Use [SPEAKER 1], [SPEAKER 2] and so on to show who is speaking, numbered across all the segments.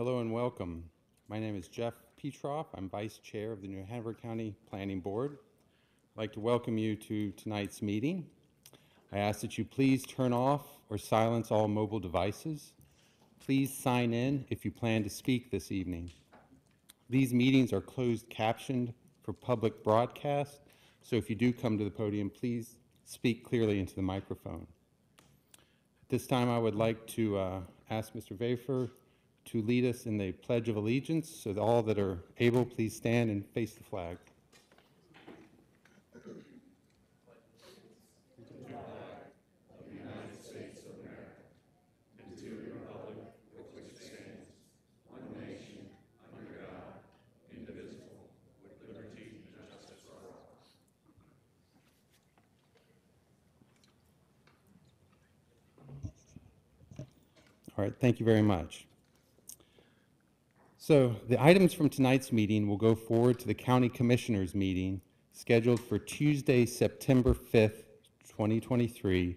[SPEAKER 1] Hello and welcome. My name is Jeff Petroff. I'm Vice Chair of the New Hanover County Planning Board. I'd like to welcome you to tonight's meeting. I ask that you please turn off or silence all mobile devices. Please sign in if you plan to speak this evening. These meetings are closed captioned for public broadcast, so if you do come to the podium, please speak clearly into the microphone. At this time, I would like to uh, ask Mr. Vafer to lead us in the Pledge of Allegiance, so that all that are able, please stand and face the flag. All right, thank you very much. So the items from tonight's meeting will go forward to the County Commissioners meeting scheduled for Tuesday, September 5th, 2023.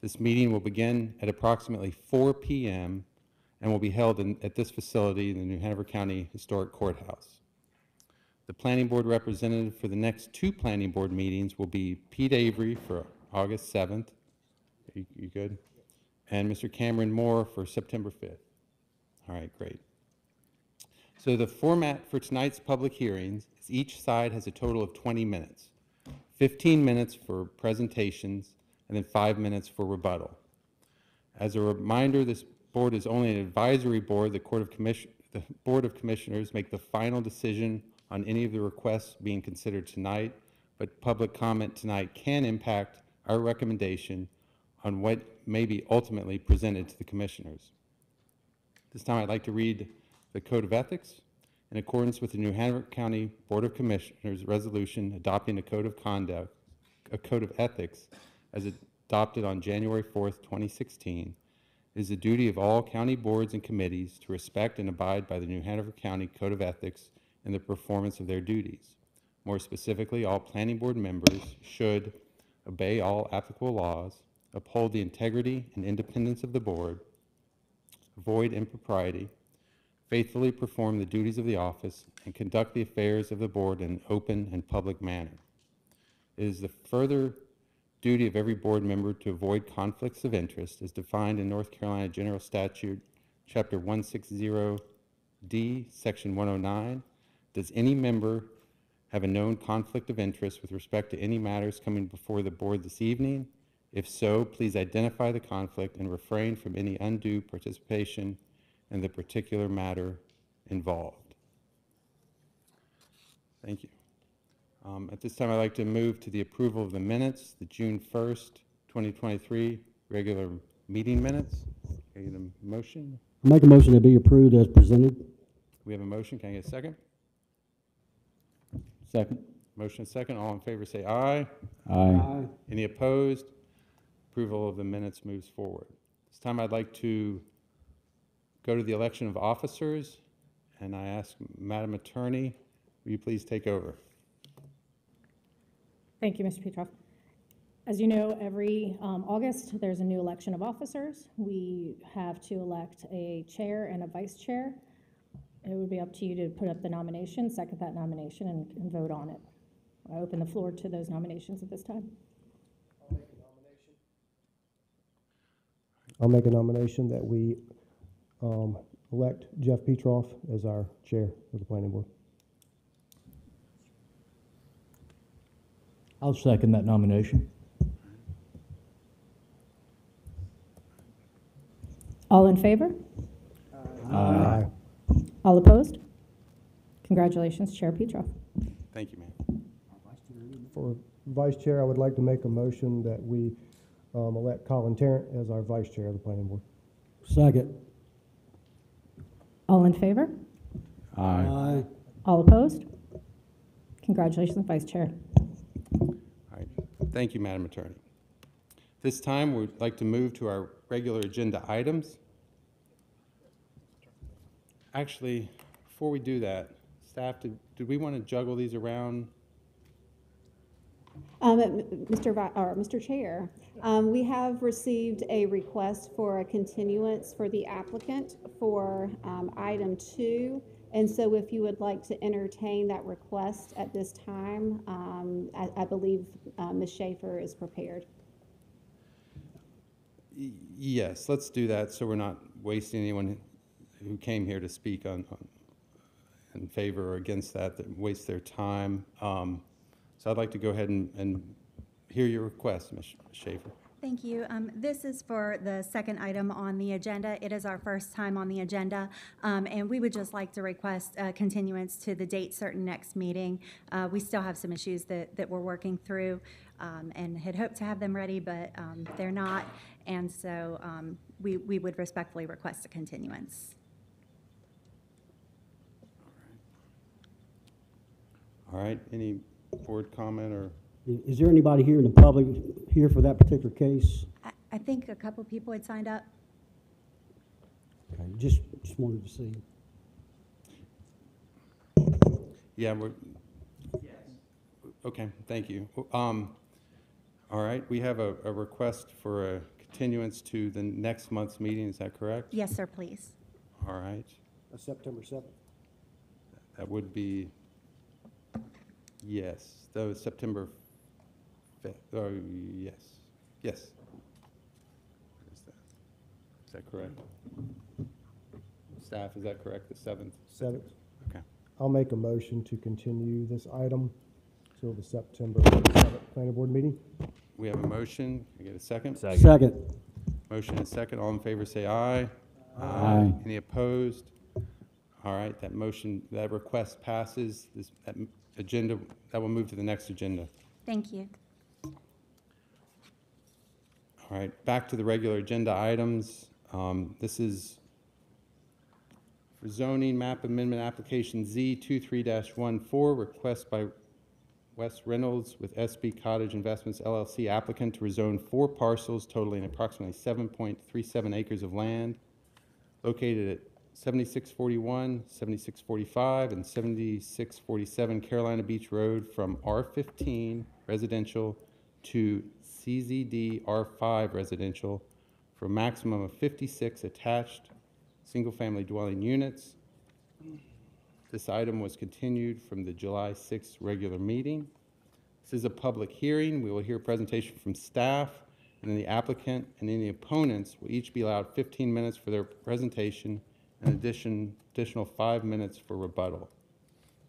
[SPEAKER 1] This meeting will begin at approximately 4 PM and will be held in- at this facility in the New Hanover County Historic Courthouse. The Planning Board representative for the next two Planning Board meetings will be Pete Avery for August 7th. You you good? And Mr. Cameron Moore for September 5th. All right, great. So the format for tonight's public hearings is each side has a total of 20 minutes. 15 minutes for presentations, and then five minutes for rebuttal. As a reminder, this board is only an advisory board. The Court of Commission, the Board of Commissioners make the final decision on any of the requests being considered tonight, but public comment tonight can impact our recommendation on what may be ultimately presented to the commissioners. This time, I'd like to read the Code of Ethics. In accordance with the New Hanover County Board of Commissioners resolution adopting a code of conduct, a code of ethics as adopted on January 4th, 2016, it is the duty of all county boards and committees to respect and abide by the New Hanover County Code of Ethics in the performance of their duties. More specifically, all planning board members should obey all applicable laws, uphold the integrity and independence of the board, avoid impropriety, faithfully perform the duties of the office, and conduct the affairs of the board in an open and public manner. It is the further duty of every board member to avoid conflicts of interest as defined in North Carolina General Statute, Chapter 160D, Section 109. Does any member have a known conflict of interest with respect to any matters coming before the board this evening? If so, please identify the conflict and refrain from any undue participation in the particular matter involved. Thank you. Um, At this time, I'd like to move to the approval of the minutes, the June 1st, 2023 regular meeting minutes. Can I get a motion?
[SPEAKER 2] I Make a motion to be approved as presented.
[SPEAKER 1] We have a motion. Can I get a second?
[SPEAKER 2] Second.
[SPEAKER 1] Motion second. All in favor, say aye.
[SPEAKER 2] Aye.
[SPEAKER 1] Any opposed? Approval of the minutes moves forward. This time, I'd like to go to the election of officers, and I ask Madam Attorney, will you please take over?
[SPEAKER 3] Thank you, Mr. Petroff. As you know, every um, August, there's a new election of officers. We have to elect a chair and a vice chair. It would be up to you to put up the nomination, second that nomination, and and vote on it. I open the floor to those nominations at this time.
[SPEAKER 4] I'll make a nomination that we um, elect Jeff Petroff as our chair of the planning board.
[SPEAKER 2] I'll second that nomination.
[SPEAKER 3] All in favor?
[SPEAKER 4] Aye.
[SPEAKER 3] All opposed? Congratulations, Chair Petroff.
[SPEAKER 1] Thank you, ma'am.
[SPEAKER 4] For vice chair, I would like to make a motion that we um, elect Colin Tarrant as our vice chair of the planning board.
[SPEAKER 2] Second.
[SPEAKER 3] All in favor?
[SPEAKER 2] Aye.
[SPEAKER 3] All opposed? Congratulations, Vice Chair.
[SPEAKER 1] All right. Thank you, Madam Attorney. This time, we'd like to move to our regular agenda items. Actually, before we do that, staff, did, did we want to juggle these around?
[SPEAKER 5] Um, Mr. Vi, or Mr. Chair, um, we have received a request for a continuance for the applicant for, um, item two. And so if you would like to entertain that request at this time, um, I, I believe, uh, Ms. Schaefer is prepared.
[SPEAKER 1] Yes, let's do that, so we're not wasting anyone who came here to speak on, on- in favor or against that, that waste their time. Um, So I'd like to go ahead and, and hear your request, Ms. Schaefer.
[SPEAKER 6] Thank you. Um, This is for the second item on the agenda. It is our first time on the agenda, um, and we would just like to request a continuance to the date certain next meeting. Uh, We still have some issues that, that we're working through um, and had hoped to have them ready, but um, they're not. And so um, we, we would respectfully request a continuance.
[SPEAKER 1] All right, any board comment or,
[SPEAKER 2] Is there anybody here in the public here for that particular case?
[SPEAKER 6] I, I think a couple people had signed up.
[SPEAKER 2] Okay, just, just wanted to see.
[SPEAKER 1] yeah, we're. Yes. okay, thank you. Um, All right, we have a, a request for a continuance to the next month's meeting, is that correct?
[SPEAKER 6] Yes, sir, please.
[SPEAKER 1] All right,
[SPEAKER 4] Uh, September seventh.
[SPEAKER 1] that would be, yes, that was September 5th, oh, yes, yes. What is that? Is that correct? Staff, is that correct, the 7th?
[SPEAKER 4] Seventh.
[SPEAKER 1] Okay,
[SPEAKER 4] I'll make a motion to continue this item till the September seventh planning board meeting.
[SPEAKER 1] we have a motion, can I get a second?
[SPEAKER 2] Second.
[SPEAKER 1] Motion and second, all in favor say aye.
[SPEAKER 2] Aye.
[SPEAKER 1] Any opposed? All right, that motion, that request passes, this, that m- agenda, that will move to the next agenda.
[SPEAKER 6] Thank you.
[SPEAKER 1] All right, back to the regular agenda items. Um, This is for zoning map amendment application Z 23-14, request by Wes Reynolds with SB Cottage Investments LLC applicant to rezone four parcels totaling approximately 7.37 acres of land located at 7641, 7645, and 7647 Carolina Beach Road from R15 residential to CZD R5 residential for a maximum of 56 attached single-family dwelling units. This item was continued from the July 6th regular meeting. This is a public hearing. We will hear a presentation from staff, and then the applicant and any opponents will each be allowed 15 minutes for their presentation, in addition, additional five minutes for rebuttal.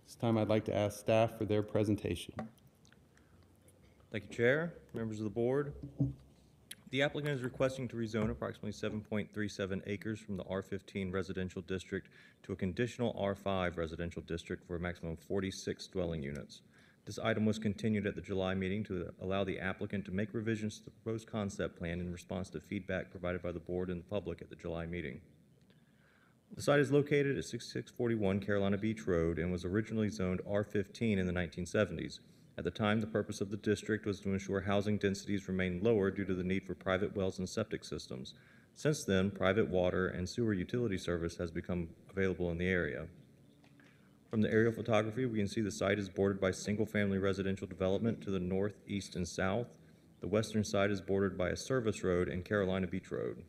[SPEAKER 1] This time, I'd like to ask staff for their presentation.
[SPEAKER 7] Thank you, Chair, members of the board. The applicant is requesting to rezone approximately 7.37 acres from the R15 residential district to a conditional R5 residential district for a maximum of 46 dwelling units. This item was continued at the July meeting to allow the applicant to make revisions to the proposed concept plan in response to feedback provided by the board and the public at the July meeting. The site is located at 6641 Carolina Beach Road and was originally zoned R15 in the 1970s. At the time, the purpose of the district was to ensure housing densities remained lower due to the need for private wells and septic systems. Since then, private water and sewer utility service has become available in the area. From the aerial photography, we can see the site is bordered by single-family residential development to the north, east, and south. The western side is bordered by a service road and Carolina Beach Road.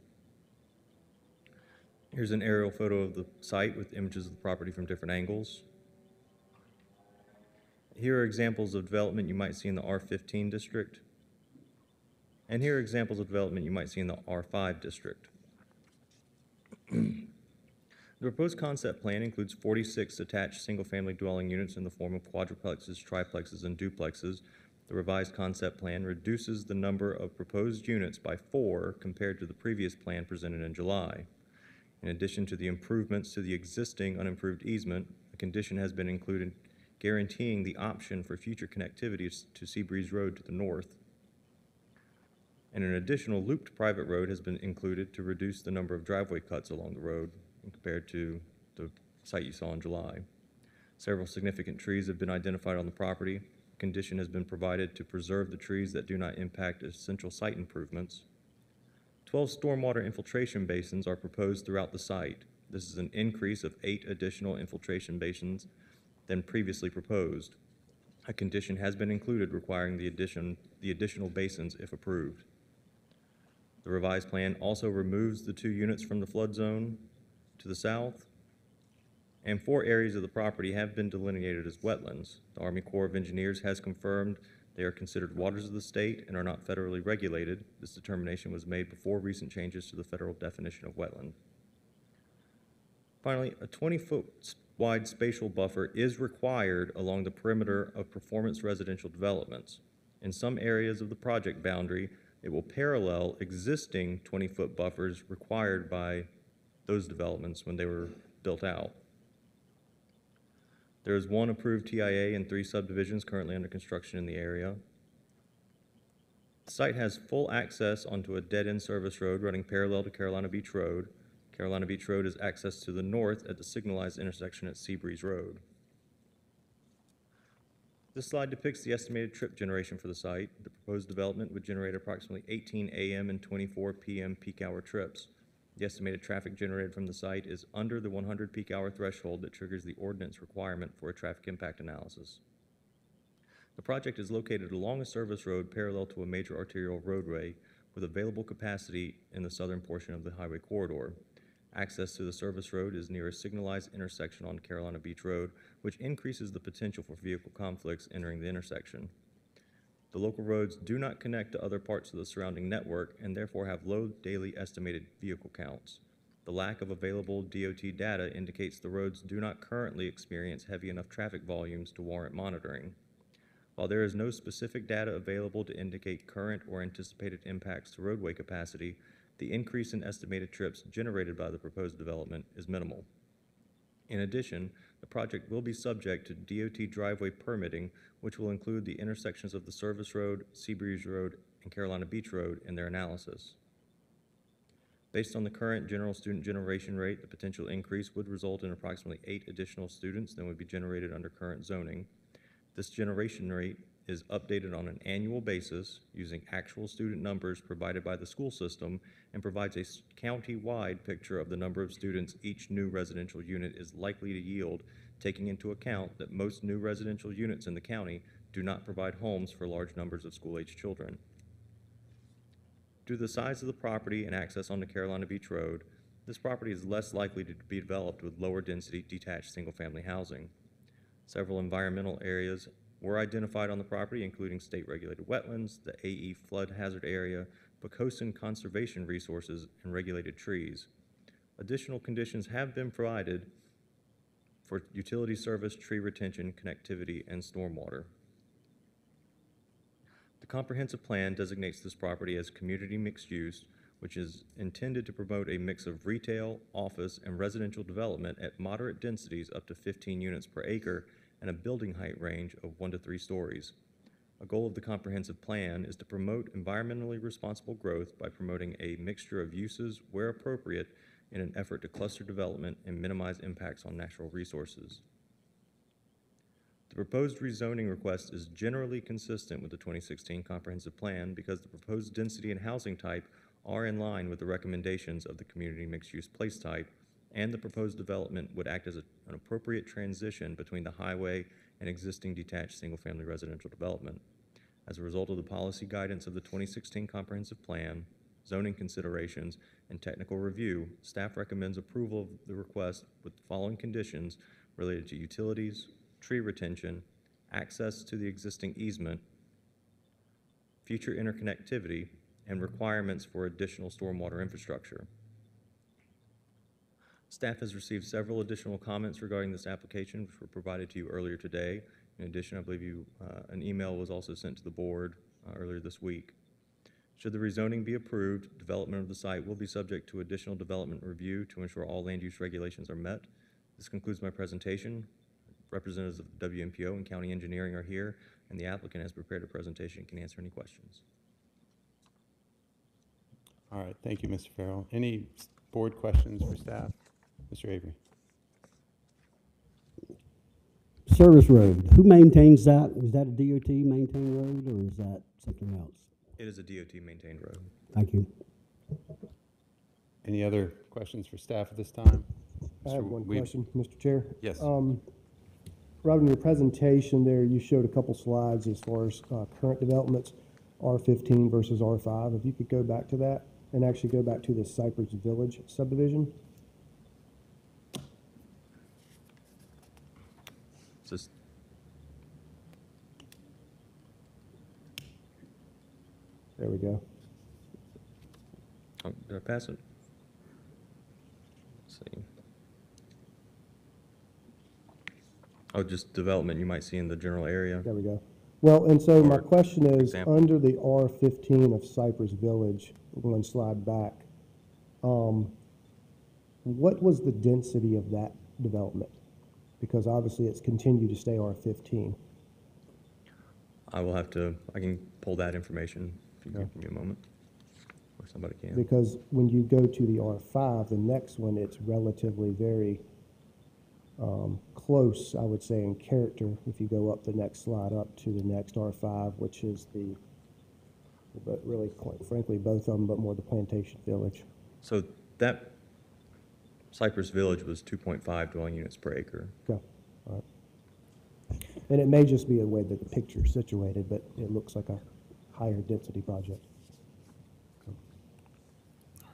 [SPEAKER 7] Here's an aerial photo of the site with images of the property from different angles. Here are examples of development you might see in the R15 district. And here are examples of development you might see in the R5 district. The proposed concept plan includes 46 attached single-family dwelling units in the form of quadruplexes, triplexes, and duplexes. The revised concept plan reduces the number of proposed units by four compared to the previous plan presented in July. In addition to the improvements to the existing unimproved easement, a condition has been included guaranteeing the option for future connectivity to Seabreeze Road to the north. And an additional looped private road has been included to reduce the number of driveway cuts along the road compared to the site you saw in July. Several significant trees have been identified on the property. Condition has been provided to preserve the trees that do not impact essential site improvements. 12 stormwater infiltration basins are proposed throughout the site. This is an increase of eight additional infiltration basins than previously proposed. A condition has been included requiring the addition, the additional basins if approved. The revised plan also removes the two units from the flood zone to the south, and four areas of the property have been delineated as wetlands. The Army Corps of Engineers has confirmed they are considered waters of the state and are not federally regulated. This determination was made before recent changes to the federal definition of wetland. Finally, a 20-foot wide spatial buffer is required along the perimeter of performance residential developments. In some areas of the project boundary, it will parallel existing 20-foot buffers required by those developments when they were built out. There is one approved TIA and three subdivisions currently under construction in the area. The site has full access onto a dead-end service road running parallel to Carolina Beach Road. Carolina Beach Road is accessed to the north at the signalized intersection at Seabreeze Road. This slide depicts the estimated trip generation for the site. The proposed development would generate approximately 18 AM and 24 PM peak hour trips. The estimated traffic generated from the site is under the 100 peak hour threshold that triggers the ordinance requirement for a traffic impact analysis. The project is located along a service road parallel to a major arterial roadway with available capacity in the southern portion of the highway corridor. Access to the service road is near a signalized intersection on Carolina Beach Road, which increases the potential for vehicle conflicts entering the intersection. The local roads do not connect to other parts of the surrounding network and therefore have low daily estimated vehicle counts. The lack of available DOT data indicates the roads do not currently experience heavy enough traffic volumes to warrant monitoring. While there is no specific data available to indicate current or anticipated impacts to roadway capacity, the increase in estimated trips generated by the proposed development is minimal. In addition, the project will be subject to DOT driveway permitting, which will include the intersections of the Service Road, Seabreeze Road, and Carolina Beach Road in their analysis. Based on the current general student generation rate, the potential increase would result in approximately eight additional students than would be generated under current zoning. This generation rate is updated on an annual basis using actual student numbers provided by the school system and provides a county-wide picture of the number of students each new residential unit is likely to yield, taking into account that most new residential units in the county do not provide homes for large numbers of school-aged children. Due to the size of the property and access onto Carolina Beach Road, this property is less likely to be developed with lower density detached single-family housing. Several environmental areas were identified on the property, including state-regulated wetlands, the AE flood hazard area, Pocosin conservation resources, and regulated trees. Additional conditions have been provided for utility service, tree retention, connectivity, and stormwater. The comprehensive plan designates this property as community mixed use, which is intended to promote a mix of retail, office, and residential development at moderate densities up to 15 units per acre and a building height range of one to three stories. A goal of the comprehensive plan is to promote environmentally responsible growth by promoting a mixture of uses where appropriate in an effort to cluster development and minimize impacts on natural resources. The proposed rezoning request is generally consistent with the 2016 comprehensive plan because the proposed density and housing type are in line with the recommendations of the community mixed-use place type, and the proposed development would act as a- an appropriate transition between the highway and existing detached single-family residential development. As a result of the policy guidance of the 2016 comprehensive plan, zoning considerations, and technical review, staff recommends approval of the request with the following conditions related to utilities, tree retention, access to the existing easement, future interconnectivity, and requirements for additional stormwater infrastructure. Staff has received several additional comments regarding this application, which were provided to you earlier today. In addition, I believe you, uh, an email was also sent to the board uh, earlier this week. Should the rezoning be approved, development of the site will be subject to additional development review to ensure all land use regulations are met. This concludes my presentation. Representatives of WMPO and county engineering are here, and the applicant has prepared a presentation and can answer any questions.
[SPEAKER 1] All right, thank you, Mr. Farrell. Any board questions for staff? Mr. Avery?
[SPEAKER 2] Service road, who maintains that? Is that a DOT maintained road or is that something else?
[SPEAKER 7] It is a DOT-maintained road.
[SPEAKER 2] Thank you.
[SPEAKER 1] Any other questions for staff at this time?
[SPEAKER 4] I have
[SPEAKER 1] Mr.
[SPEAKER 4] one
[SPEAKER 1] Weeb-
[SPEAKER 4] question, Mr. Chair.
[SPEAKER 1] Yes.
[SPEAKER 4] Um, Rob, in your presentation there, you showed a couple slides as far as uh, current developments, R15 versus R5. If you could go back to that and actually go back to the Cypress Village subdivision.
[SPEAKER 7] Is this,
[SPEAKER 4] There we go.
[SPEAKER 7] oh, did I pass it? Let's see. Oh, just development you might see in the general area.
[SPEAKER 4] There we go. Well, and so my question is,
[SPEAKER 7] example.
[SPEAKER 4] under the R fifteen of Cypress Village, one slide back, um, what was the density of that development? Because obviously it's continued to stay R fifteen.
[SPEAKER 7] I will have to, I can pull that information if you give me a moment. Or somebody can.
[SPEAKER 4] Because when you go to the R five, the next one, it's relatively very, um, close, I would say, in character, if you go up the next slide up to the next R five, which is the, but really, quite frankly, both of them, but more the Plantation Village.
[SPEAKER 7] So that Cypress Village was two point five dwelling units per acre.
[SPEAKER 4] Okay, all right. And it may just be the way that the picture's situated, but it looks like a higher density project.
[SPEAKER 1] All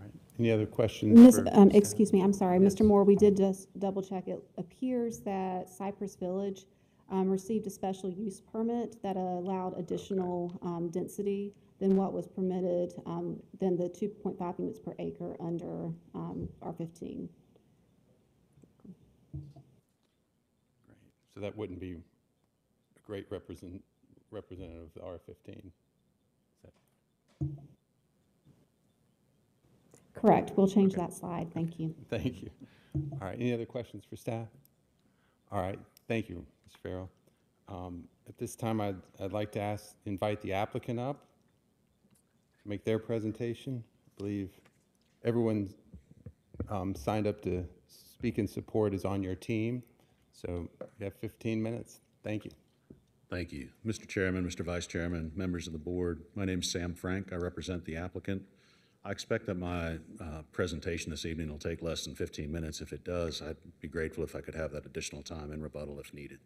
[SPEAKER 1] right. Any other questions?
[SPEAKER 5] Miss,
[SPEAKER 1] for
[SPEAKER 5] um, excuse me, I'm sorry,
[SPEAKER 1] Yes.
[SPEAKER 5] Mr. Moore, we did just double check. It appears that Cypress Village, um, received a special use permit that allowed additional, um, density than what was permitted, um, than the two point five units per acre under, um, R fifteen.
[SPEAKER 1] So that wouldn't be a great represent, representative of the R15. Is that-
[SPEAKER 5] Correct, we'll change that slide, thank you.
[SPEAKER 1] Thank you. All right, any other questions for staff? All right, thank you, Ms. Farrell. Um, At this time, I'd, I'd like to ask, invite the applicant up, to make their presentation. I believe everyone um, signed up to speak in support is on your team, so you have 15 minutes. Thank you.
[SPEAKER 8] Thank you. Mr. Chairman, Mr. Vice Chairman, members of the board, my name is Sam Frank. I represent the applicant. I expect that my uh, presentation this evening will take less than 15 minutes. If it does, I'd be grateful if I could have that additional time in rebuttal if needed.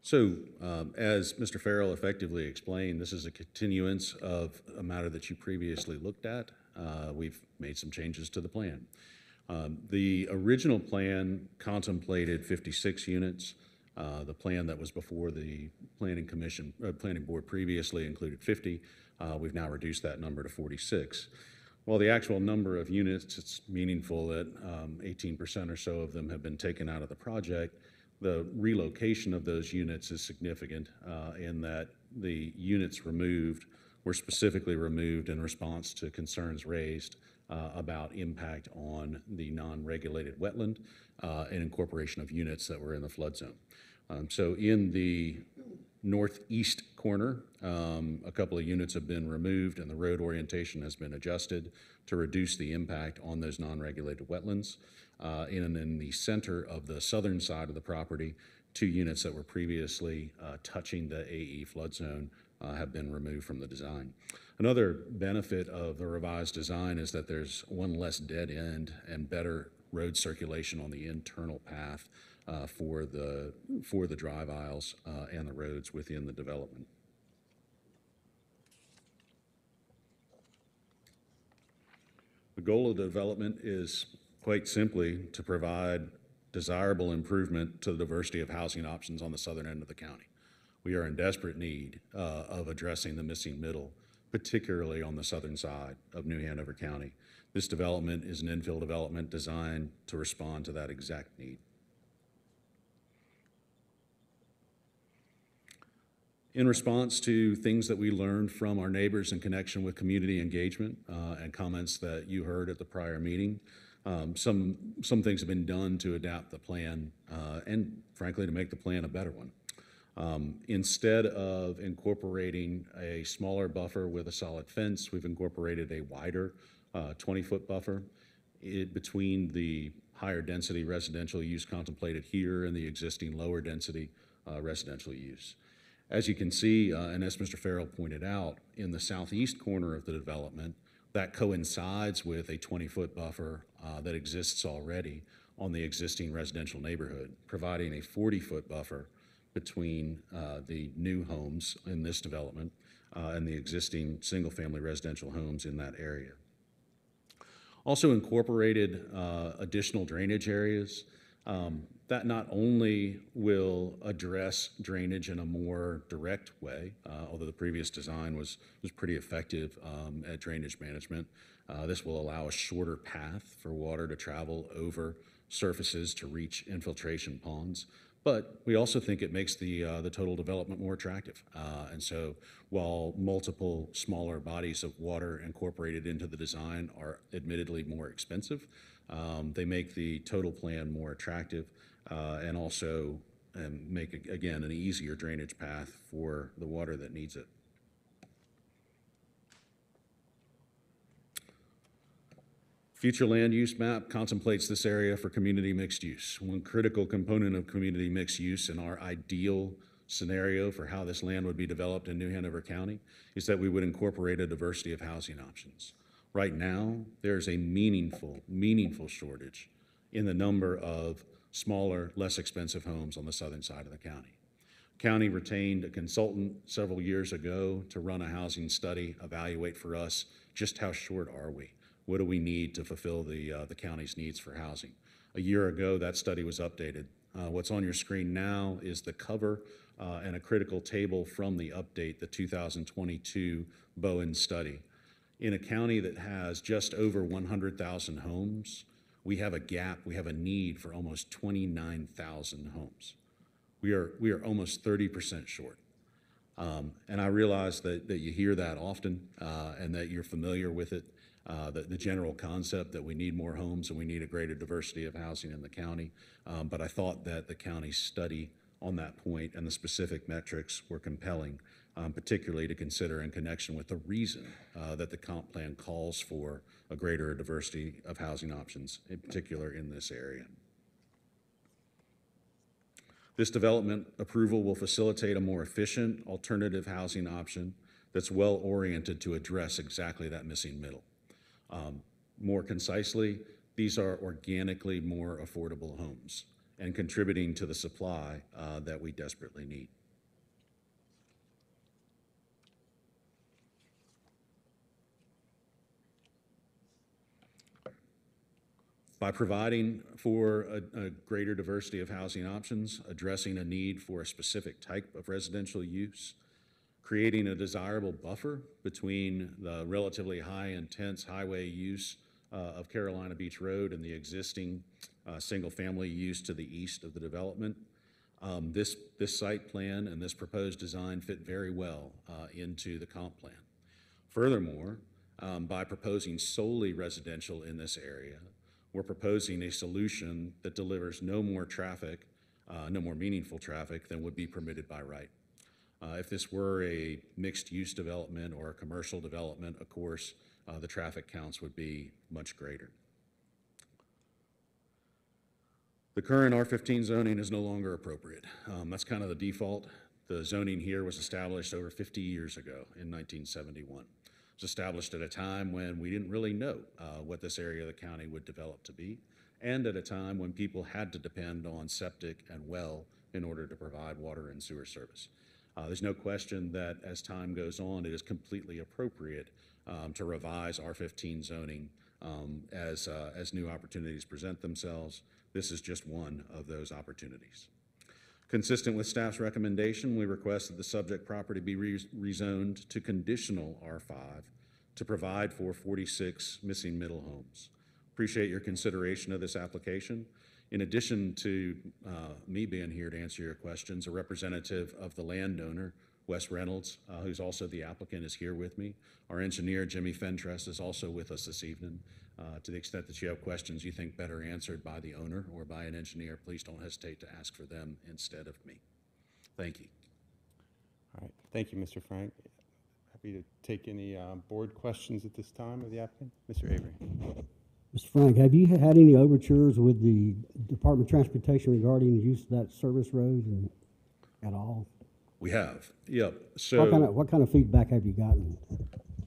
[SPEAKER 8] So, um, as Mr. Farrell effectively explained, this is a continuance of a matter that you previously looked at. Uh, We've made some changes to the plan. Um, The original plan contemplated 56 units. Uh, The plan that was before the Planning Commission, uh, Planning Board previously included 50. Uh, We've now reduced that number to 46. While the actual number of units, it's meaningful that um, 18% or so of them have been taken out of the project. The relocation of those units is significant uh, in that the units removed were specifically removed in response to concerns raised uh, about impact on the non-regulated wetland uh, and incorporation of units that were in the flood zone. Um, So in the northeast corner, um, a couple of units have been removed and the road orientation has been adjusted to reduce the impact on those non-regulated wetlands. Uh, And in the center of the southern side of the property, two units that were previously uh, touching the AE flood zone uh, have been removed from the design. Another benefit of the revised design is that there's one less dead end and better road circulation on the internal path uh, for the, for the drive aisles uh, and the roads within the development. The goal of the development is quite simply to provide desirable improvement to the diversity of housing options on the southern end of the county. We are in desperate need uh, of addressing the missing middle, particularly on the southern side of New Hanover County. This development is an infill development designed to respond to that exact need. In response to things that we learned from our neighbors in connection with community engagement uh, and comments that you heard at the prior meeting. Um, some, some things have been done to adapt the plan uh, and frankly, to make the plan a better one. Um, instead of incorporating a smaller buffer with a solid fence, we've incorporated a wider 20-foot buffer it, between the higher density residential use contemplated here and the existing lower density uh, residential use. As you can see, uh, and as Mr. Farrell pointed out, in the southeast corner of the development, that coincides with a 20-foot buffer uh, that exists already on the existing residential neighborhood, providing a 40-foot buffer between uh, the new homes in this development uh, and the existing single-family residential homes in that area. Also incorporated uh, additional drainage areas. Um, That not only will address drainage in a more direct way, uh, although the previous design was, was pretty effective um, at drainage management. uh, This will allow a shorter path for water to travel over surfaces to reach infiltration ponds. But we also think it makes the, uh, the total development more attractive. Uh, and so while multiple smaller bodies of water incorporated into the design are admittedly more expensive, um, they make the total plan more attractive and also um, make, again, an easier drainage path for the water that needs it. Future land use map contemplates this area for community mixed use. One critical component of community mixed use in our ideal scenario for how this land would be developed in New Hanover County is that we would incorporate a diversity of housing options. Right now, there's a meaningful, meaningful shortage in the number of smaller, less expensive homes on the southern side of the county. County retained a consultant several years ago to run a housing study, evaluate for us just how short are we? What do we need to fulfill the, uh, the county's needs for housing? A year ago, that study was updated. Uh, what's on your screen now is the cover uh, and a critical table from the update, the 2022 Bowen study. In a county that has just over 100,000 homes, we have a gap, we have a need for almost 29,000 homes. We are, we are almost 30% short. Um, and I realize that, that you hear that often uh, and that you're familiar with it, uh, the, the general concept that we need more homes and we need a greater diversity of housing in the county. Um, but I thought that the county's study on that point and the specific metrics were compelling, um, particularly to consider in connection with the reason uh, that the comp plan calls for a greater diversity of housing options, in particular in this area. This development approval will facilitate a more efficient alternative housing option that's well-oriented to address exactly that missing middle. Um, More concisely, these are organically more affordable homes and contributing to the supply uh, that we desperately need. By providing for a, a greater diversity of housing options, addressing a need for a specific type of residential use, creating a desirable buffer between the relatively high intense highway use uh, of Carolina Beach Road and the existing uh, single-family use to the east of the development. Um, This, this site plan and this proposed design fit very well uh, into the comp plan. Furthermore, um, by proposing solely residential in this area, we're proposing a solution that delivers no more traffic, uh, no more meaningful traffic than would be permitted by right. Uh, If this were a mixed-use development or a commercial development, of course, uh, the traffic counts would be much greater. The current R15 zoning is no longer appropriate. Um, That's kind of the default. The zoning here was established over 50 years ago in 1971. Established at a time when we didn't really know uh, what this area of the county would develop to be, and at a time when people had to depend on septic and well in order to provide water and sewer service. Uh, There's no question that as time goes on, it is completely appropriate um, to revise R15 zoning um, as, uh, as new opportunities present themselves. This is just one of those opportunities. Consistent with staff's recommendation, we request that the subject property be re- rezoned to conditional R5 to provide for 46 missing middle homes. Appreciate your consideration of this application. In addition to uh, me being here to answer your questions, a representative of the landowner, Wes Reynolds, uh, who's also the applicant, is here with me. Our engineer, Jimmy Fentress, is also with us this evening. Uh, To the extent that you have questions you think better answered by the owner or by an engineer, please don't hesitate to ask for them instead of me. Thank you.
[SPEAKER 1] All right, thank you, Mr. Frank. Happy to take any uh, board questions at this time of the applicant. Mr. Avery?
[SPEAKER 2] Mr. Frank, have you had any overtures with the Department of Transportation regarding the use of that service road and at all?
[SPEAKER 8] We have, yep.
[SPEAKER 2] What kind
[SPEAKER 8] So,
[SPEAKER 2] of, what kind of feedback have you gotten?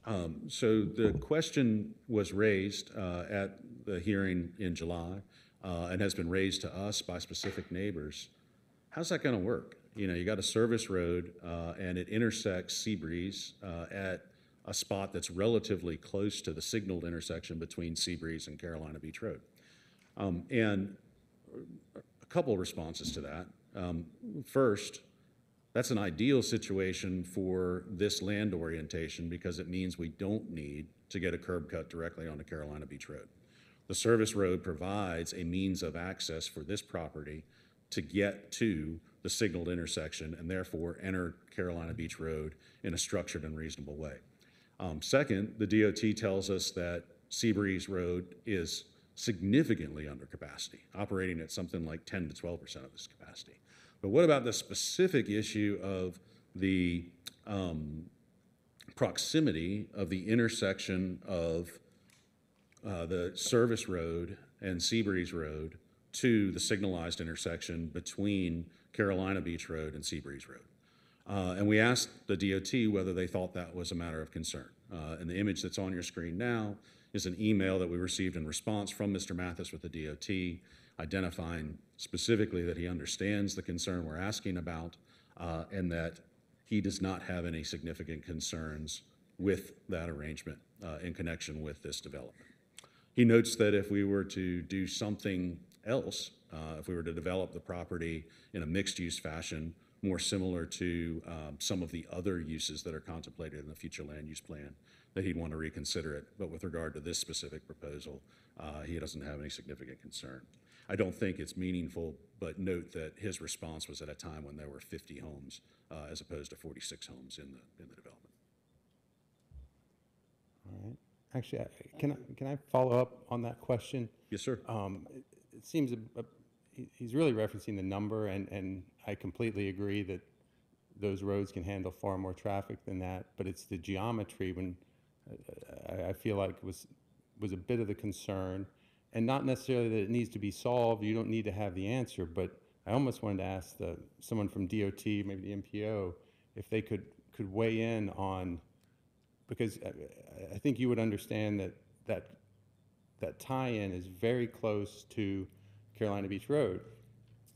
[SPEAKER 8] Um, so the question was raised uh, at the hearing in July. uh, and has been raised to us by specific neighbors, how's that going to work? You know, you got a service road, uh, and it intersects Seabreeze uh, at a spot that's relatively close to the signaled intersection between Seabreeze and Carolina Beach Road. Um, And a couple responses to that. Um, First, that's an ideal situation for this land orientation because it means we don't need to get a curb cut directly onto Carolina Beach Road. The service road provides a means of access for this property to get to the signaled intersection and therefore enter Carolina Beach Road in a structured and reasonable way. Um, Second, the DOT tells us that Seabreeze Road is significantly under capacity, operating at something like 10 to 12 percent of this capacity. But what about the specific issue of the um, proximity of the intersection of uh, the service road and Seabreeze Road to the signalized intersection between Carolina Beach Road and Seabreeze Road? Uh, And we asked the DOT whether they thought that was a matter of concern. Uh, And the image that's on your screen now is an email that we received in response from Mr. Mathis with the DOT, identifying specifically that he understands the concern we're asking about, uh, and that he does not have any significant concerns with that arrangement uh, in connection with this development. He notes that if we were to do something else, uh, if we were to develop the property in a mixed-use fashion, more similar to um, some of the other uses that are contemplated in the future land use plan, that he'd want to reconsider it. But with regard to this specific proposal, uh, he doesn't have any significant concern. I don't think it's meaningful, but note that his response was at a time when there were 50 homes uh, as opposed to 46 homes in the, in the development.
[SPEAKER 1] All right. Actually, I- can I, can I follow up on that question?
[SPEAKER 8] Yes, sir.
[SPEAKER 1] Um, it- It seems, a- a- he- he's really referencing the number, and, and I completely agree that those roads can handle far more traffic than that, but it's the geometry when, uh, I, I feel like was, was a bit of the concern. And not necessarily that it needs to be solved, you don't need to have the answer, but I almost wanted to ask the, someone from DOT, maybe the MPO, if they could, could weigh in on, because I, I- I think you would understand that, that that tie-in is very close to Carolina Beach Road.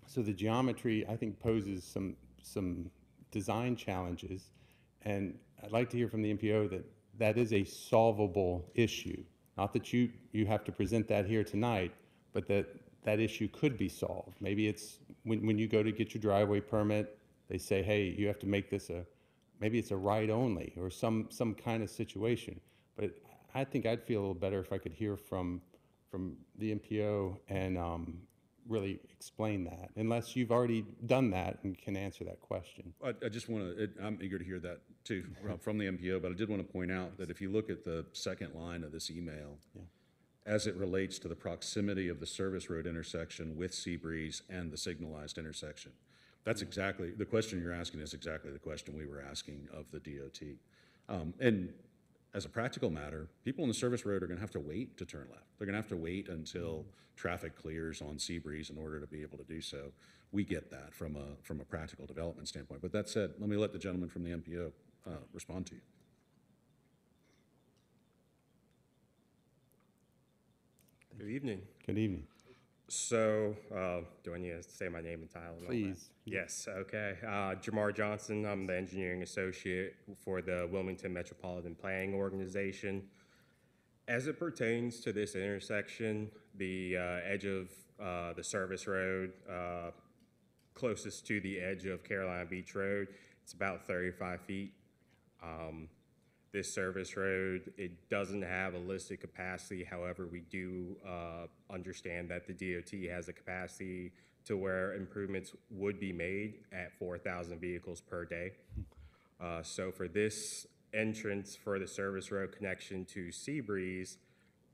[SPEAKER 1] So the geometry, I think, poses some, some design challenges. And I'd like to hear from the MPO that that is a solvable issue. Not that you, you have to present that here tonight, but that that issue could be solved. Maybe it's, when, when you go to get your driveway permit, they say, hey, you have to make this a, maybe it's a right only, or some, some kind of situation. But I think I'd feel a little better if I could hear from, from the MPO and um, really explain that, unless you've already done that and can answer that question.
[SPEAKER 8] I, I just want to, I'm eager to hear that too from- from the MPO, but I did want to point out that if you look at the second line of this email, as it relates to the proximity of the service road intersection with Seabreeze and the signalized intersection, that's exactly, the question you're asking is exactly the question we were asking of the DOT. Um, And as a practical matter, people on the service road are going to have to wait to turn left. They're going to have to wait until traffic clears on Seabreeze in order to be able to do so. We get that from a, from a practical development standpoint. But that said, let me let the gentleman from the MPO uh, respond to you.
[SPEAKER 9] Good evening.
[SPEAKER 1] Good evening.
[SPEAKER 9] So, uh, do I need to say my name and title? and all that?
[SPEAKER 1] Please.
[SPEAKER 9] Yes, okay. Uh, Jamar Johnson, I'm the engineering associate for the Wilmington Metropolitan Planning Organization. As it pertains to this intersection, the uh, edge of uh, the service road, uh, closest to the edge of Carolina Beach Road, it's about 35 feet. Um, this service road, it doesn't have a listed capacity. However, we do uh, understand that the DOT has a capacity to where improvements would be made at 4,000 vehicles per day. Uh, So for this entrance for the service road connection to Seabreeze,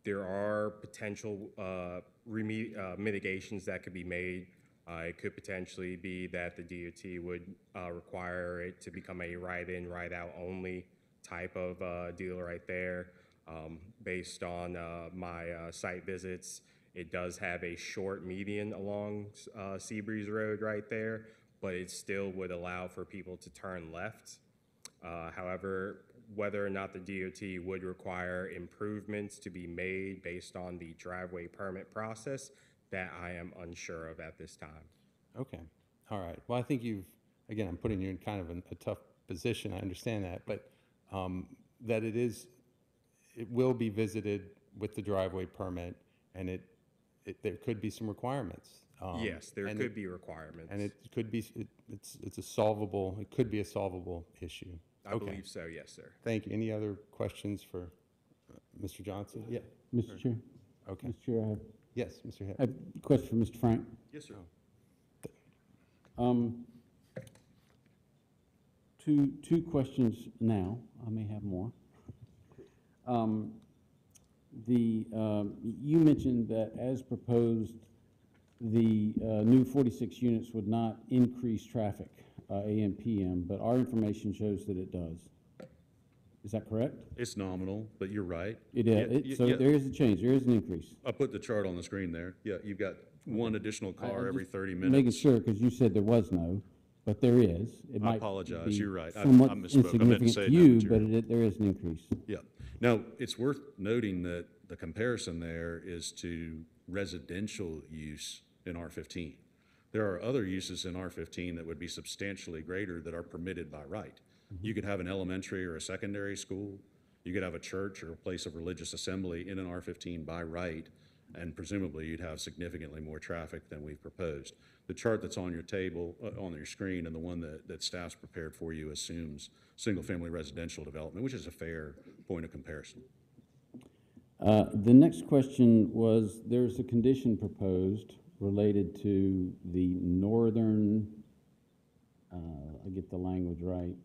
[SPEAKER 9] there are potential uh, uh, mitigations that could be made. Uh, It could potentially be that the DOT would uh, require it to become a right-in, right-out only type of uh, deal right there. Um, Based on uh, my uh, site visits, it does have a short median along uh, Seabreeze Road right there, but it still would allow for people to turn left. Uh, However, whether or not the DOT would require improvements to be made based on the driveway permit process, that I am unsure of at this time.
[SPEAKER 1] Okay, all right. Well, I think you've, again, I'm putting you in kind of an- a tough position, I understand that, but um, that it is, it will be visited with the driveway permit, and it, it, there could be some requirements. um,
[SPEAKER 9] Yes, there
[SPEAKER 1] and
[SPEAKER 9] could
[SPEAKER 1] it-
[SPEAKER 9] be requirements.
[SPEAKER 1] And it could be, it- it's, it's a solvable, it could be a solvable issue.
[SPEAKER 9] I
[SPEAKER 1] Okay.
[SPEAKER 9] believe so, yes, sir.
[SPEAKER 1] Thank you. Any other questions for uh, Mr. Johnson? Yeah,
[SPEAKER 2] Mr. Chair,
[SPEAKER 1] okay.
[SPEAKER 2] Mr. Chair, I have,
[SPEAKER 1] Yes, Mr.
[SPEAKER 2] I
[SPEAKER 1] Hitt.
[SPEAKER 2] have a question for Mr. Frank.
[SPEAKER 7] Yes, sir.
[SPEAKER 2] Um, two, two questions now, I may have more. Um, the, um, you mentioned that as proposed, the, uh, new forty-six units would not increase traffic, uh, AM, PM, but our information shows that it does. Is that correct?
[SPEAKER 8] It's nominal, but you're right.
[SPEAKER 2] It
[SPEAKER 8] Yeah,
[SPEAKER 2] it- so
[SPEAKER 8] yeah.
[SPEAKER 2] there is a change, there is an increase.
[SPEAKER 8] I put the chart on the screen there. Yeah, you've got one additional car every 30 minutes.
[SPEAKER 2] Making sure, because you said there was no, but there is. It
[SPEAKER 8] I
[SPEAKER 2] might
[SPEAKER 8] apologize.
[SPEAKER 2] be
[SPEAKER 8] You're right. I- I
[SPEAKER 2] Somewhat
[SPEAKER 8] misspoke. I meant to
[SPEAKER 2] insignificant
[SPEAKER 8] say
[SPEAKER 2] to
[SPEAKER 8] no
[SPEAKER 2] you, but
[SPEAKER 8] material.
[SPEAKER 2] it, there is an increase.
[SPEAKER 8] Yeah. Now, it's worth noting that the comparison there is to residential use in R15. There are other uses in R15 that would be substantially greater that are permitted by right. Mm-hmm. You could have an elementary or a secondary school. You could have a church or a place of religious assembly in an R15 by right, and presumably you'd have significantly more traffic than we've proposed. The chart that's on your table, uh, on your screen, and the one that, that staff's prepared for you assumes single-family residential development, which is a fair point of comparison.
[SPEAKER 2] Uh, The next question was, there's a condition proposed related to the northern, uh, I get the language right.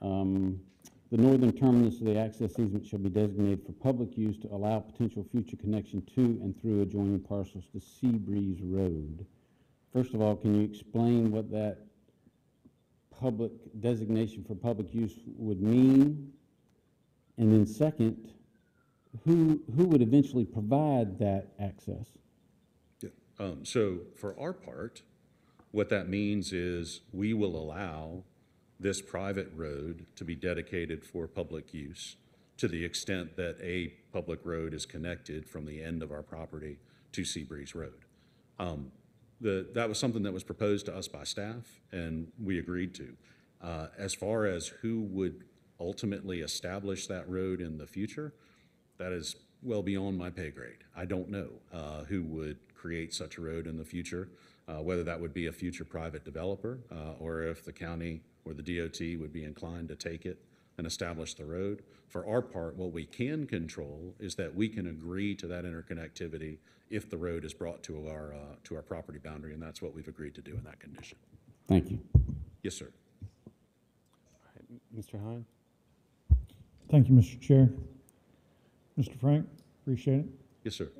[SPEAKER 2] Um, The northern terminus of the access easement shall be designated for public use to allow potential future connection to and through adjoining parcels to Seabreeze Road. First of all, can you explain what that public, designation for public use would mean? And then second, who, who would eventually provide that access?
[SPEAKER 8] Um, so for our part, what that means is we will allow this private road to be dedicated for public use to the extent that a public road is connected from the end of our property to Seabreeze Road. Um, the, that was something that was proposed to us by staff and we agreed to. Uh, as far as who would ultimately establish that road in the future, that is well beyond my pay grade. I don't know uh, who would create such a road in the future, uh, whether that would be a future private developer uh, or if the county or the DOT would be inclined to take it and establish the road. For our part, what we can control is that we can agree to that interconnectivity if the road is brought to our, uh, to our property boundary, and that's what we've agreed to do in that condition.
[SPEAKER 2] Thank you.
[SPEAKER 8] Yes, sir.
[SPEAKER 1] Mr. Hine?
[SPEAKER 10] Thank you, Mr. Chair. Mr. Frank, appreciate it.
[SPEAKER 8] Yes, sir.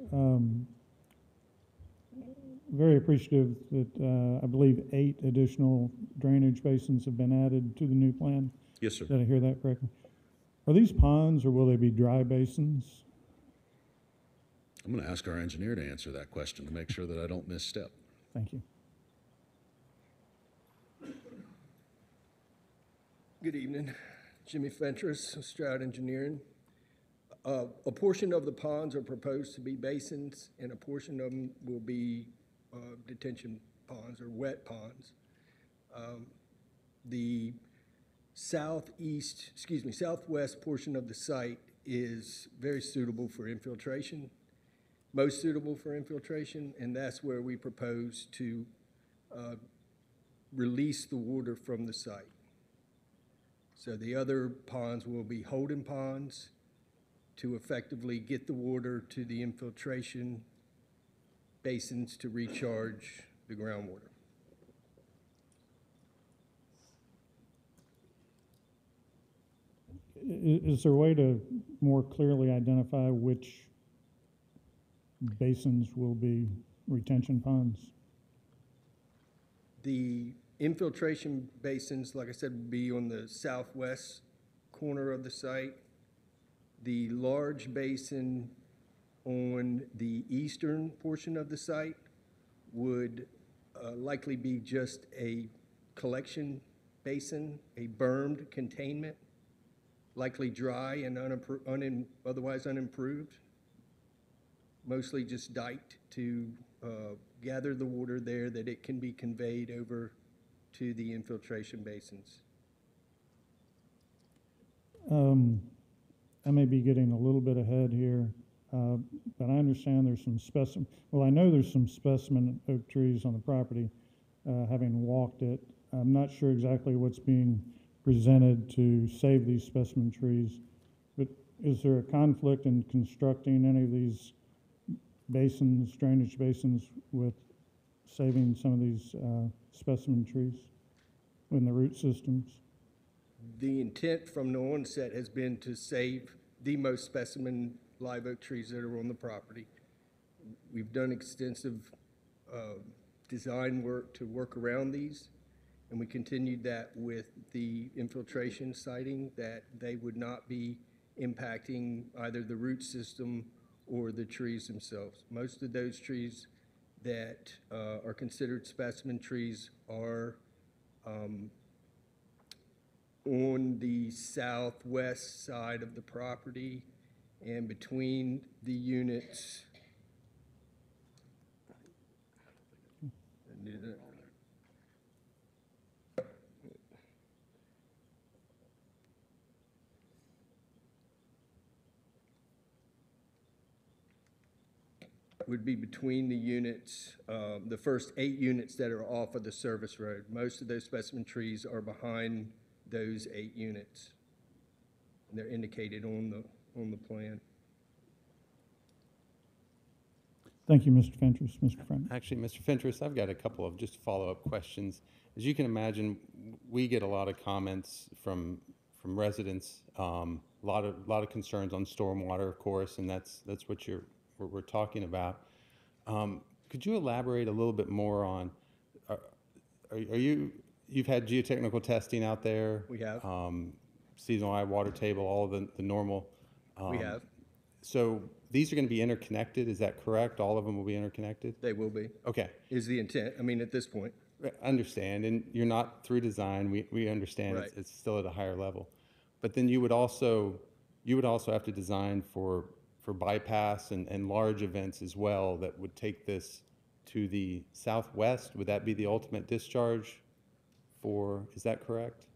[SPEAKER 10] Very appreciative that, uh, I believe eight additional drainage basins have been added to the new plan.
[SPEAKER 8] Yes, sir.
[SPEAKER 10] Did I hear that correctly? Are these ponds or will they be dry basins?
[SPEAKER 8] I'm going to ask our engineer to answer that question to make sure that I don't misstep.
[SPEAKER 10] Thank you.
[SPEAKER 11] Good evening, Jimmy Fentress, Stroud Engineering. Uh, A portion of the ponds are proposed to be basins, and a portion of them will be uh, detention ponds or wet ponds. Um, The southeast, excuse me, southwest portion of the site is very suitable for infiltration, most suitable for infiltration, and that's where we propose to uh, release the water from the site. So the other ponds will be holding ponds to effectively get the water to the infiltration basins to recharge the groundwater.
[SPEAKER 10] Is there a way to more clearly identify which basins will be retention ponds?
[SPEAKER 11] The infiltration basins, like I said, will be on the southwest corner of the site. The large basin on the eastern portion of the site would uh, likely be just a collection basin, a bermed containment, likely dry and unimpro- unim- otherwise unimproved. mostly just diked to uh, gather the water there, that it can be conveyed over to the infiltration basins.
[SPEAKER 10] Um, I may be getting a little bit ahead here, uh, but I understand there's some specimen, well, I know there's some specimen oak trees on the property, uh, having walked it. I'm not sure exactly what's being presented to save these specimen trees, but is there a conflict in constructing any of these basins, drainage basins with saving some of these, uh, specimen trees in the root systems?
[SPEAKER 11] The intent from the onset has been to save the most specimen live oak trees that are on the property. We've done extensive uh, design work to work around these, and we continued that with the infiltration siting, that they would not be impacting either the root system or the trees themselves. Most of those trees that uh, are considered specimen trees are um, on the southwest side of the property and between the units. Would be between the units, um, the first eight units that are off of the service road. Most of those specimen trees are behind those eight units. And they're indicated on the, on the plan.
[SPEAKER 10] Thank you, Mr. Fentress. Mr. Frank?
[SPEAKER 1] Actually, Mr. Fentress, I've got a couple of just follow-up questions. As you can imagine, we get a lot of comments from, from residents, um, a lot of, lot of concerns on stormwater, of course, and that's, that's what you're, what we're talking about. Um, Could you elaborate a little bit more on, are, are are you, you've had geotechnical testing out there?
[SPEAKER 11] We have.
[SPEAKER 1] Um, Seasonal high water table, all the, the normal?
[SPEAKER 11] We
[SPEAKER 1] um,
[SPEAKER 11] have,
[SPEAKER 1] So these are going to be interconnected, is that correct? All of them will be interconnected?
[SPEAKER 11] they will be,
[SPEAKER 1] Okay.
[SPEAKER 11] is the intent, I mean, at this point.
[SPEAKER 1] I Understand, and you're not through design, we, we understand it's,
[SPEAKER 11] Right.
[SPEAKER 1] it's still at a higher level. But then you would also, you would also have to design for, for bypass and, and large events as well that would take this to the southwest? Would that be the ultimate discharge for, is that correct?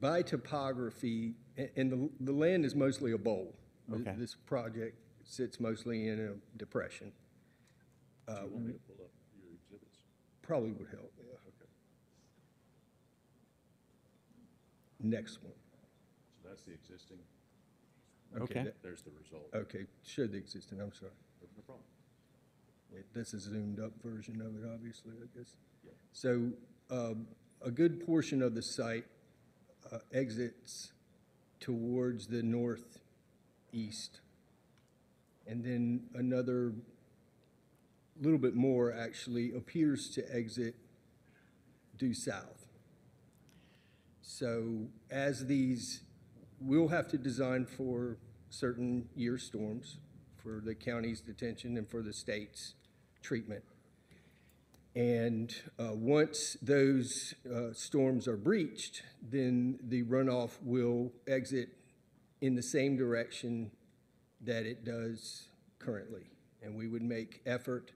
[SPEAKER 11] By topography, a- and the, the land is mostly a bowl. Th-
[SPEAKER 1] Okay.
[SPEAKER 11] This project sits mostly in a depression. Uh, Probably would help, yeah. Next one.
[SPEAKER 8] So that's the existing,
[SPEAKER 1] Okay.
[SPEAKER 11] that-
[SPEAKER 8] there's the result.
[SPEAKER 11] Okay, show the existing, I'm sorry.
[SPEAKER 8] No problem.
[SPEAKER 11] Yeah, This is a zoomed-up version of it, obviously, I guess. So um, a good portion of the site uh, exits towards the northeast. And then another, little bit more actually appears to exit due south. So as these, we'll have to design for certain year storms for the county's detention and for the state's treatment. And uh, once those uh, storms are breached, then the runoff will exit in the same direction that it does currently. And we would make effort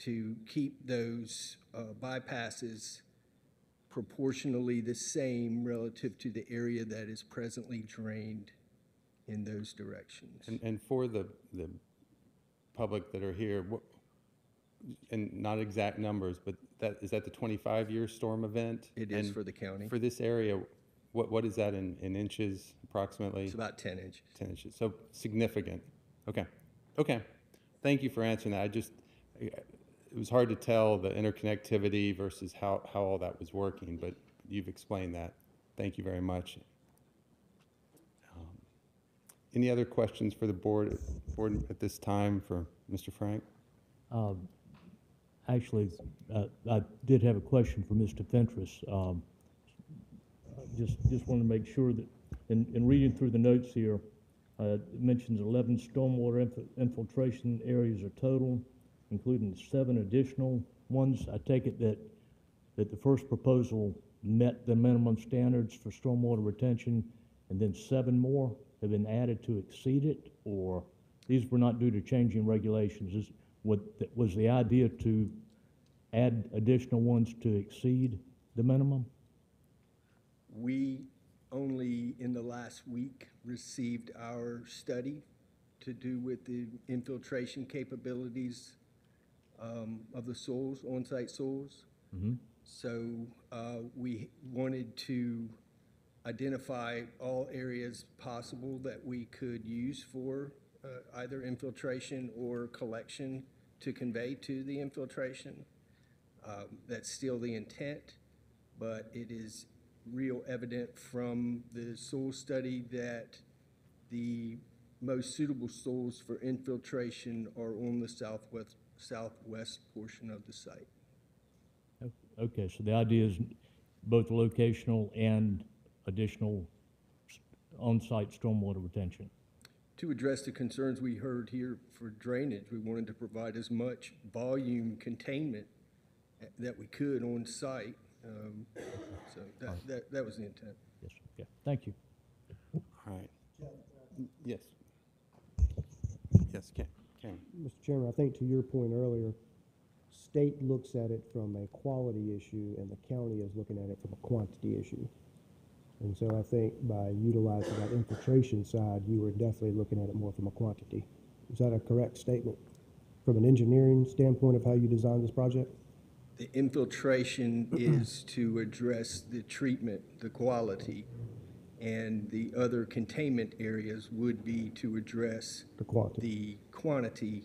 [SPEAKER 11] to keep those uh, bypasses proportionally the same relative to the area that is presently drained in those directions.
[SPEAKER 1] And, and for the, the public that are here, what, and not exact numbers, but that, is that the twenty-five year storm event?
[SPEAKER 11] It is
[SPEAKER 1] And
[SPEAKER 11] for the county.
[SPEAKER 1] For this area, what, what is that in, in inches approximately?
[SPEAKER 11] It's about 10 inches.
[SPEAKER 1] 10 inches, so significant. Okay, okay. Thank you for answering that. I just, it was hard to tell the interconnectivity versus how, how all that was working, but you've explained that. Thank you very much. Um, Any other questions for the board, board at this time for Mr. Frank?
[SPEAKER 12] Um, Actually, uh, I did have a question for Mr. Fentress. Um, Just, just want to make sure that, in, in reading through the notes here, uh, it mentions 11 stormwater inf- infiltration areas are total, including seven additional ones. I take it that, that the first proposal met the minimum standards for stormwater retention, and then seven more have been added to exceed it, or these were not due to changing regulations. Is, what, was the idea to add additional ones to exceed the minimum?
[SPEAKER 11] We only in the last week received our study to do with the infiltration capabilities um, of the soils, on-site soils. So uh, we wanted to identify all areas possible that we could use for uh, either infiltration or collection to convey to the infiltration. Um, That's still the intent, but it is real evident from the soil study that the most suitable soils for infiltration are on the southwest, southwest portion of the site.
[SPEAKER 12] Okay, so the idea is both locational and additional on-site stormwater retention.
[SPEAKER 11] To address the concerns we heard here for drainage, we wanted to provide as much volume containment eh, that we could on site. Um, So that, that, that was the intent.
[SPEAKER 12] Yes, okay, thank you.
[SPEAKER 1] All right. Yes. Yes, Cam, Cam.
[SPEAKER 4] Mr. Chairman, I think to your point earlier, state looks at it from a quality issue and the county is looking at it from a quantity issue. And so I think by utilizing that infiltration side, you were definitely looking at it more from a quantity. Is that a correct statement? From an engineering standpoint of how you designed this project?
[SPEAKER 11] The infiltration is to address the treatment, the quality, and the other containment areas would be to address
[SPEAKER 4] The quantity.
[SPEAKER 11] the quantity.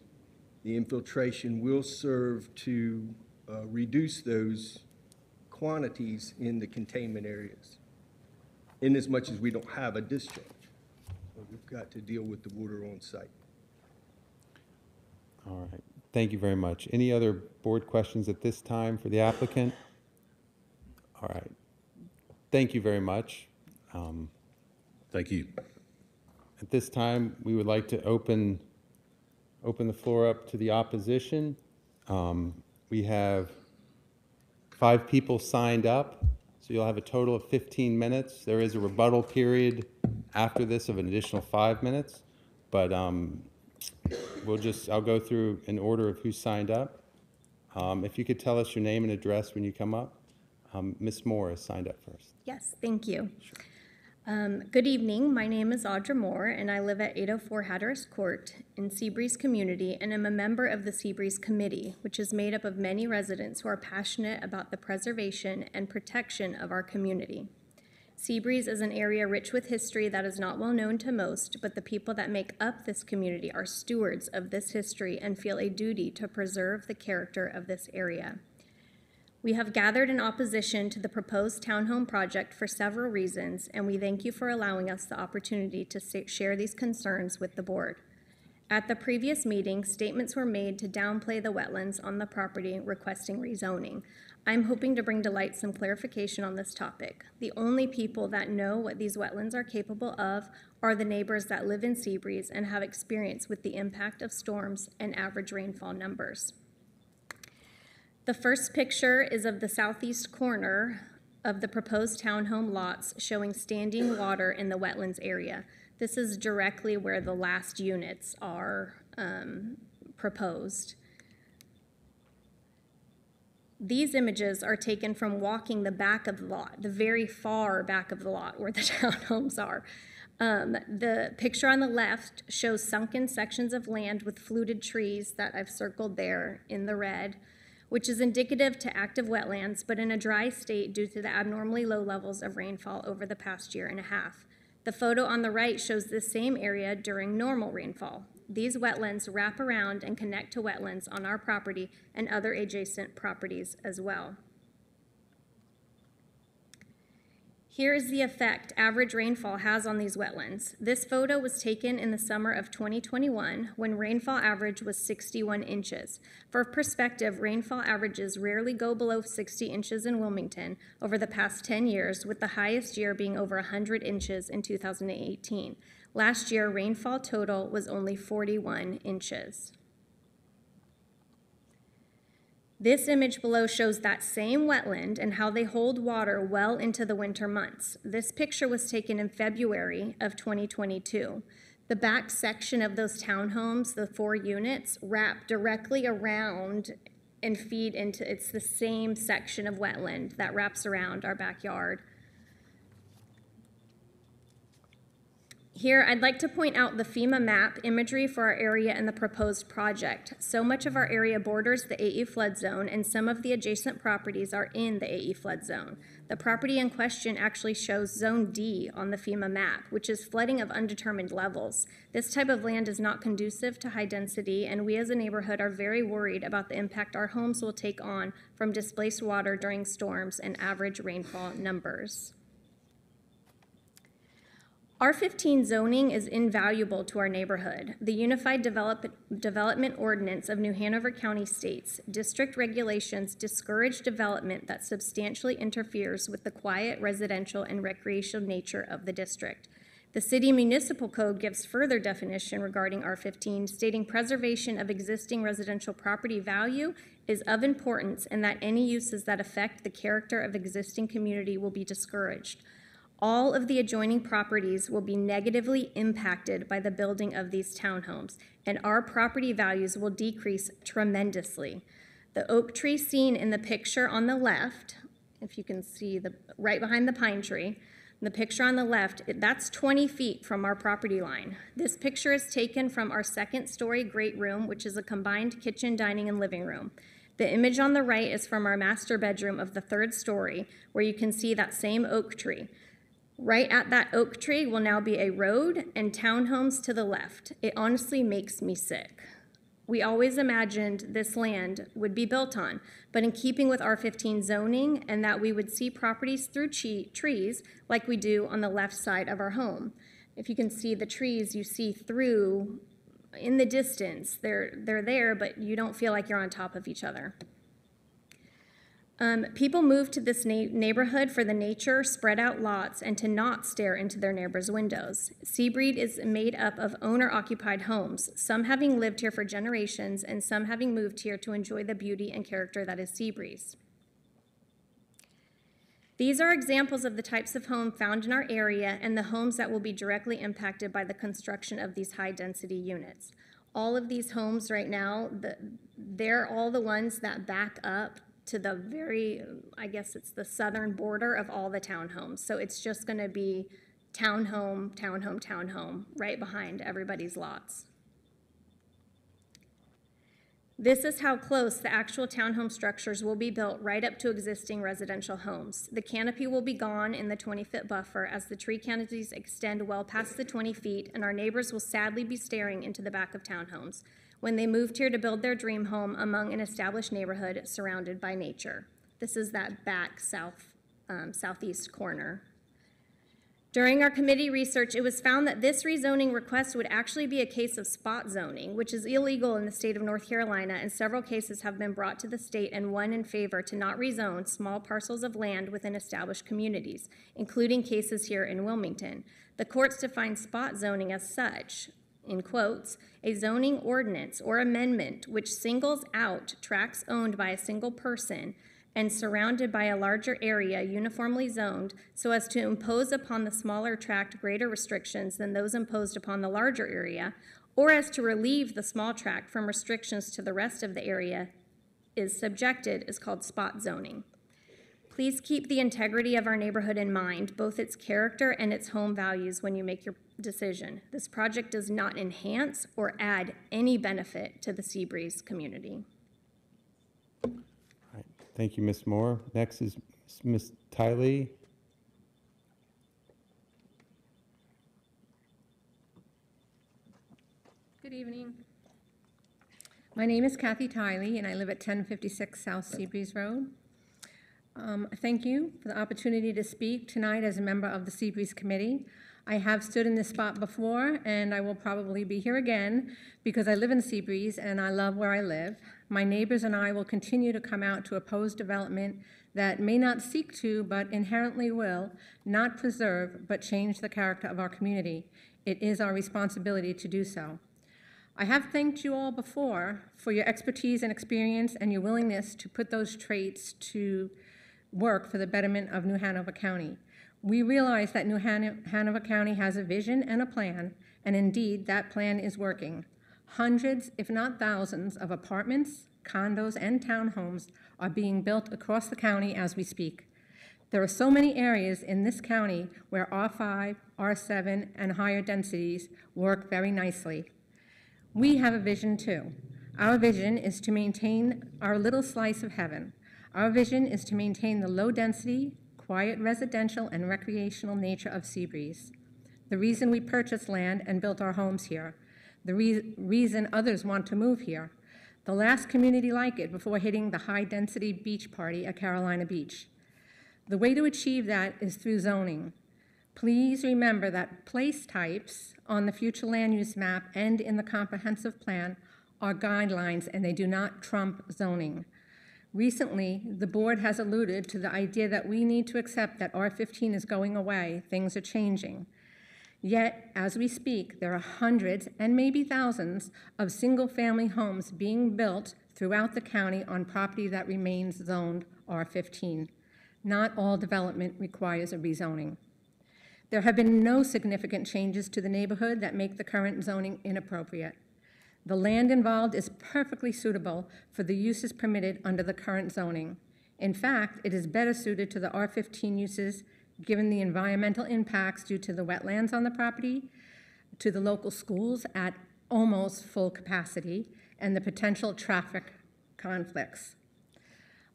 [SPEAKER 11] The infiltration will serve to uh, reduce those quantities in the containment areas, in as much as we don't have a discharge. So We've got to deal with the water on site.
[SPEAKER 1] All right. Thank you very much. Any other board questions at this time for the applicant? All right. Thank you very much. Um,
[SPEAKER 8] Thank you.
[SPEAKER 1] At this time, we would like to open, open the floor up to the opposition. Um, We have five people signed up, so you'll have a total of 15 minutes. There is a rebuttal period after this of an additional five minutes, but um, we'll just, I'll go through an order of who signed up. Um, If you could tell us your name and address when you come up. Um, Ms. Moore has signed up first.
[SPEAKER 13] Yes, thank you. Um, Good evening. My name is Audra Moore, and I live at 804 Hatteras Court in Seabreeze Community, and am a member of the Seabreeze Committee, which is made up of many residents who are passionate about the preservation and protection of our community. Seabreeze is an area rich with history that is not well known to most, but the people that make up this community are stewards of this history and feel a duty to preserve the character of this area. We have gathered in opposition to the proposed townhome project for several reasons, and we thank you for allowing us the opportunity to share these concerns with the board. At the previous meeting, statements were made to downplay the wetlands on the property requesting rezoning. I'm hoping to bring to light some clarification on this topic. The only people that know what these wetlands are capable of are the neighbors that live in Seabreeze and have experience with the impact of storms and average rainfall numbers. The first picture is of the southeast corner of the proposed townhome lots showing standing water in the wetlands area. This is directly where the last units are um, proposed. These images are taken from walking the back of the lot, the very far back of the lot where the townhomes are. Um, the picture on the left shows sunken sections of land with fluted trees that I've circled there in the red, which is indicative to active wetlands, but in a dry state due to the abnormally low levels of rainfall over the past year and a half. The photo on the right shows this same area during normal rainfall. These wetlands wrap around and connect to wetlands on our property and other adjacent properties as well. Here is the effect average rainfall has on these wetlands. This photo was taken in the summer of 2021 when rainfall average was 61 inches. For perspective, rainfall averages rarely go below 60 inches in Wilmington over the past 10 years, with the highest year being over 100 inches in 2018. Last year, rainfall total was only 41 inches. This image below shows that same wetland and how they hold water well into the winter months. This picture was taken in February of 2022. The back section of those townhomes, the four units, wrap directly around and feed into, it's the same section of wetland that wraps around our backyard. Here, I'd like to point out the FEMA map imagery for our area and the proposed project. So much of our area borders the AE flood zone, and some of the adjacent properties are in the AE flood zone. The property in question actually shows Zone D on the FEMA map, which is flooding of undetermined levels. This type of land is not conducive to high density, and we as a neighborhood are very worried about the impact our homes will take on from displaced water during storms and average rainfall numbers. R15 zoning is invaluable to our neighborhood. The Unified Develop- Development Ordinance of New Hanover County states, "District regulations discourage development that substantially interferes with the quiet residential and recreational nature of the district." The City Municipal Code gives further definition regarding R15, stating preservation of existing residential property value is of importance and that any uses that affect the character of existing community will be discouraged all of the adjoining properties will be negatively impacted by the building of these townhomes, and our property values will decrease tremendously. The oak tree seen in the picture on the left, if you can see the, right behind the pine tree, the picture on the left, that's 20 feet from our property line. This picture is taken from our second-story great room, which is a combined kitchen, dining, and living room. The image on the right is from our master bedroom of the third story, where you can see that same oak tree. Right at that oak tree will now be a road and townhomes to the left. It honestly makes me sick. We always imagined this land would be built on, but in keeping with R15 zoning and that we would see properties through trees like we do on the left side of our home. If you can see the trees, you see through in the distance. They're, they're there, but you don't feel like you're on top of each other. Um, people move to this na- neighborhood for the nature, spread out lots, and to not stare into their neighbors' windows. Seabreeze is made up of owner occupied homes, some having lived here for generations, and some having moved here to enjoy the beauty and character that is Seabreeze. These are examples of the types of home found in our area and the homes that will be directly impacted by the construction of these high density units. All of these homes right now, the, they're all the ones that back up to the very, I guess it's the southern border of all the townhomes. So it's just gonna be townhome, townhome, townhome, right behind everybody's lots. This is how close the actual townhome structures will be built right up to existing residential homes. The canopy will be gone in the 20-foot buffer as the tree canopies extend well past the 20 feet, and our neighbors will sadly be staring into the back of townhomes when they moved here to build their dream home among an established neighborhood surrounded by nature. This is that back south, um, southeast corner. During our committee research, it was found that this rezoning request would actually be a case of spot zoning, which is illegal in the state of North Carolina, and several cases have been brought to the state and won in favor to not rezone small parcels of land within established communities, including cases here in Wilmington. The courts define spot zoning as such, in quotes, a zoning ordinance or amendment which singles out tracts owned by a single person and surrounded by a larger area uniformly zoned so as to impose upon the smaller tract greater restrictions than those imposed upon the larger area, or as to relieve the small tract from restrictions to the rest of the area is subjected is called spot zoning. Please keep the integrity of our neighborhood in mind, both its character and its home values when you make your decision. This project does not enhance or add any benefit to the Seabreeze community.
[SPEAKER 1] All right, Thank you, Ms. Moore. Next is Ms. Tiley.
[SPEAKER 14] Good evening. My name is Kathy Tiley, and I live at 1056 South Seabreeze Road. Um, Thank you for the opportunity to speak tonight as a member of the Seabreeze Committee. I have stood in this spot before, and I will probably be here again because I live in Seabreeze and I love where I live. My neighbors and I will continue to come out to oppose development that may not seek to, but inherently will, not preserve, but change the character of our community. It is our responsibility to do so. I have thanked you all before for your expertise and experience and your willingness to put those traits to work for the betterment of New Hanover County. We realize that New Han- Hanover County has a vision and a plan, and indeed, that plan is working. Hundreds, if not thousands, of apartments, condos, and townhomes are being built across the county as we speak. There are so many areas in this county where R5, R7, and higher densities work very nicely. We have a vision too. Our vision is to maintain our little slice of heaven. Our vision is to maintain the low-density, quiet residential and recreational nature of Seabreeze. The reason we purchased land and built our homes here. The rea- reason others want to move here. The last community like it before hitting the high-density beach party at Carolina Beach. The way to achieve that is through zoning. Please remember that place types on the future land use map and in the comprehensive plan are guidelines and they do not trump zoning. Recently, the board has alluded to the idea that we need to accept that R15 is going away, things are changing. Yet, as we speak, there are hundreds and maybe thousands of single-family homes being built throughout the county on property that remains zoned R15. Not all development requires a rezoning. There have been no significant changes to the neighborhood that make the current zoning inappropriate. The land involved is perfectly suitable for the uses permitted under the current zoning. In fact, it is better suited to the R15 uses, given the environmental impacts due to the wetlands on the property, to the local schools at almost full capacity, and the potential traffic conflicts.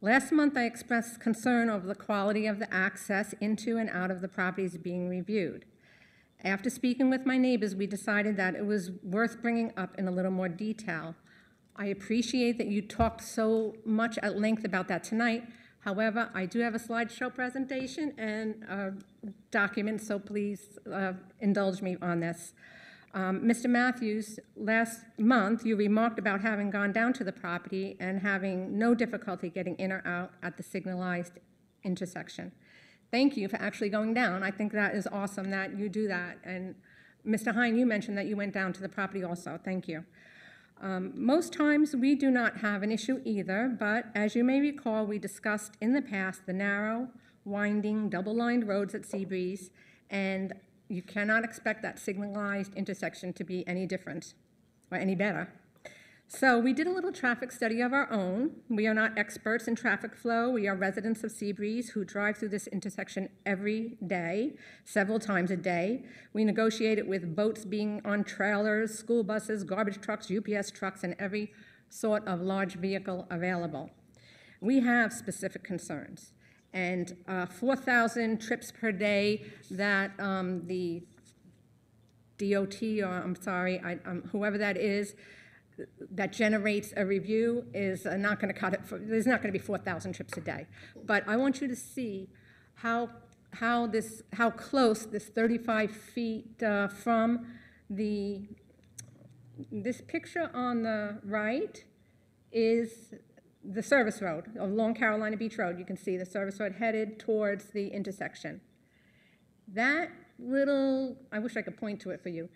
[SPEAKER 14] Last month, I expressed concern over the quality of the access into and out of the properties being reviewed. After speaking with my neighbors, we decided that it was worth bringing up in a little more detail. I appreciate that you talked so much at length about that tonight. However, I do have a slideshow presentation and a document, so please uh, indulge me on this. Um, Mr. Matthews, last month, you remarked about having gone down to the property and having no difficulty getting in or out at the signalized intersection. Thank you for actually going down. I think that is awesome that you do that. And Mr. Hine, you mentioned that you went down to the property also. Thank you. Um, Most times, we do not have an issue either, but as you may recall, we discussed in the past the narrow, winding, double-lined roads at Seabreeze, and you cannot expect that signalized intersection to be any different or any better. So we did a little traffic study of our own. We are not experts in traffic flow. We are residents of Seabreeze who drive through this intersection every day, several times a day. We negotiate it with boats being on trailers, school buses, garbage trucks, UPS trucks, and every sort of large vehicle available. We have specific concerns. And uh, 4,000 trips per day that um, the DOT, or I'm sorry, I- um, whoever that is, that generates a review is uh, not going to cut it, for there's not going to be 4,000 trips a day. But I want you to see how, how this, how close this 35 feet uh, from the, this picture on the right is the service road, along Carolina Beach Road. You can see the service road headed towards the intersection. That little, I wish I could point to it for you.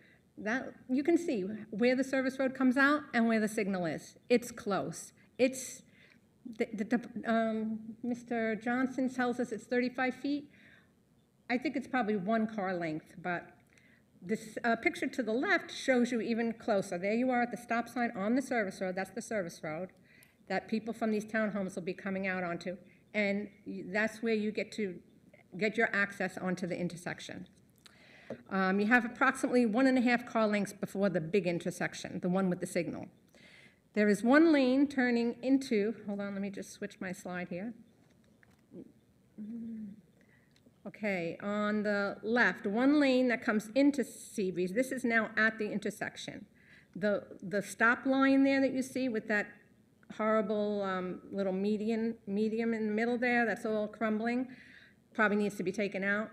[SPEAKER 14] That, you can see where the service road comes out and where the signal is. It's close. It's, the, the, um, Mr. Johnson tells us it's 35 feet. I think it's probably one car length, but this uh, picture to the left shows you even closer. There you are at the stop sign on the service road, that's the service road, that people from these townhomes will be coming out onto. And that's where you get to get your access onto the intersection. Um, You have approximately one and a half car lengths before the big intersection, the one with the signal. There is one lane turning into, hold on, let me just switch my slide here. Okay, on the left, one lane that comes into Seabreeze, this is now at the intersection. The, the stop line there that you see with that horrible um, little median, medium in the middle there, that's all crumbling, probably needs to be taken out.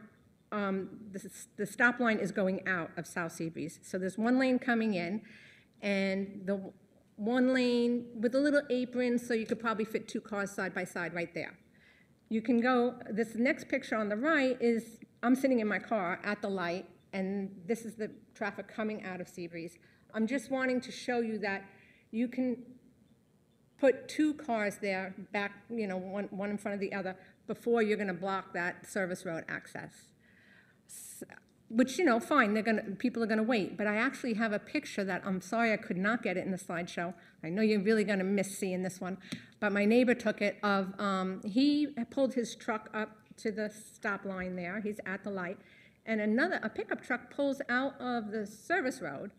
[SPEAKER 14] Um, The, the stop line is going out of South Seabreeze. So there's one lane coming in, and the one lane with a little apron, so you could probably fit two cars side by side right there. You can go, this next picture on the right is, I'm sitting in my car at the light, and this is the traffic coming out of Seabreeze. I'm just wanting to show you that you can put two cars there back, you know, one, one in front of the other, before you're gonna block that service road access. Which, you know, fine, they're gonna, people are gonna wait, but I actually have a picture that, I'm sorry I could not get it in the slideshow. I know you're really gonna miss seeing this one, but my neighbor took it of, um, he pulled his truck up to the stop line there, he's at the light, and another, a pickup truck pulls out of the service road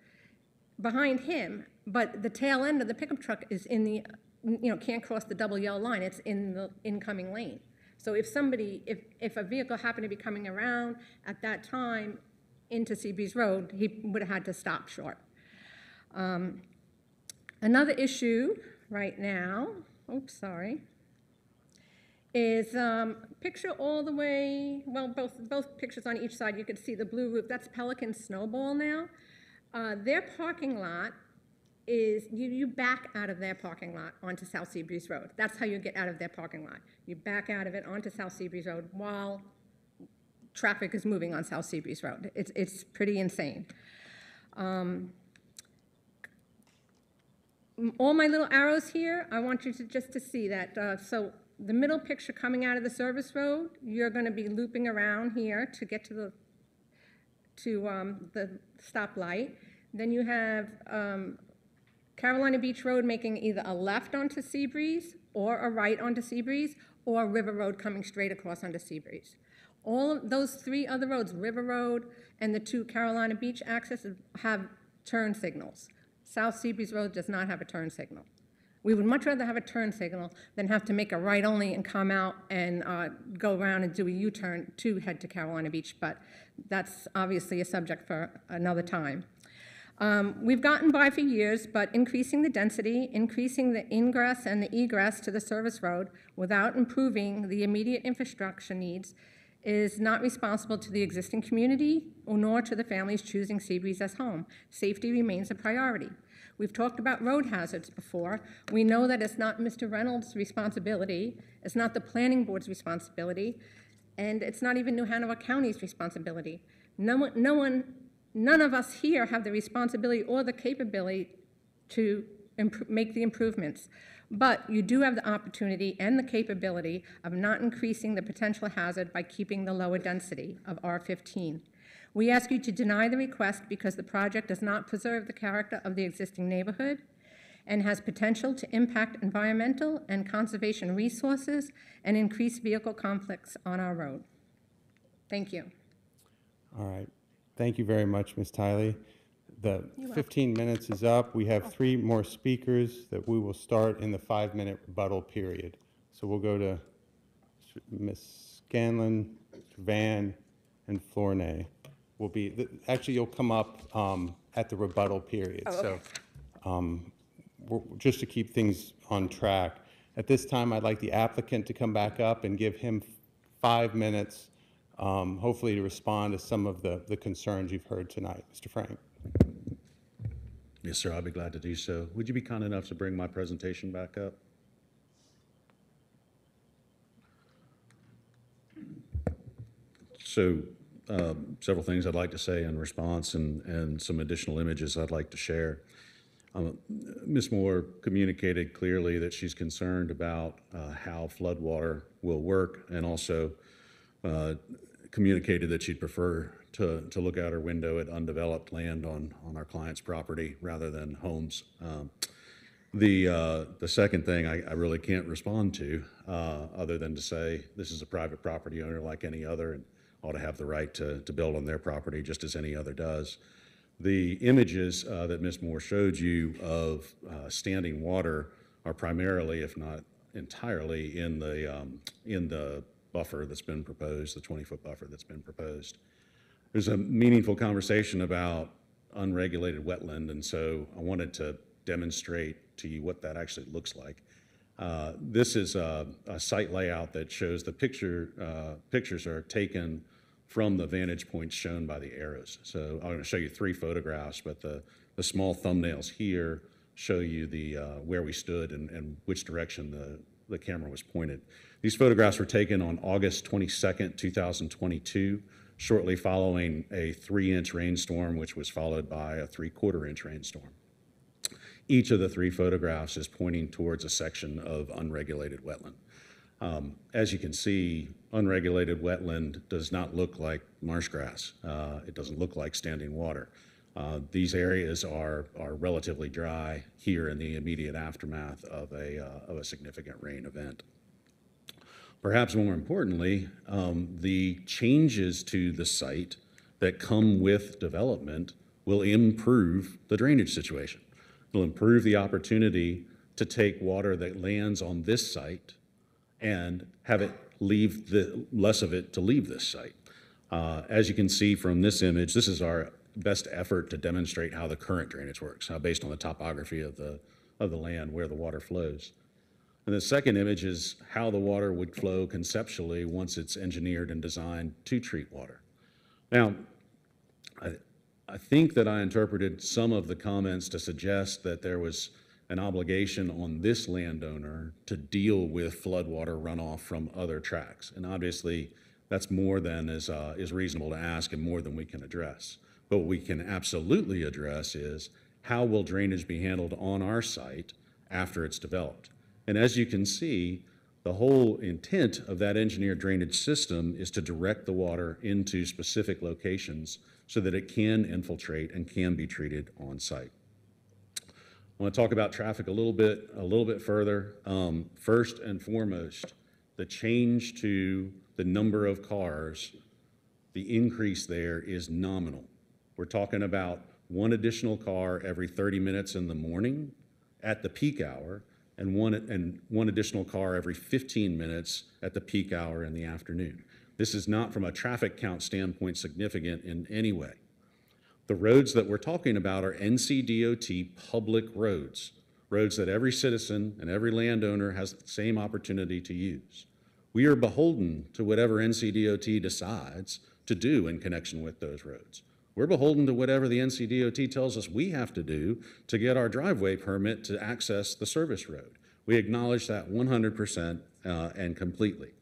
[SPEAKER 14] behind him, but the tail end of the pickup truck is in the, you know, can't cross the double yellow line, it's in the incoming lane. So if somebody, if, if a vehicle happened to be coming around at that time into Seabreeze Road, he would have had to stop short. Um, Another issue right now, oops, sorry, is um, picture all the way, well, both, both pictures on each side, you could see the blue roof, that's Pelican Snowball now. Uh, Their parking lot is, you, you back out of their parking lot onto South Seabreeze Road. That's how you get out of their parking lot. You back out of it onto South Seabreeze Road while traffic is moving on South Seabreeze Road. It's, it's pretty insane. Um, All my little arrows here, I want you to, just to see that, uh, so the middle picture coming out of the service road, you're gonna be looping around here to get to the, to um, the stoplight. Then you have um, Carolina Beach Road making either a left onto Seabreeze or a right onto Seabreeze, or River Road coming straight across onto Seabreeze. All of those three other roads, River Road and the two Carolina Beach accesses, have turn signals. South Seabreeze Road does not have a turn signal. We would much rather have a turn signal than have to make a right only and come out and uh, go around and do a U-turn to head to Carolina Beach, but that's obviously a subject for another time. Um, We've gotten by for years, but increasing the density, increasing the ingress and the egress to the service road without improving the immediate infrastructure needs is not responsible to the existing community nor to the families choosing Seabreeze as home. Safety remains a priority. We've talked about road hazards before. We know that it's not Mr. Reynolds' responsibility, it's not the planning board's responsibility, and it's not even New Hanover County's responsibility. No one, no one, none of us here have the responsibility or the capability to make the improvements. But you do have the opportunity and the capability of not increasing the potential hazard by keeping the lower density of R15. We ask you to deny the request because the project does not preserve the character of the existing neighborhood and has potential to impact environmental and conservation resources and increase vehicle conflicts on our road. Thank you.
[SPEAKER 1] All right. Thank you very much, Ms. Tiley. The 15 minutes is up. We have three more speakers that we will start in the five-minute rebuttal period. So we'll go to Ms. Scanlon. Van, and Flornay. Will be, th- actually, you'll come up um, at the rebuttal period. So um, we're- just to keep things on track, at this time, I'd like the applicant to come back up and give him five minutes, um, hopefully to respond to some of the the concerns you've heard tonight. Mr. Frank?
[SPEAKER 8] Yes, sir, I'll be glad to do so. Would you be kind enough to bring my presentation back up? So, um, several things I'd like to say in response and, and some additional images I'd like to share. Um, Ms. Moore communicated clearly that she's concerned about uh, how floodwater will work and also uh, communicated that she'd prefer to, to look out our window at undeveloped land on, on our client's property rather than homes. Um, The, uh, the second thing I, I really can't respond to, uh, other than to say, this is a private property owner like any other and ought to have the right to, to build on their property just as any other does. The images uh, that Ms. Moore showed you of uh, standing water are primarily, if not entirely, in the, um, in the buffer that's been proposed, the 20-foot buffer that's been proposed. There's a meaningful conversation about unregulated wetland, and so I wanted to demonstrate to you what that actually looks like. Uh, This is a, a site layout that shows the picture, uh, pictures are taken from the vantage points shown by the arrows. So I'm going to show you three photographs, but the, the small thumbnails here show you the, uh, where we stood and, and which direction the, the camera was pointed. These photographs were taken on August 22nd, 2022, shortly following a three-inch rainstorm, which was followed by a three-quarter inch rainstorm. Each of the three photographs is pointing towards a section of unregulated wetland. Um, As you can see, unregulated wetland does not look like marsh grass. Uh, It doesn't look like standing water. Uh, These areas are, are relatively dry here in the immediate aftermath of a, uh, of a significant rain event. Perhaps more importantly, um, the changes to the site that come with development will improve the drainage situation. It'll improve the opportunity to take water that lands on this site and have it leave the, less of it to leave this site. Uh, As you can see from this image, this is our best effort to demonstrate how the current drainage works, uh, based on the topography of the, of the land where the water flows. And the second image is how the water would flow conceptually once it's engineered and designed to treat water. Now, I, I think that I interpreted some of the comments to suggest that there was an obligation on this landowner to deal with floodwater runoff from other tracks. And obviously, that's more than is, uh, is reasonable to ask and more than we can address. But what we can absolutely address is how will drainage be handled on our site after it's developed? And as you can see, the whole intent of that engineered drainage system is to direct the water into specific locations so that it can infiltrate and can be treated on site. I want to talk about traffic a little bit, a little bit further. Um, first and foremost, the change to the number of cars, the increase there is nominal. We're talking about one additional car every 30 minutes in the morning at the peak hour, and one, and one additional car every 15 minutes at the peak hour in the afternoon. This is not, from a traffic count standpoint, significant in any way. The roads that we're talking about are NCDOT public roads, roads that every citizen and every landowner has the same opportunity to use. We are beholden to whatever NCDOT decides to do in connection with those roads. We're beholden to whatever the NCDOT tells us we have to do to get our driveway permit to access the service road. We acknowledge that 100% uh, and completely.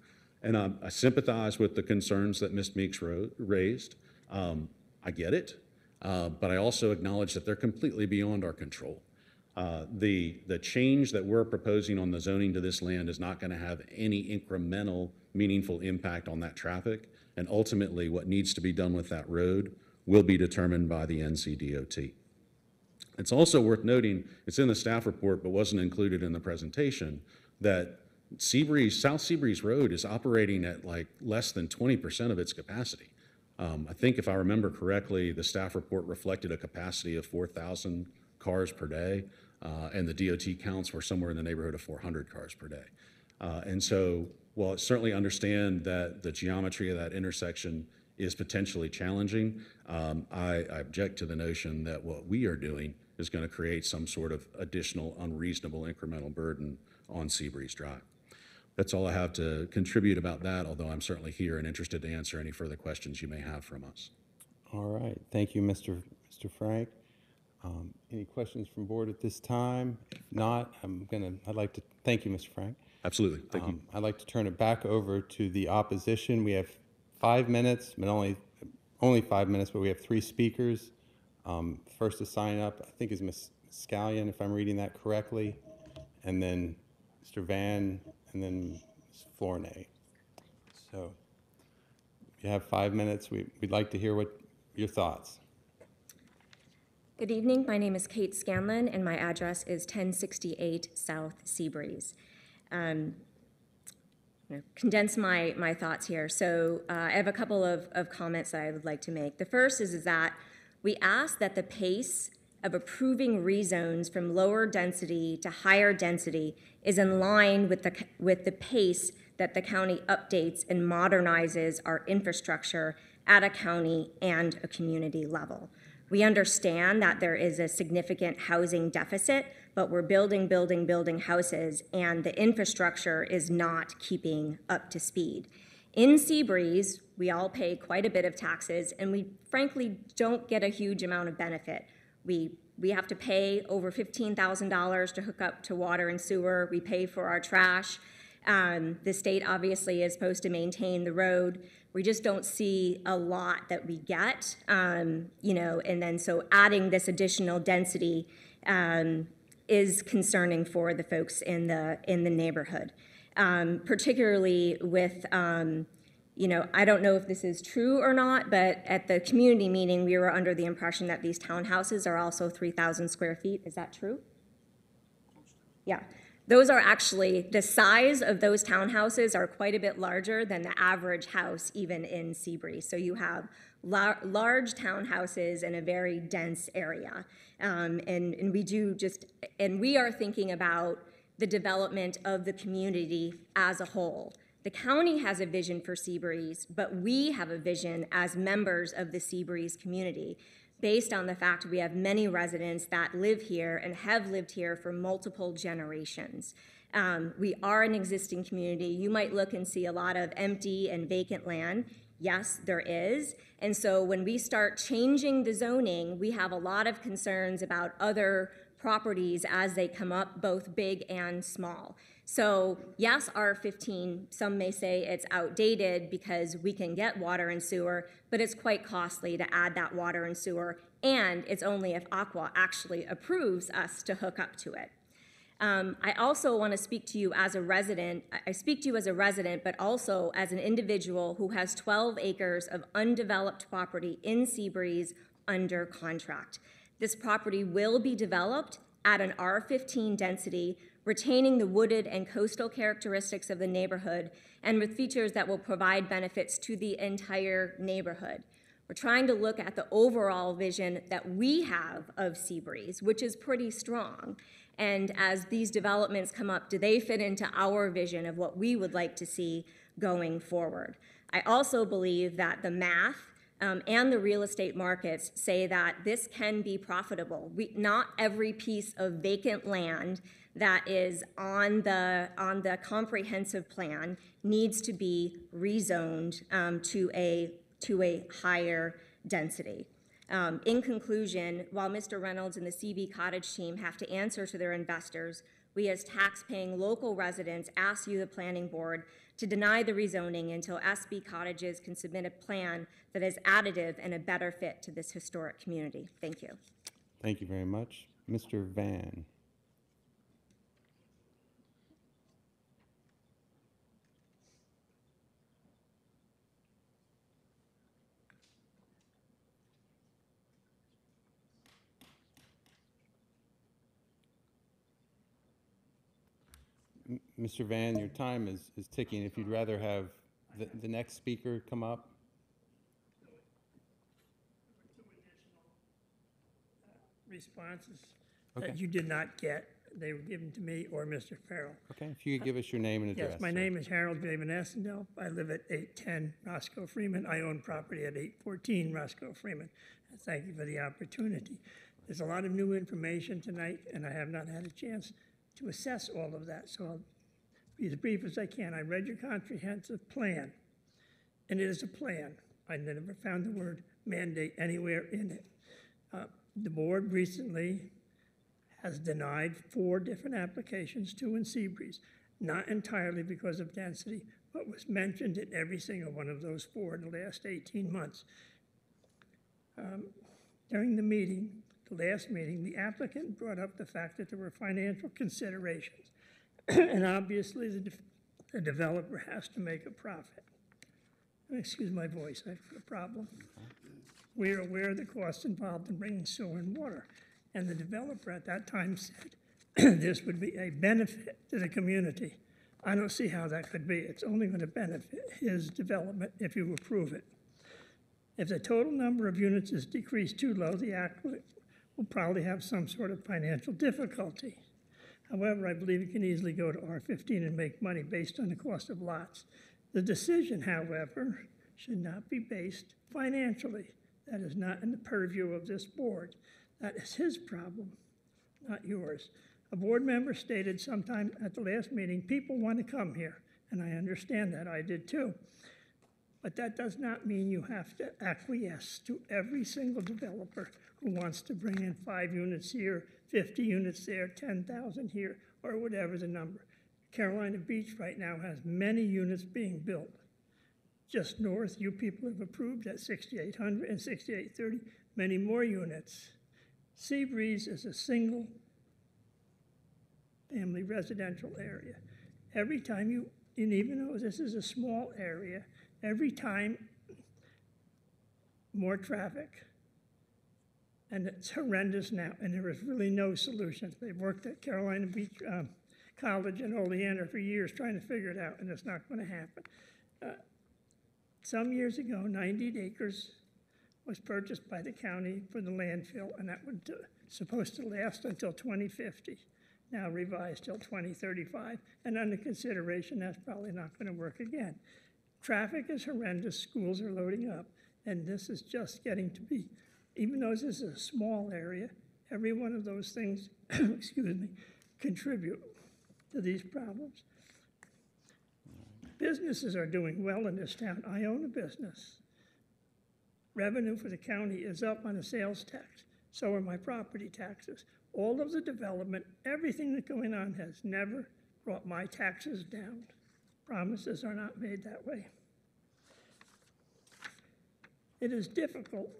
[SPEAKER 8] And um, I sympathize with the concerns that Ms. Meeks raised. Um, I get it, uh, but I also acknowledge that they're completely beyond our control. Uh, The, the change that we're proposing on the zoning to this land is not going to have any incremental, meaningful impact on that traffic. And ultimately, what needs to be done with that road will be determined by the NCDOT. It's also worth noting, it's in the staff report but wasn't included in the presentation, that Seabreeze, South Seabreeze Road is operating at like less than 20% of its capacity. Um, I think if I remember correctly, the staff report reflected a capacity of 4,000 cars per day, uh, and the DOT counts were somewhere in the neighborhood of 400 cars per day. Uh, and so, while I certainly understand that the geometry of that intersection is potentially challenging, um, I, I object to the notion that what we are doing is going to create some sort of additional unreasonable incremental burden on Seabreeze Drive. That's all I have to contribute about that, although I'm certainly here and interested to answer any further questions you may have from us.
[SPEAKER 1] All right, thank you, Mr. Mr. Frank. Um, Any questions from board at this time? If not, I'm gonna, I'd like to, thank you, Mr. Frank.
[SPEAKER 8] Absolutely, thank you.
[SPEAKER 1] Um, I'd like to turn it back over to the opposition. We have five minutes, but only, only five minutes, but we have three speakers. Um, First to sign up, I think is Ms. Scallion, if I'm reading that correctly, and then Mr. Van, and then Ms. Flornay. So you have five minutes. We- We'd like to hear what, your thoughts.
[SPEAKER 15] Good evening. My name is Kate Scanlon, and my address is 1068 South Seabreeze. Um, I'm Condense my, my thoughts here. So uh, I have a couple of, of comments that I would like to make. The first is, is that we ask that the pace of approving rezones from lower density to higher density is in line with the, with the pace that the county updates and modernizes our infrastructure at a county and a community level. We understand that there is a significant housing deficit, but we're building, building, building houses, and the infrastructure is not keeping up to speed. In Seabreeze, we all pay quite a bit of taxes, and we frankly don't get a huge amount of benefit. We, we have to pay over $15,000 to hook up to water and sewer. We pay for our trash. Um, the state obviously is supposed to maintain the road. We just don't see a lot that we get, um, you know, and then so adding this additional density um, is concerning for the folks in the in the neighborhood. um, particularly with, um, you know, I don't know if this is true or not, but at the community meeting, we were under the impression that these townhouses are also 3,000 square feet. Is that true? Yeah. Those are actually, the size of those townhouses are quite a bit larger than the average house even in Seabreeze. So you have lar- large townhouses in a very dense area. Um, and, and we do just, and we are thinking about the development of the community as a whole. The county has a vision for Seabreeze, but we have a vision as members of the Seabreeze community based on the fact we have many residents that live here and have lived here for multiple generations. Um, we are an existing community. You might look and see a lot of empty and vacant land. Yes, there is. And so when we start changing the zoning, we have a lot of concerns about other properties as they come up, both big and small. So yes, R15, some may say it's outdated because we can get water and sewer, but it's quite costly to add that water and sewer, and it's only if Aqua actually approves us to hook up to it. Um, I also want to speak to you as a resident. I speak to you as a resident, but also as an individual who has 12 acres of undeveloped property in Seabreeze under contract. This property will be developed at an R15 density, retaining the wooded and coastal characteristics of the neighborhood and with features that will provide benefits to the entire neighborhood. We're trying to look at the overall vision that we have of Seabreeze, which is pretty strong. And as these developments come up, do they fit into our vision of what we would like to see going forward? I also believe that the math um, and the real estate markets say that this can be profitable. We, not every piece of vacant land that is on the on the comprehensive plan needs to be rezoned um, to a to a higher density. Um, in conclusion, while Mr. Reynolds and the CB Cottage team have to answer to their investors, we as tax-paying local residents ask you, the planning board, to deny the rezoning until SB Cottages can submit a plan that is additive and a better fit to this historic community. Thank you.
[SPEAKER 1] Thank you very much. Mr. Van. Mr. Van, your time is, is ticking. If you'd rather have the, the next speaker come up?
[SPEAKER 16] Uh, responses
[SPEAKER 1] Okay.
[SPEAKER 16] that you did not get. They were given to me or Mr. Farrell.
[SPEAKER 1] Okay, if you could give us your name and address.
[SPEAKER 16] Yes, my
[SPEAKER 1] sir.
[SPEAKER 16] name is Harold J. Van Essendel. I live at 810 Roscoe Freeman. I own property at 814 Roscoe Freeman. And Thank you for the opportunity. There's a lot of new information tonight, and I have not had a chance to assess all of that, so I'll be as brief as I can. I read your comprehensive plan, and it is a plan. I never found the word mandate anywhere in it. Uh, The board recently has denied four different applications, two in Seabreeze, not entirely because of density, but was mentioned in every single one of those four in the last 18 months. Um, During the meeting, the last meeting, the applicant brought up the fact that there were financial considerations. And obviously, the de- the developer has to make a profit. Excuse my voice, I've got a problem. We are aware of the costs involved in bringing sewer and water, and the developer at that time said this would be a benefit to the community. I don't see how that could be. It's only going to benefit his development if you approve it. If the total number of units is decreased too low, the applicant will probably have some sort of financial difficulty. However, I believe it can easily go to R15 and make money based on the cost of lots. The decision, however, should not be based financially. That is not in the purview of this board. That is his problem, not yours. A board member stated sometime at the last meeting, people want to come here, and I understand that, I did too. But that does not mean you have to acquiesce to every single developer who wants to bring in five units here, 50 units there, 10,000 here, or whatever the number. Carolina Beach right now has many units being built. Just north, you people have approved at 6,800 and 6,830, many more units. Seabreeze is a single family residential area. every time you, and even though this is a small area, every time more traffic. And it's horrendous now, and there is really no solution. They've worked at Carolina Beach um, College in Oleander for years trying to figure it out, and it's not going to happen. Uh, Some years ago, 90 acres was purchased by the county for the landfill, and that was supposed to last until 2050. Now revised till 2035, and under consideration, that's probably not going to work again. Traffic is horrendous, schools are loading up, and this is just getting to be, even though this is a small area, every one of those things, excuse me, contribute to these problems. Businesses are doing well in this town. I own a business. Revenue for the county is up on the sales tax, so are my property taxes. All of the development, everything that's going on has never brought my taxes down. Promises are not made that way. It is difficult,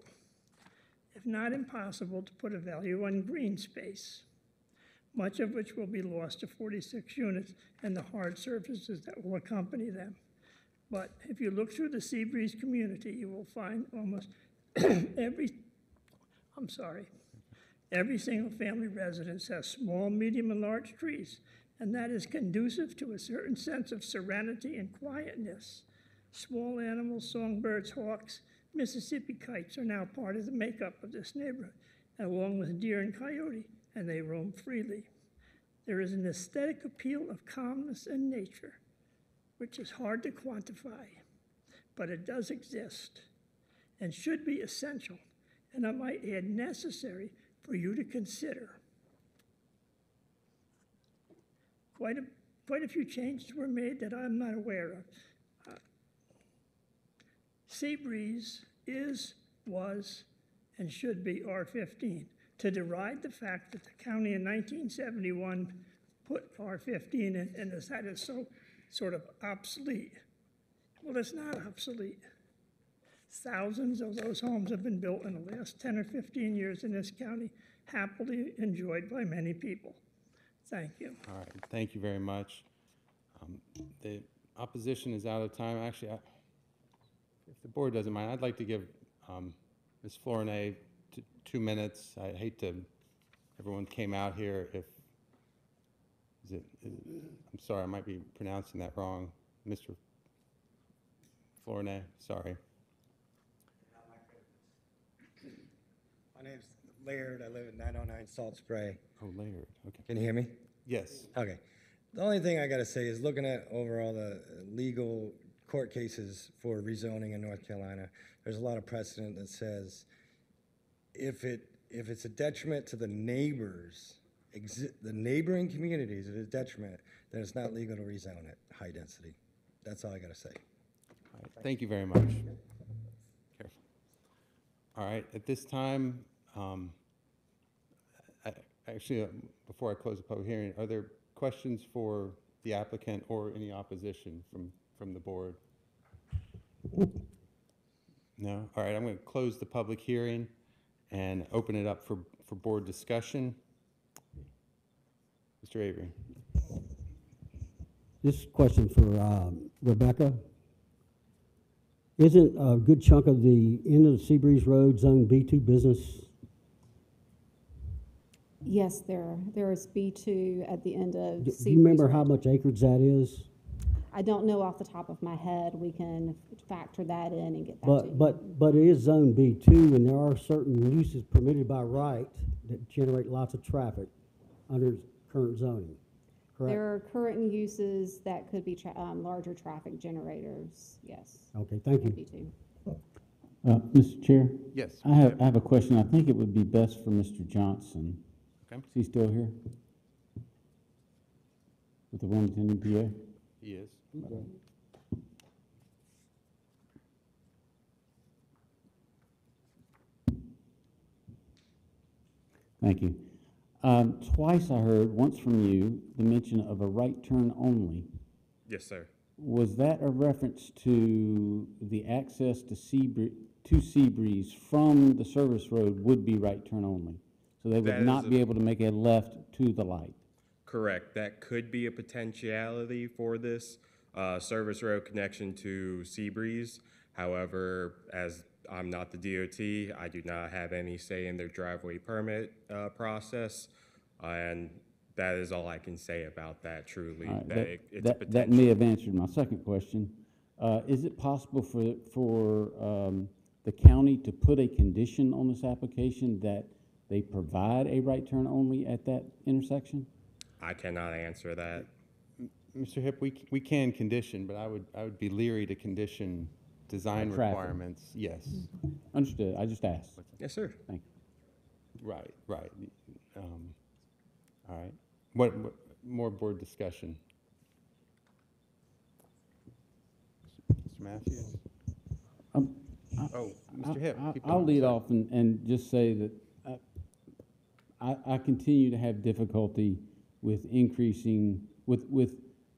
[SPEAKER 16] if not impossible, to put a value on green space, much of which will be lost to 46 units and the hard surfaces that will accompany them. But if you look through the Seabreeze community, you will find almost every, I'm sorry, every single-family residence has small, medium, and large trees, and that is conducive to a certain sense of serenity and quietness. Small animals, songbirds, hawks, Mississippi kites are now part of the makeup of this neighborhood, along with deer and coyote, and they roam freely. There is an aesthetic appeal of calmness and nature, which is hard to quantify, but it does exist and should be essential, and I might add necessary for you to consider. Quite a, quite a few changes were made that I'm not aware of. Seabreeze is, was, and should be R15 to deride the fact that the county in 1971 put R15 in and has had so sort of obsolete. Well, it's not obsolete. Thousands of those homes have been built in the last 10 or 15 years in this county, happily enjoyed by many people. Thank you.
[SPEAKER 1] All right, thank you very much. Um, The opposition is out of time. Actually, I- if the board doesn't mind, I'd like to give um, Ms. Flournoy t- two minutes. I hate to, everyone came out here if, is it, is- I'm sorry, I might be pronouncing that wrong. Mr. Flournoy, sorry.
[SPEAKER 17] My name's Laird. I live at 909 Salt Spray.
[SPEAKER 1] Oh, Laird, okay.
[SPEAKER 17] Can you hear me?
[SPEAKER 1] Yes.
[SPEAKER 17] Okay. The only thing I got to say is looking at overall the legal court cases for rezoning in North Carolina, there's a lot of precedent that says if it if it's a detriment to the neighbors, exi- the neighboring communities, if it's a detriment, then it's not legal to rezone it high density. That's all I got to say.
[SPEAKER 1] All right, Thank you very much. Careful. All right, at this time, um, I- actually, uh, before I close the public hearing, are there questions for the applicant or any opposition from, from the board? No? All right, I'm going to close the public hearing and open it up for, for board discussion. Mr. Avery?
[SPEAKER 18] This question for um, Rebecca. Isn't a good chunk of the end of the Seabreeze Road Zone B2 business?
[SPEAKER 5] Yes, there, there is B2 at the end of
[SPEAKER 18] Do
[SPEAKER 5] Seabreeze
[SPEAKER 18] you remember
[SPEAKER 5] Road.
[SPEAKER 18] how much acreage that is?
[SPEAKER 5] I don't know off the top of my head. We can factor that in and get back to you.
[SPEAKER 18] But, but, but it is Zone B2, and there are certain uses permitted by right that generate lots of traffic under current zoning, correct?
[SPEAKER 5] There are current uses that could be tra- um, larger traffic generators, yes.
[SPEAKER 18] Okay, thank you.
[SPEAKER 5] B2.
[SPEAKER 2] Uh, Mr. Chair?
[SPEAKER 1] Yes,
[SPEAKER 2] I have, I have a question. I think it would be best for Mr. Johnson.
[SPEAKER 1] Okay.
[SPEAKER 2] Is he still here? With the Wilmington EPA?
[SPEAKER 1] He is.
[SPEAKER 2] Thank you. Um, twice I heard, once from you, the mention of a right turn only.
[SPEAKER 9] Yes, sir.
[SPEAKER 2] Was that a reference to the access to Seabree, to Seabreeze from the service road would be right turn only? So they
[SPEAKER 9] That
[SPEAKER 2] would
[SPEAKER 9] is
[SPEAKER 2] not
[SPEAKER 9] a-
[SPEAKER 2] be able to make a left to the light?
[SPEAKER 9] Correct. That could be a potentiality for this uh, service road connection to Seabreeze. However, as I'm not the DOT, I do not have any say in their driveway permit uh, process. And that is all I can say about that truly.
[SPEAKER 2] All right,
[SPEAKER 9] that
[SPEAKER 2] that-
[SPEAKER 9] it- It's
[SPEAKER 2] That, that
[SPEAKER 9] potential.
[SPEAKER 2] may have answered my second question. Uh, Is it possible for, for um, the county to put a condition on this application that they provide a right turn only at that intersection?
[SPEAKER 9] I cannot answer that.
[SPEAKER 1] Mr. Hip, we, c- we can condition, but I would, I would be leery to condition design
[SPEAKER 2] Traffic.
[SPEAKER 1] requirements, yes.
[SPEAKER 2] Understood, I just asked.
[SPEAKER 9] Yes, sir.
[SPEAKER 2] Thank you.
[SPEAKER 1] Right, right. Um, All right. What, what, more board discussion? Mr. Matthews?
[SPEAKER 2] Um,
[SPEAKER 1] Oh, Mr. Hip.
[SPEAKER 2] I-
[SPEAKER 1] keep
[SPEAKER 2] I'll
[SPEAKER 1] going.
[SPEAKER 2] lead off and, and just say that I- I, I continue to have difficulty with increasing, with, with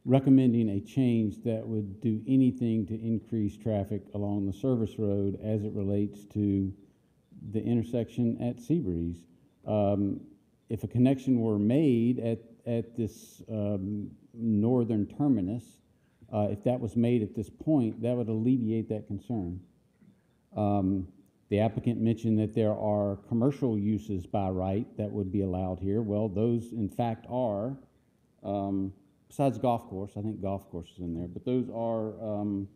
[SPEAKER 2] recommending a change that would do anything to increase traffic along the service road as it relates to the intersection at Seabreeze. Um, if a connection were made at, at this, um, northern terminus, uh, if that was made at this point, that would alleviate that concern. Um, The applicant mentioned that there are commercial uses by right that would be allowed here. Well, those in fact are, um, besides golf course, I think golf course is in there, but those are um,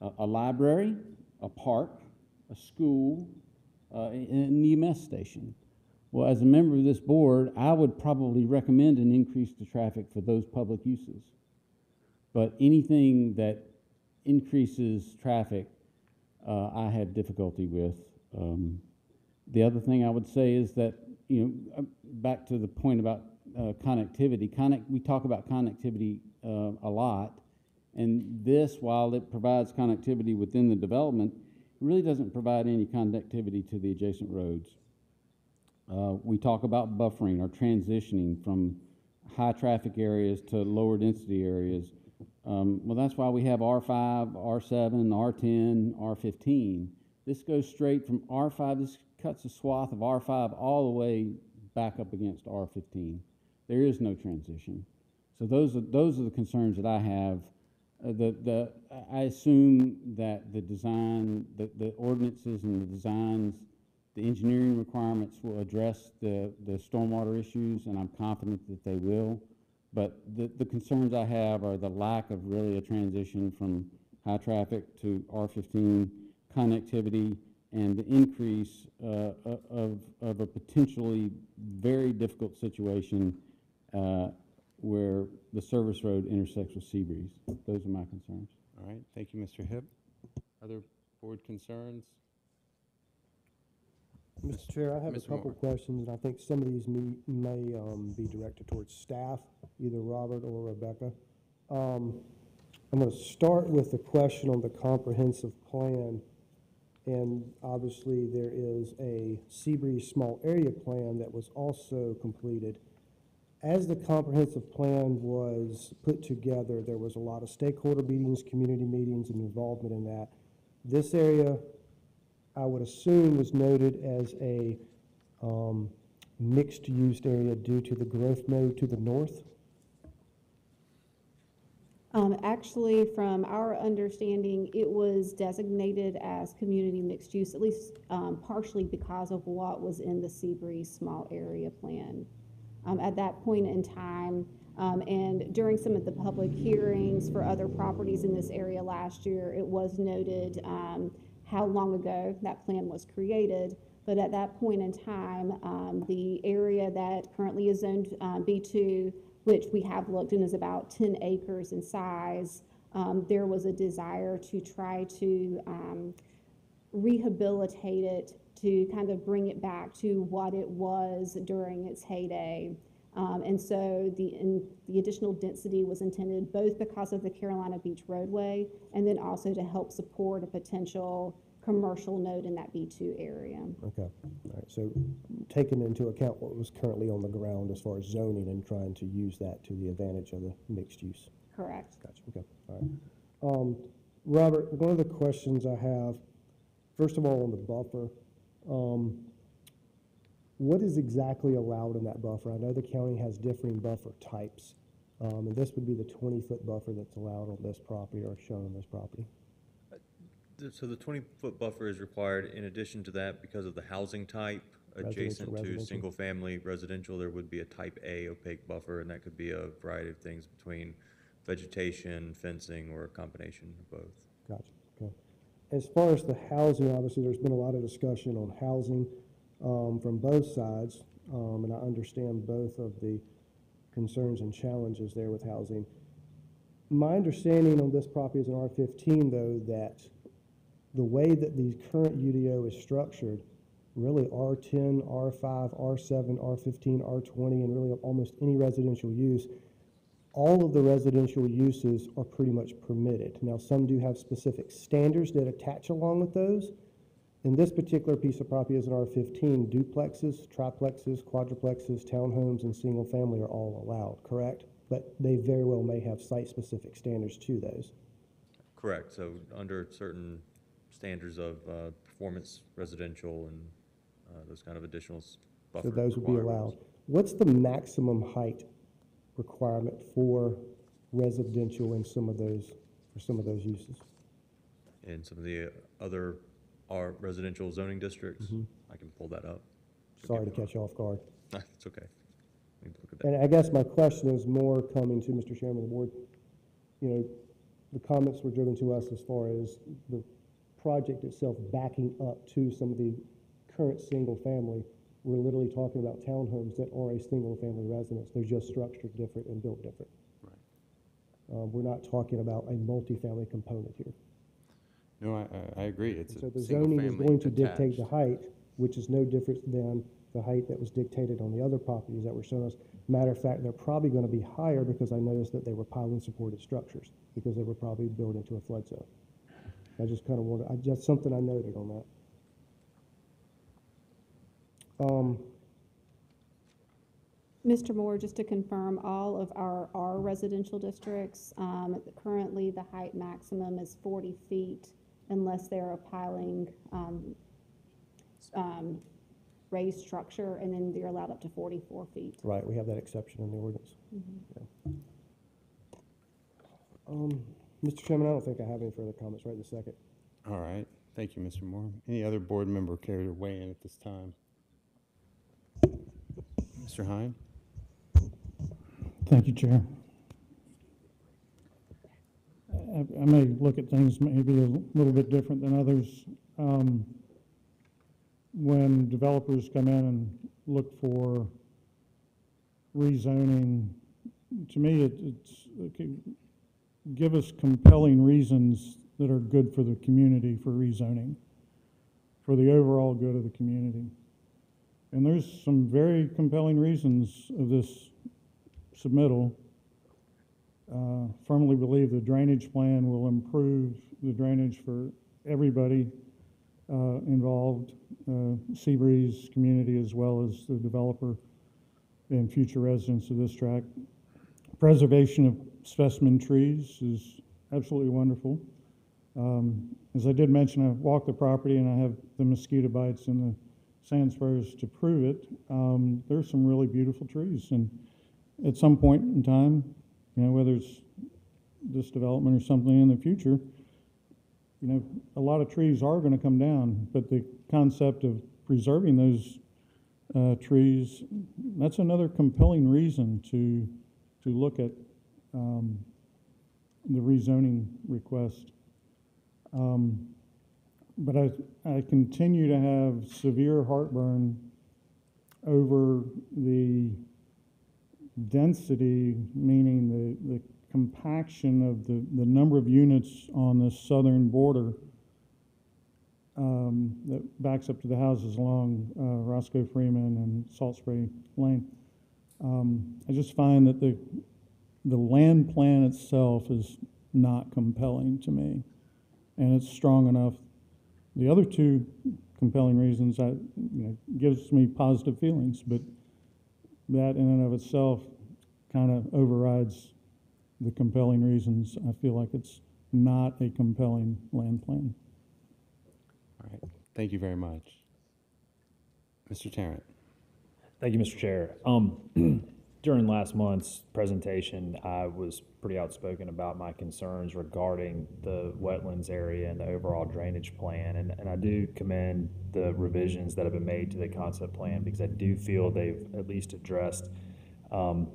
[SPEAKER 2] a a library, a park, a school, uh, and an EMS station. Well, as a member of this board, I would probably recommend an increase to traffic for those public uses. But anything that increases traffic, uh, I have difficulty with. Um, the other thing I would say is that, you know, uh, back to the point about uh, connectivity, connect, we talk about connectivity uh, a lot. And this, while it provides connectivity within the development, really doesn't provide any connectivity to the adjacent roads. Uh, we talk about buffering or transitioning from high traffic areas to lower density areas. Um, well, that's why we have R5, R7, R10, R15. This goes straight from R5, this cuts a swath of R5 all the way back up against R15. There is no transition. So those are, those are the concerns that I have. Uh, the, the, I assume that the design, the, the ordinances and the designs, the engineering requirements will address the, the stormwater issues, and I'm confident that they will. But the, the concerns I have are the lack of really a transition from high traffic to R15 connectivity and the increase uh, of, of a potentially very difficult situation uh, where the service road intersects with Seabreeze. Those are my concerns.
[SPEAKER 1] All right, thank you, Mr. Hip. Other board concerns?
[SPEAKER 4] Mr. Chair, I have a couple
[SPEAKER 1] Moore.
[SPEAKER 4] questions, and I think some of these me- may um, be directed towards staff, either Robert or Rebecca. Um, I'm going to start with the question on the comprehensive plan. And obviously, there is a Seabreeze Small Area Plan that was also completed. As the comprehensive plan was put together, there was a lot of stakeholder meetings, community meetings, and involvement in that. This area I would assume was noted as a um, mixed-use area due to the growth node to the north.
[SPEAKER 5] Um, actually, from our understanding, it was designated as community mixed use, at least, um, partially because of what was in the Seabreeze Small Area Plan. Um, at that point in time, um, and during some of the public hearings for other properties in this area last year, it was noted, um, how long ago that plan was created. But at that point in time, um, the area that currently is zoned, uh, B two, which we have looked and is about ten acres in size, um, there was a desire to try to, um, rehabilitate it to kind of bring it back to what it was during its heyday. Um, and so the, in, the additional density was intended both because of the Carolina Beach roadway and then also to help support a potential commercial node in that B2 area.
[SPEAKER 4] Okay, all right, so taking into account what was currently on the ground as far as zoning and trying to use that to the advantage of the mixed use.
[SPEAKER 5] Correct.
[SPEAKER 4] Gotcha, okay, all right. Um, Robert, one of the questions I have, first of all, on the buffer, um, what is exactly allowed in that buffer? I know the county has differing buffer types, um, and this would be the twenty-foot buffer that's allowed on this property or shown on this property.
[SPEAKER 7] So the twenty-foot buffer is required in addition to that because of the housing type adjacent to
[SPEAKER 4] residential.
[SPEAKER 7] single-family residential, there would be a type A opaque buffer, and that could be a variety of things between vegetation, fencing, or a combination of both.
[SPEAKER 4] Gotcha. As far as the housing, obviously, there's been a lot of discussion on housing um, from both sides, um, and I understand both of the concerns and challenges there with housing. My understanding on this property is an R15, though, that the way that the current UDO is structured, really R10, R5, R7, R15, R20, and really almost any residential use, all of the residential uses are pretty much permitted. Now, some do have specific standards that attach along with those. In this particular piece of property is an R15, duplexes, triplexes, quadruplexes, townhomes, and single-family are all allowed, correct? But they very well may have site-specific standards to those.
[SPEAKER 7] Correct, so under certain standards of uh, performance residential and uh, those kind of additional buffer
[SPEAKER 4] So those would be
[SPEAKER 7] requirements.
[SPEAKER 4] allowed. What's the maximum height requirement for residential in some of those, for some of those uses?
[SPEAKER 7] In some of the other R residential zoning districts,
[SPEAKER 4] Mhm.
[SPEAKER 7] I can pull that up.
[SPEAKER 4] Sorry to catch you off guard.
[SPEAKER 7] It's okay. We can look at that.
[SPEAKER 4] And I guess my question is more coming to Mr. Chairman of the board. You know, the comments were driven to us as far as the project itself backing up to some of the current single-family. We're literally talking about townhomes that are a single-family residence. They're just structured different and built different. Uh, we're not talking about a multifamily component here.
[SPEAKER 1] No, I, I- I agree. It's
[SPEAKER 4] So
[SPEAKER 1] a
[SPEAKER 4] the zoning is going to dictate the height, which is no different than the height that was dictated on the other properties that were shown us. Matter of fact, they're probably gonna be higher because I noticed that they were piling-supported structures, because they were probably built into a flood zone. I just kinda wanted, I, just something I noted on that. Um,
[SPEAKER 5] Mr. Moore, just to confirm, all of our, our residential districts, um, currently the height maximum is forty feet unless they're a piling, um, um, raised structure, and then they're allowed up to forty-four feet.
[SPEAKER 4] right, we have that exception in the ordinance. Yeah. Um, Mr. Chairman, I don't think I have any further comments right this second.
[SPEAKER 1] All right, thank you, Mr. Moore. Any other board member care to weigh in at this time? Mr. Hine?
[SPEAKER 10] Thank you, Chair. I, I may look at things maybe a little bit different than others. Um, when developers come in and look for rezoning, to me, it, it's, okay, give us compelling reasons that are good for the community for rezoning, for the overall good of the community. And there's some very compelling reasons of this submittal. Uh, Firmly believe the drainage plan will improve the drainage for everybody uh, involved, uh, Seabreeze community as well as the developer and future residents of this tract. Preservation of specimen trees is absolutely wonderful. Um, As I did mention, I walked the property and I have the mosquito bites and the sand to prove it. Um, There's some really beautiful trees and at some point in time, you know, whether it's this development or something in the future, you know, a lot of trees are gonna come down, but the concept of preserving those, uh, trees, that's another compelling reason to, to look at, um, the rezoning request. Um, but I, I continue to have severe heartburn over the density, meaning the, the compaction of the, the number of units on the southern border um, that backs up to the houses along uh, Roscoe Freeman and Salt Spray Lane. Um, I just find that the, the land plan itself is not compelling to me, and it's strong enough. The other two compelling reasons, I, you know, gives me positive feelings, but that in and of itself kind of overrides the compelling reasons. I feel like it's not a compelling land plan.
[SPEAKER 1] All right, thank you very much. Mr. Tarrant?
[SPEAKER 19] Thank you, Mr. Chair. Um, during last month's presentation, I was pretty outspoken about my concerns regarding the wetlands area and the overall drainage plan. And, and I do commend the revisions that have been made to the concept plan because I do feel they've at least addressed, um,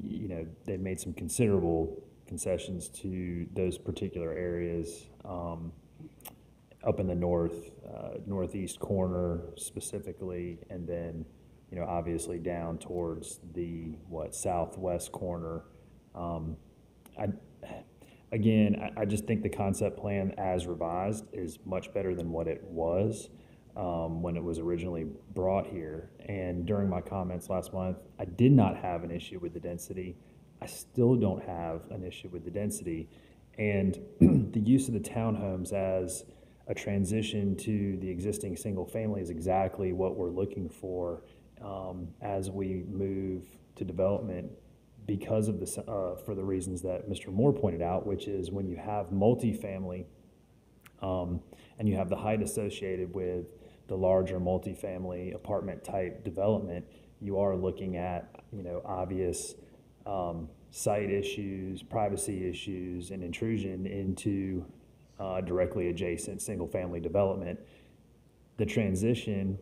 [SPEAKER 19] you know, they've made some considerable concessions to those particular areas. Um, up in the north, uh, northeast corner specifically, and then, you know, obviously down towards the, what, southwest corner. Um, I, again, I, I just think the concept plan as revised is much better than what it was, um, when it was originally brought here. And during my comments last month, I did not have an issue with the density. I still don't have an issue with the density. And the use of the townhomes as a transition to the existing single family is exactly what we're looking for um, as we move to development because of this, uh, for the reasons that Mr. Moore pointed out, which is when you have multifamily um, and you have the height associated with the larger multifamily apartment type development, you are looking at, you know, obvious um, site issues, privacy issues, and intrusion into uh, directly adjacent single-family development. The transition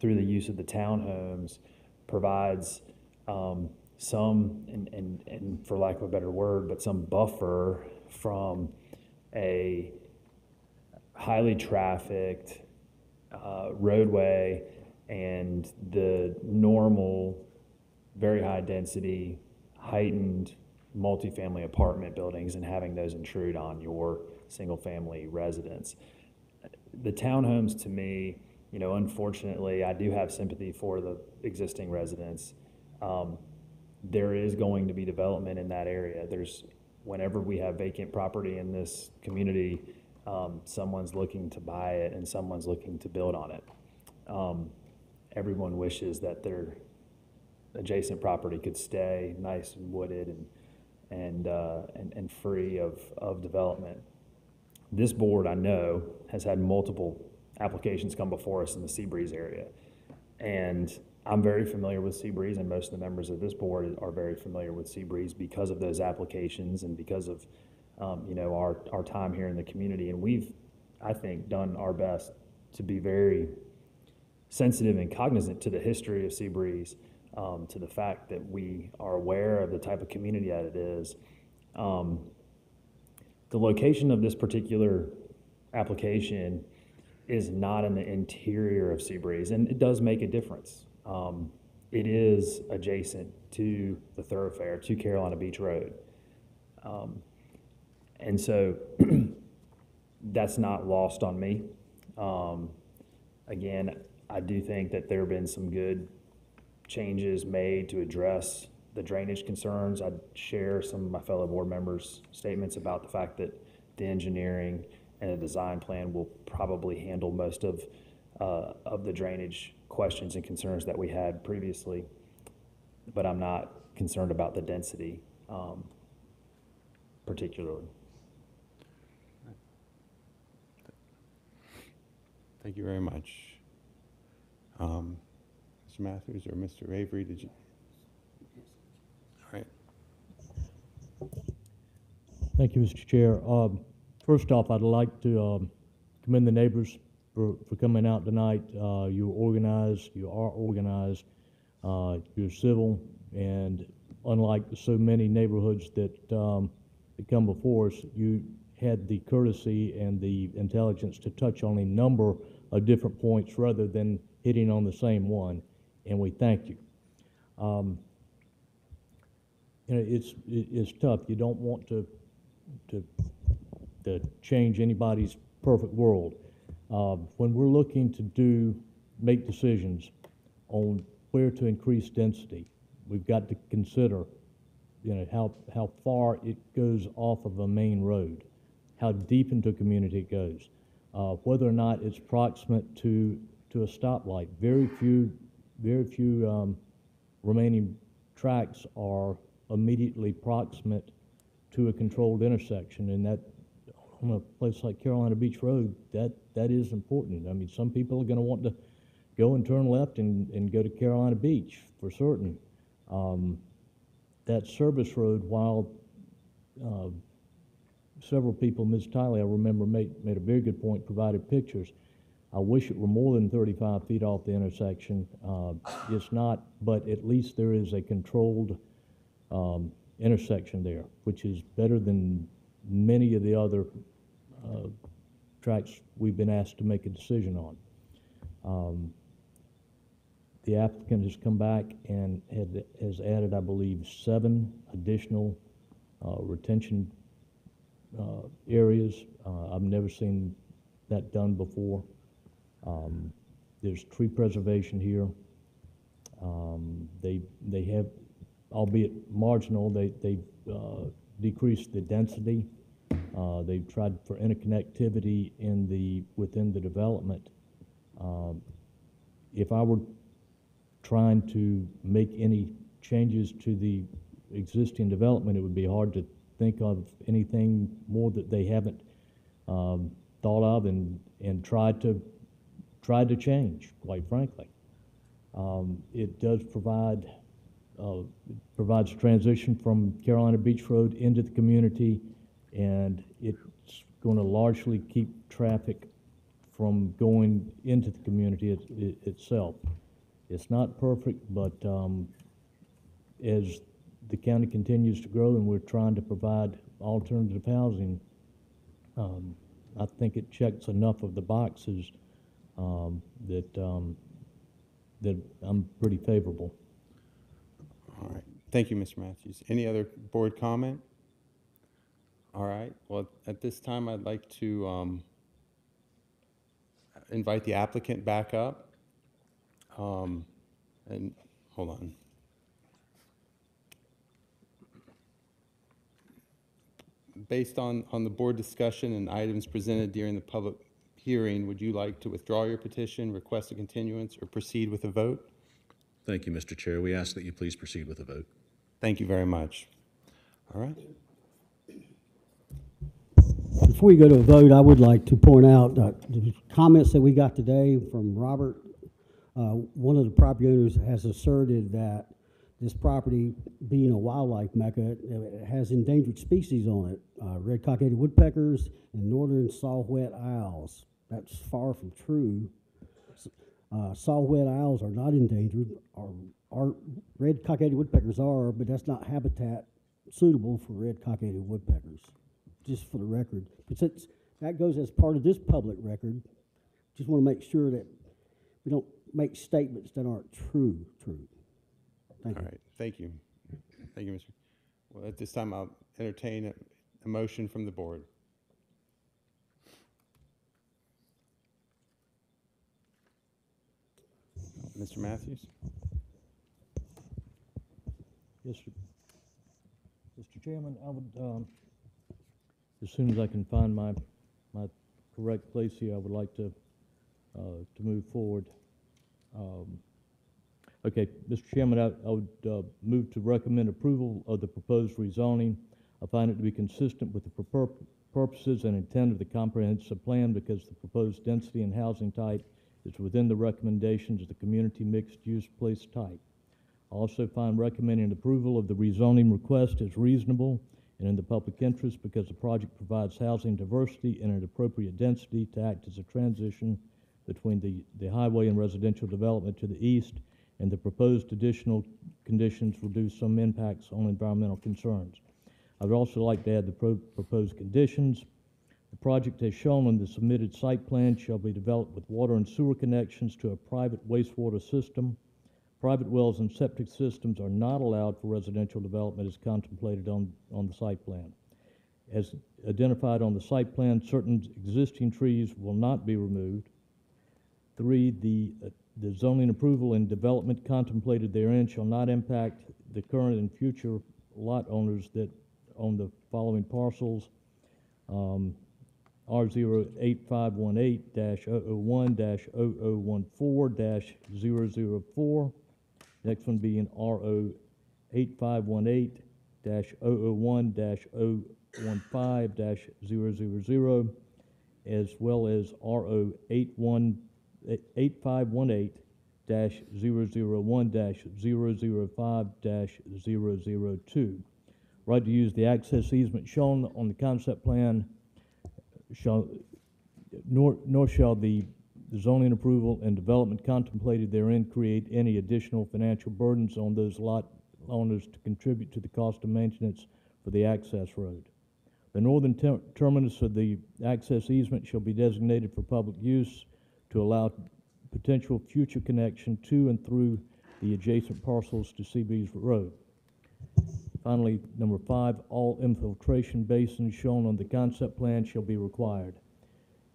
[SPEAKER 19] through the use of the townhomes provides um, some, and, and, and for lack of a better word, but some buffer from a highly trafficked uh, roadway and the normal, very high density, heightened multifamily apartment buildings and having those intrude on your single-family residence. The townhomes, to me, you know, unfortunately, I do have sympathy for the existing residents. Um, there is going to be development in that area. There's, whenever we have vacant property in this community, um, someone's looking to buy it and someone's looking to build on it. Um, everyone wishes that their adjacent property could stay nice and wooded and, and, uh, and, and free of, of development. This board, I know, has had multiple applications come before us in the Seabreeze area. And I'm very familiar with Seabreeze, and most of the members of this board are very familiar with Seabreeze because of those applications and because of, um, you know, our, our time here in the community. And we've, I think, done our best to be very sensitive and cognizant to the history of Seabreeze, um, to the fact that we are aware of the type of community that it is. Um, the location of this particular application is not in the interior of Seabreeze, and it does make a difference. Um, it is adjacent to the thoroughfare, to Carolina Beach Road. Um, and so that's not lost on me. Um, again, I do think that there have been some good changes made to address the drainage concerns. I'd share some of my fellow board members' statements about the fact that the engineering and the design plan will probably handle most of, uh, of the drainage questions and concerns that we had previously. But I'm not concerned about the density, um, particularly.
[SPEAKER 1] Thank you very much. Um, Mr. Matthews or Mr. Avery, did you? All right.
[SPEAKER 12] Thank you, Mr. Chair. Um, First off, I'd like to um, commend the neighbors for, for coming out tonight. Uh, You're organized, you are organized, uh, you're civil, and unlike so many neighborhoods that, um, that come before us, you had the courtesy and the intelligence to touch on a number of different points rather than hitting on the same one, and we thank you. Um, You know, it's, it's tough. You don't want to, to to change anybody's perfect world. Uh, when we're looking to do, make decisions on where to increase density, we've got to consider, you know, how, how far it goes off of a main road, how deep into a community it goes, uh, whether or not it's proximate to, to a stoplight. Very few, very few um, remaining tracks are immediately proximate to a controlled intersection, and that on a place like Carolina Beach Road, that, that is important. I mean, some people are gonna want to go and turn left and, and go to Carolina Beach for certain. Um, that service road, while uh, several people, Ms. Tiley, I remember, made, made a very good point, provided pictures. I wish it were more than 35 feet off the intersection. Uh, It's not, but at least there is a controlled um, intersection there, which is better than many of the other uh, tracks we've been asked to make a decision on. Um, The applicant has come back and had, has added, I believe, seven additional uh, retention uh, areas. Uh, I've never seen that done before. Um, There's tree preservation here. Um, They, they have, albeit marginal, they, they've uh, decreased the density. Uh, They've tried for interconnectivity in the, within the development. Um, If I were trying to make any changes to the existing development, it would be hard to think of anything more that they haven't um, thought of and, and tried to, tried to change, quite frankly. Um, It does provide, uh, provides transition from Carolina Beach Road into the community, and going to largely keep traffic from going into the community it- it- itself. It's not perfect, but um, as the county continues to grow and we're trying to provide alternative housing, um, I think it checks enough of the boxes um, that, um, that I'm pretty favorable.
[SPEAKER 1] All right, thank you, Mr. Matthews. Any other board comment? All right, well, at this time, I'd like to um, invite the applicant back up. Um, And, hold on. Based on, on the board discussion and items presented during the public hearing, would you like to withdraw your petition, request a continuance, or proceed with a vote?
[SPEAKER 8] Thank you, Mr. Chair. We ask that you please proceed with the vote.
[SPEAKER 1] Thank you very much. All right.
[SPEAKER 18] Before we go to a vote, I would like to point out uh, the comments that we got today from Robert. Uh, One of the property owners has asserted that this property, being a wildlife mecca, it has endangered species on it, uh, red cockaded woodpeckers and northern saw-whet owls. That's far from true. Uh, Saw-whet owls are not endangered, or red cockaded woodpeckers are, but that's not habitat suitable for red cockaded woodpeckers just for the record. But since that goes as part of this public record, just want to make sure that we don't make statements that aren't true, true. Thank
[SPEAKER 1] All
[SPEAKER 18] you.
[SPEAKER 1] right, thank you. Thank you, Mr. Well, at this time, I'll entertain a, a motion from the board. Mr. Matthews?
[SPEAKER 12] Yes, sir. Mr. Chairman, I would, um, as soon as I can find my, my correct place here, I would like to, uh, to move forward. Um, Okay, Mr. Chairman, I, I would, uh, move to recommend approval of the proposed rezoning. I find it to be consistent with the purposes and intent of the comprehensive plan because the proposed density and housing type is within the recommendations of the community mixed-use place type. I Also find recommending approval of the rezoning request as reasonable and in the public interest because the project provides housing diversity and an appropriate density to act as a transition between the, the highway and residential development to the east, and the proposed additional conditions reduce some impacts on environmental concerns. I would also like to add the pro- proposed conditions. The project as shown on the submitted site plan shall be developed with water and sewer connections to a private wastewater system. Private wells and septic systems are not allowed for residential development as contemplated on, on the site plan. As identified on the site plan, certain existing trees will not be removed. Three, the, the zoning approval and development contemplated therein shall not impact the current and future lot owners that own the following parcels. Um, R08518-001-0014-004 Next one being RO eight five one eight dash oh oh one dash oh one five dash zero zero zero, as well as RO eight one, eight five one eight dash zero zero one dash zero zero five dash zero zero two. Right to use the access easement shown on the concept plan shall, nor, nor shall the zoning approval and development contemplated therein create any additional financial burdens on those lot owners to contribute to the cost of maintenance for the access road. The northern ter- terminus of the access easement shall be designated for public use to allow potential future connection to and through the adjacent parcels to Seabreeze Road. Finally, number five, all infiltration basins shown on the concept plan shall be required.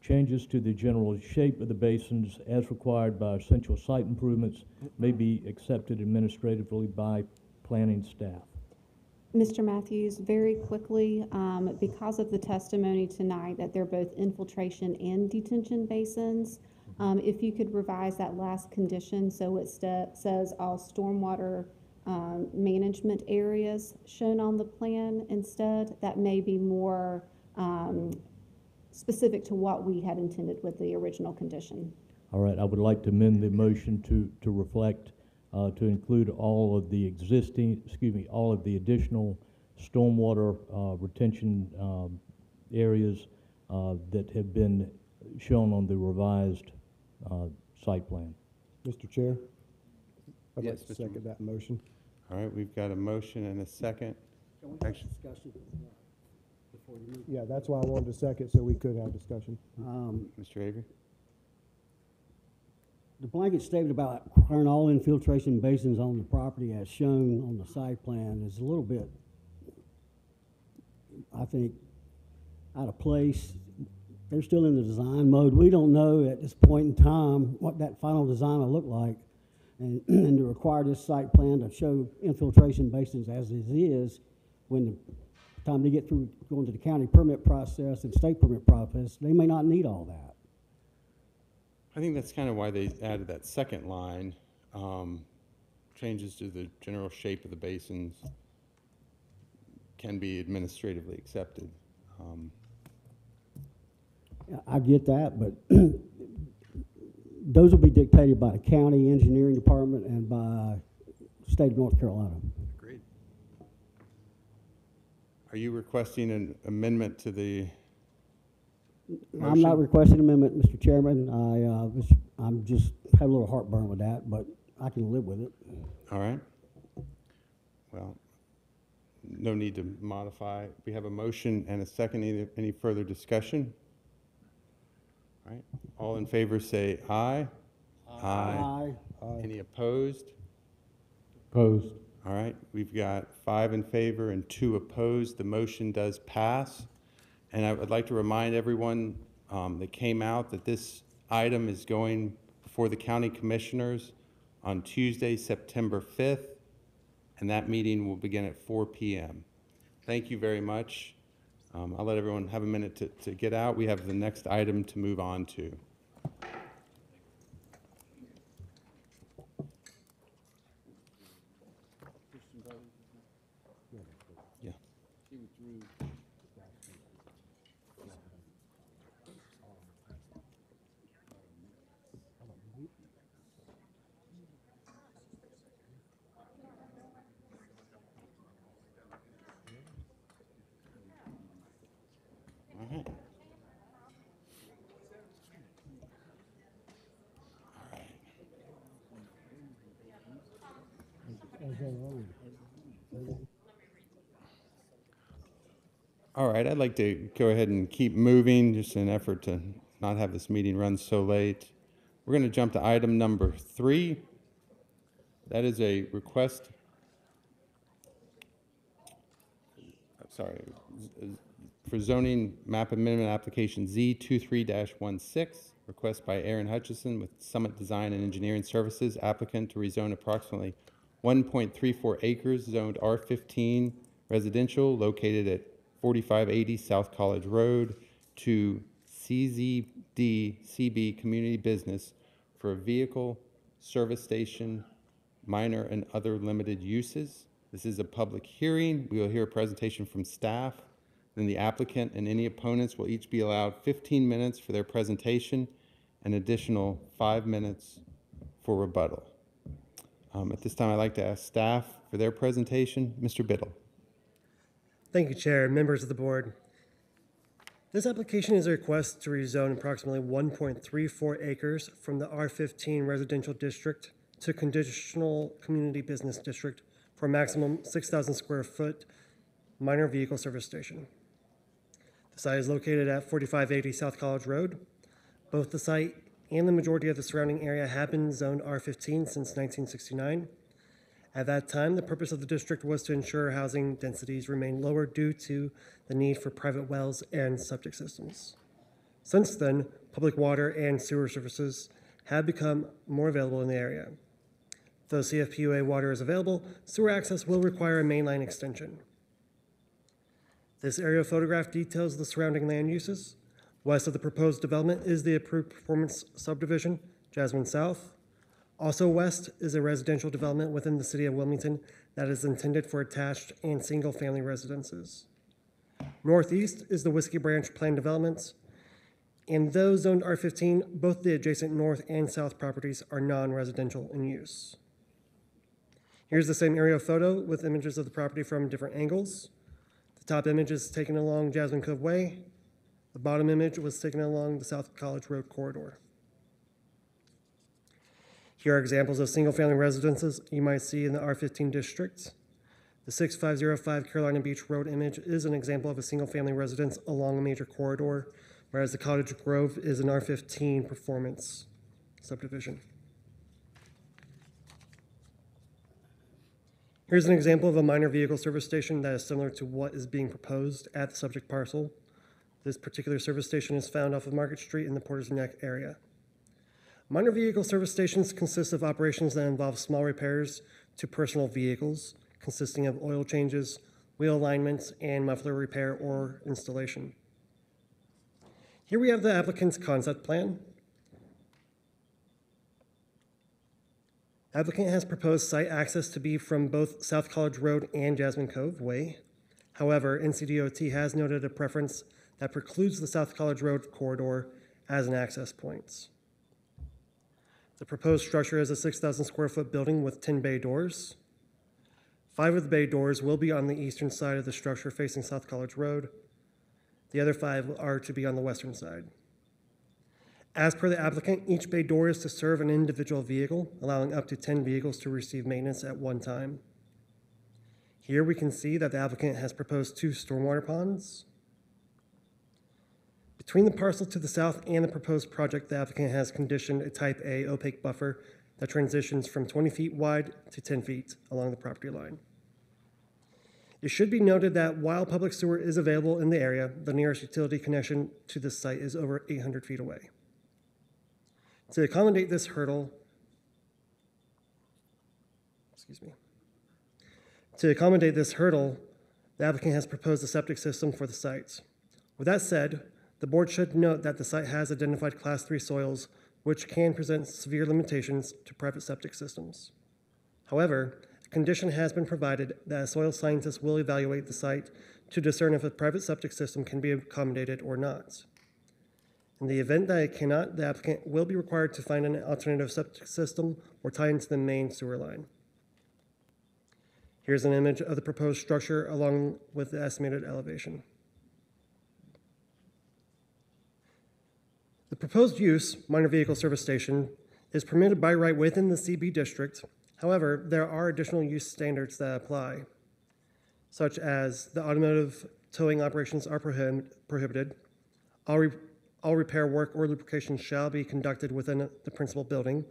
[SPEAKER 12] Changes to the general shape of the basins as required by essential site improvements may be accepted administratively by planning staff.
[SPEAKER 5] Mr. Matthews, very quickly, um, because of the testimony tonight that they're both infiltration and detention basins, um, if you could revise that last condition so it says all stormwater um, management areas shown on the plan instead, that may be more um, specific to what we had intended with the original condition.
[SPEAKER 12] All right, I would like to amend the motion to, to reflect, uh, to include all of the existing, excuse me, all of the additional stormwater, uh, retention, um, areas, uh, that have been shown on the revised, uh, site plan.
[SPEAKER 4] Mr. Chair? I'd like
[SPEAKER 1] Yes,
[SPEAKER 4] to
[SPEAKER 1] Mr.
[SPEAKER 4] second that motion.
[SPEAKER 1] All right, we've got a motion and a second. Can we have Actually-
[SPEAKER 4] Yeah, that's why I wanted a second, so we could have discussion.
[SPEAKER 18] Um,
[SPEAKER 1] Mr. Avery?
[SPEAKER 18] The blanket statement about requiring all infiltration basins on the property as shown on the site plan is a little bit, I think, out of place. They're still in the design mode. We don't know at this point in time what that final design will look like. And, and to require this site plan to show infiltration basins as it is, when the time they get through going to the county permit process and state permit process, they may not need all that.
[SPEAKER 1] I think that's kind of why they added that second line, um, changes to the general shape of the basins can be administratively accepted. Um,
[SPEAKER 18] I get that, but those will be dictated by the county engineering department and by state of North Carolina.
[SPEAKER 1] Agreed. Are you requesting an amendment to the
[SPEAKER 18] I'm not
[SPEAKER 1] motion?
[SPEAKER 18] requesting amendment, Mr. Chairman. I, uh, was- I'm just, have a little heartburn with that, but I can live with it.
[SPEAKER 1] All right. Well, no need to modify. We have a motion and a second. Any, any further discussion? All right. All in favor say aye.
[SPEAKER 18] Aye.
[SPEAKER 1] Any opposed?
[SPEAKER 2] Opposed?
[SPEAKER 1] All right, we've got five in favor and two opposed. The motion does pass. And I would like to remind everyone um, that came out that this item is going before the county commissioners on Tuesday, September 5th, and that meeting will begin at 4 PM. Thank you very much. Um, I'll let everyone have a minute to, to get out. We have the next item to move on to. Yeah. All right. All right, I'd like to go ahead and keep moving, just in an effort to not have this meeting run so late. We're going to jump to item number three. That is a request, sorry, for zoning map amendment application Z 23-16, request by Aaron Hutchison with Summit Design and Engineering Services, applicant to rezone approximately 1.34 acres zoned R15 residential located at 4580 South College Road to CZD CB Community Business for a vehicle, service station, minor and other limited uses. This is a public hearing. We will hear a presentation from staff. Then the applicant and any opponents will each be allowed 15 minutes for their presentation, an additional five minutes for rebuttal. Um, At this time, I'd like to ask staff for their presentation. Mr. Biddle.
[SPEAKER 20] Thank you, Chair, members of the board. This application is a request to rezone approximately 1.34 acres from the R15 residential district to conditional community business district for a maximum 6,000 square foot minor vehicle service station. The site is located at 4580 South College Road. Both the site and the majority of the surrounding area have been zoned R15 since 1969. At that time, the purpose of the district was to ensure housing densities remain lower due to the need for private wells and septic systems. Since then, public water and sewer services have become more available in the area. Though CFPUA water is available, sewer access will require a mainline extension. This aerial photograph details the surrounding land uses. West of the proposed development is the approved performance subdivision, Jasmine South. Also west is a residential development within the city of Wilmington that is intended for attached and single-family residences. Northeast is the Whiskey Branch planned developments. And though zoned R15, both the adjacent north and south properties are non-residential in use. Here's the same aerial photo with images of the property from different angles. The top image is taken along Jasmine Cove Way. The bottom image was taken along the South College Road corridor. Here are examples of single-family residences you might see in the R15 district. The 6505 Carolina Beach Road image is an example of a single-family residence along a major corridor, whereas the Cottage Grove is an R15 performance subdivision. Here's an example of a minor vehicle service station that is similar to what is being proposed at the subject parcel. This particular service station is found off of Market Street in the Porter's Neck area. Minor vehicle service stations consist of operations that involve small repairs to personal vehicles, consisting of oil changes, wheel alignments, and muffler repair or installation. Here we have the applicant's concept plan. Applicant has proposed site access to be from both South College Road and Jasmine Cove Way. However, NCDOT has noted a preference that precludes the South College Road corridor as an access point. The proposed structure is a 6,000 square foot building with 10 bay doors. Five of the bay doors will be on the eastern side of the structure facing South College Road. The other five are to be on the western side. As per the applicant, each bay door is to serve an individual vehicle, allowing up to 10 vehicles to receive maintenance at one time. Here we can see that the applicant has proposed two stormwater ponds. Between the parcel to the south and the proposed project, the applicant has conditioned a type A opaque buffer that transitions from 20 feet wide to 10 feet along the property line. It should be noted that while public sewer is available in the area, the nearest utility connection to this site is over 800 feet away. To accommodate this hurdle, excuse me, to accommodate this hurdle, the applicant has proposed a septic system for the site. With that said, the board should note that the site has identified class three soils, which can present severe limitations to private septic systems. However, a condition has been provided that a soil scientist will evaluate the site to discern if a private septic system can be accommodated or not. In the event that it cannot, the applicant will be required to find an alternative septic system or tie into the main sewer line. Here's an image of the proposed structure along with the estimated elevation. The proposed use, minor vehicle service station, is permitted by right within the CB district. However, there are additional use standards that apply, such as the automotive towing operations are prohib- prohibited, all, re- all repair work or lubrication shall be conducted within the principal building.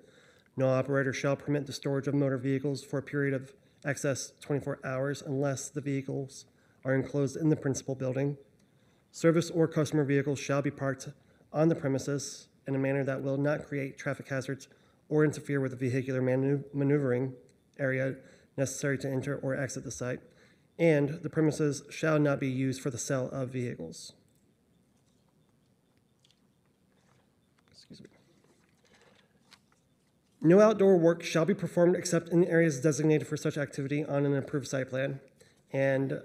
[SPEAKER 20] No operator shall permit the storage of motor vehicles for a period of excess 24 hours unless the vehicles are enclosed in the principal building. Service or customer vehicles shall be parked on the premises in a manner that will not create traffic hazards or interfere with the vehicular manu- maneuvering area necessary to enter or exit the site, and the premises shall not be used for the sale of vehicles. Excuse me. No outdoor work shall be performed except in areas designated for such activity on an approved site plan, and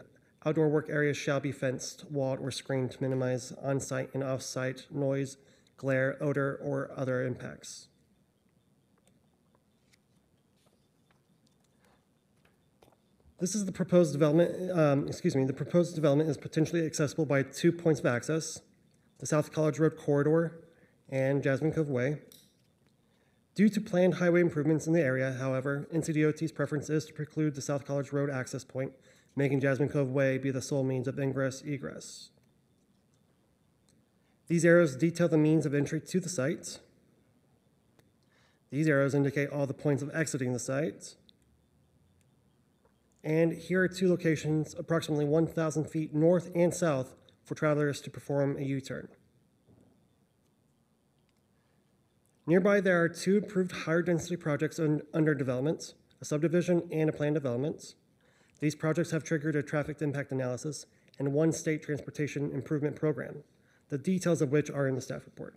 [SPEAKER 20] Outdoor work areas shall be fenced, walled, or screened to minimize on-site and off-site noise, glare, odor, or other impacts. This is the proposed development, um, excuse me, the proposed development is potentially accessible by two points of access, the South College Road corridor and Jasmine Cove Way. Due to planned highway improvements in the area, however, NCDOT's preference is to preclude the South College Road access point making Jasmine Cove Way be the sole means of ingress egress. These arrows detail the means of entry to the site. These arrows indicate all the points of exiting the site. And here are two locations approximately 1,000 feet north and south for travelers to perform a U-turn. Nearby, there are two approved higher density projects un- under development, a subdivision and a planned development. These projects have triggered a traffic impact analysis and one state transportation improvement program, the details of which are in the staff report.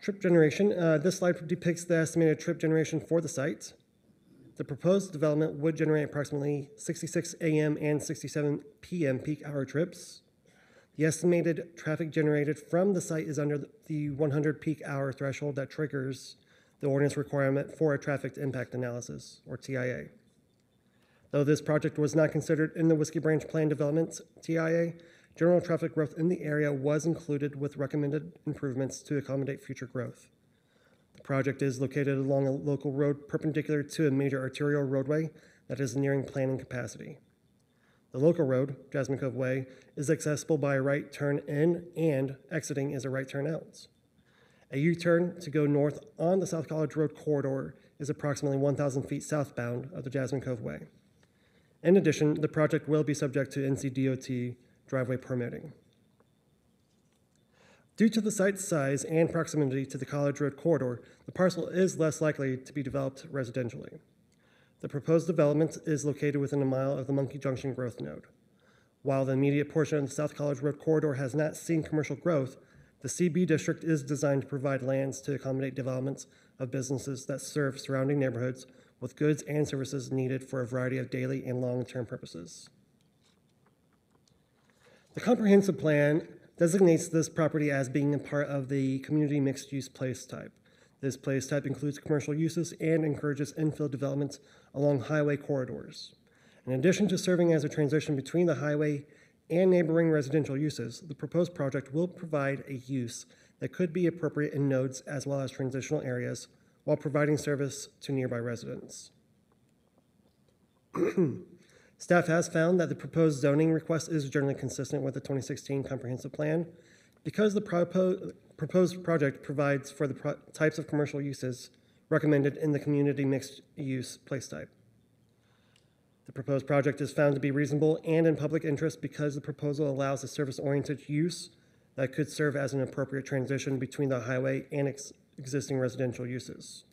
[SPEAKER 20] Trip generation, uh, this slide depicts the estimated trip generation for the site. The proposed development would generate approximately 66 AM and 67 PM peak hour trips. The estimated traffic generated from the site is under the 100 peak hour threshold that triggers the ordinance requirement for a traffic impact analysis, or TIA. Though this project was not considered in the Whiskey Branch Plan Development TIA, general traffic growth in the area was included with recommended improvements to accommodate future growth. The project is located along a local road perpendicular to a major arterial roadway that is nearing planning capacity. The local road, Jasmine Cove Way, is accessible by a right turn in and exiting is a right turn out. A U-turn to go north on the South College Road corridor is approximately 1,000 feet southbound of the Jasmine Cove Way. In addition, the project will be subject to NCDOT driveway permitting. Due to the site's size and proximity to the College Road corridor, the parcel is less likely to be developed residentially. The proposed development is located within a mile of the Monkey Junction growth node. While the immediate portion of the South College Road corridor has not seen commercial growth, the CB district is designed to provide lands to accommodate developments of businesses that serve surrounding neighborhoods with goods and services needed for a variety of daily and long-term purposes. The comprehensive plan designates this property as being a part of the community mixed-use place type. This place type includes commercial uses and encourages infill developments along highway corridors. In addition to serving as a transition between the highway and neighboring residential uses, the proposed project will provide a use that could be appropriate in nodes as well as transitional areas while providing service to nearby residents. Staff has found that the proposed zoning request is generally consistent with the 2016 comprehensive plan. Because the propo- proposed project provides for the pro- types of commercial uses recommended in the community mixed use place type. The proposed project is found to be reasonable and in public interest because the proposal allows a service-oriented use that could serve as an appropriate transition between the highway and ex- existing residential uses.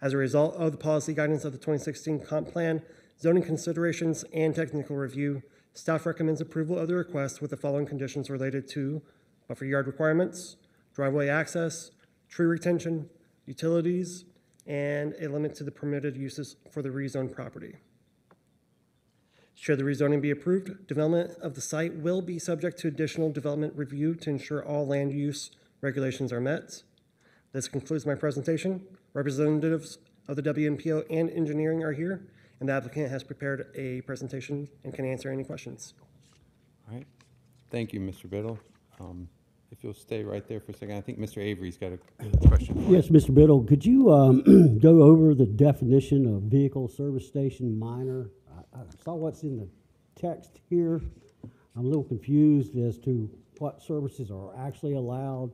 [SPEAKER 20] As a result of the policy guidance of the 2016 comp plan, zoning considerations, and technical review, staff recommends approval of the request with the following conditions related to buffer yard requirements, driveway access, tree retention, utilities, and a limit to the permitted uses for the rezoned property. Should the rezoning be approved, development of the site will be subject to additional development review to ensure all land use regulations are met. This concludes my presentation. Representatives of the WMPO and engineering are here, and the applicant has prepared a presentation and can answer any questions.
[SPEAKER 1] All right. Thank you, Mr. Biddle. Um, If you'll stay right there for a second, I think Mr. Avery's got a question.
[SPEAKER 18] Yes, Mr. Biddle, could you um, go over the definition of vehicle service station minor? I I saw what's in the text here. I'm a little confused as to what services are actually allowed.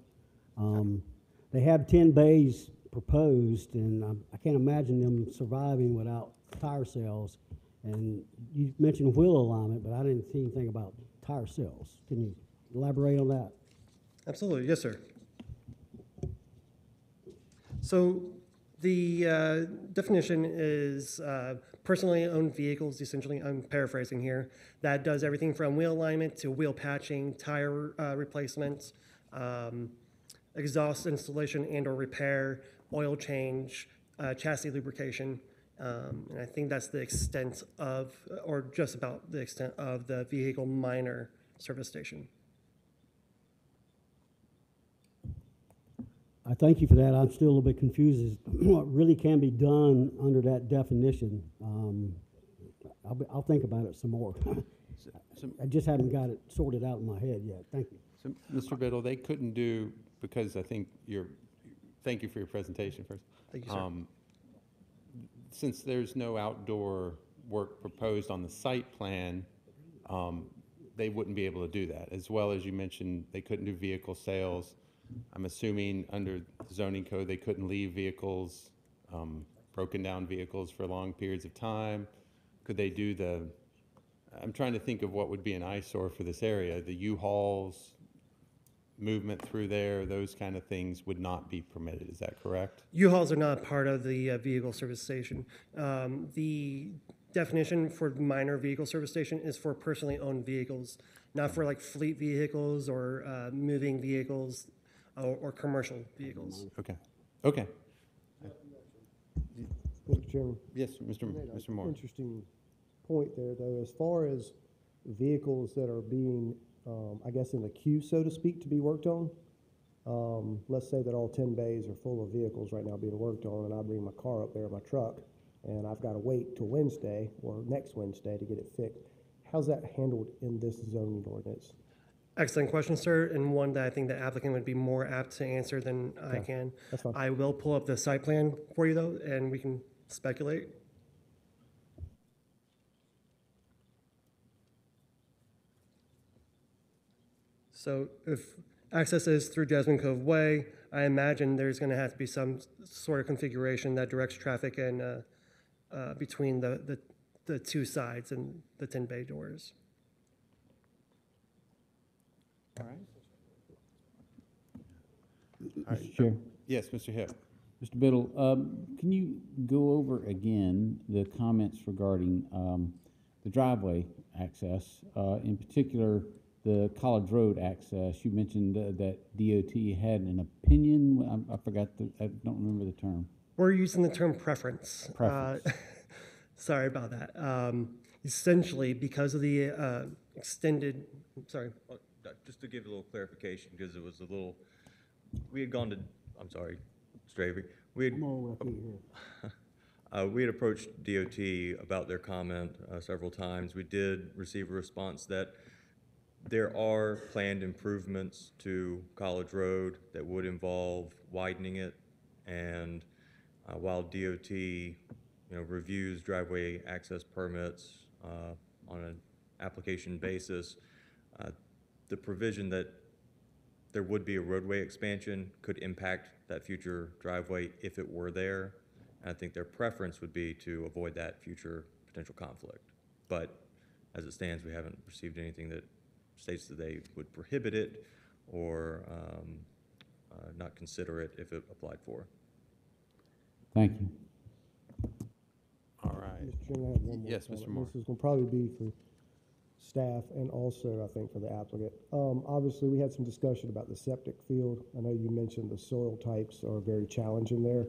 [SPEAKER 18] Um, They have 10 bays proposed, and I'm- I can't imagine them surviving without tire cells. And you mentioned wheel alignment, but I didn't see anything about tire cells. Can you elaborate on that?
[SPEAKER 20] Absolutely, yes, sir. So the uh, definition is uh, personally owned vehicles, essentially, I'm paraphrasing here, that does everything from wheel alignment to wheel patching, tire uh, replacements, um, exhaust installation and or repair, oil change, uh, chassis lubrication. Um, And I think that's the extent of, or just about the extent of the vehicle minor service station.
[SPEAKER 18] I thank you for that. I'm still a little bit confused as what really can be done under that definition. Um, I'll, be- I'll think about it some more. I just haven't got it sorted out in my head yet. Thank you.
[SPEAKER 1] So, Mr. Biddle, they couldn't do, because I think you're, thank you for your presentation first.
[SPEAKER 20] Thank you, sir.
[SPEAKER 1] Um, Since there's no outdoor work proposed on the site plan, um, they wouldn't be able to do that. As well as you mentioned, they couldn't do vehicle sales. I'm assuming under the zoning code, they couldn't leave vehicles, um, broken down vehicles for long periods of time. Could they do the, I'm trying to think of what would be an eyesore for this area, the U-Hauls, movement through there, those kind of things would not be permitted, is that correct?
[SPEAKER 20] U-Hauls are not part of the uh, vehicle service station. Um, The definition for minor vehicle service station is for personally owned vehicles, not for like fleet vehicles or uh, moving vehicles or, or commercial vehicles.
[SPEAKER 1] Okay, okay.
[SPEAKER 4] Mr. Chairman?
[SPEAKER 1] Yes, Mr.
[SPEAKER 4] You made a
[SPEAKER 1] Mr. Moore.
[SPEAKER 4] Interesting point there, though, as far as vehicles that are being, um, I guess, in the queue, so to speak, to be worked on. Um, let's say that all ten bays are full of vehicles right now being worked on, and I bring my car up there, my truck, and I've got to wait till Wednesday or next Wednesday to get it fixed. How's that handled in this zoning ordinance?
[SPEAKER 20] Excellent question, sir, and one that I think the applicant would be more apt to answer than I
[SPEAKER 4] Okay,
[SPEAKER 20] can.
[SPEAKER 4] that's fine.
[SPEAKER 20] I will pull up the site plan for you, though, and we can speculate. So if access is through Jasmine Cove Way, I imagine there's going to have to be some s- sort of configuration that directs traffic and, uh, uh, between the, the, the two sides and the 10 bay doors.
[SPEAKER 1] All right. All right.
[SPEAKER 2] Mr. Chair.
[SPEAKER 1] Yes, Mr. Hill.
[SPEAKER 2] Mr. Biddle, um, can you go over again the comments regarding, um, the driveway access? Uh, in particular, the College Road access, you mentioned uh, that DOT had an opinion, I, I forgot the, I don't remember the term.
[SPEAKER 20] We're using the term preference.
[SPEAKER 2] Preference.
[SPEAKER 20] Uh, Sorry about that. Um, Essentially, because of the uh, extended, sorry,
[SPEAKER 7] Well, uh, Just to give a little clarification, because it was a little, we had gone to, I'm sorry, Mr. We had. Uh, we had approached DOT about their comment uh, several times. We did receive a response that there are planned improvements to College Road that would involve widening it. And uh, while DOT, you know, reviews driveway access permits uh, on an application basis, uh, the provision that there would be a roadway expansion could impact that future driveway if it were there. And I think their preference would be to avoid that future potential conflict. But as it stands, we haven't received anything that states that they would prohibit it or um, uh, not consider it if it applied for.
[SPEAKER 2] Thank you.
[SPEAKER 1] All right.
[SPEAKER 4] Mr. Chairman, I have one more
[SPEAKER 1] Yes,
[SPEAKER 4] comment.
[SPEAKER 1] Mr. Moore.
[SPEAKER 4] This is gonna probably be for staff and also, I think, for the applicant. Um, obviously, we had some discussion about the septic field. I know you mentioned the soil types are very challenging there.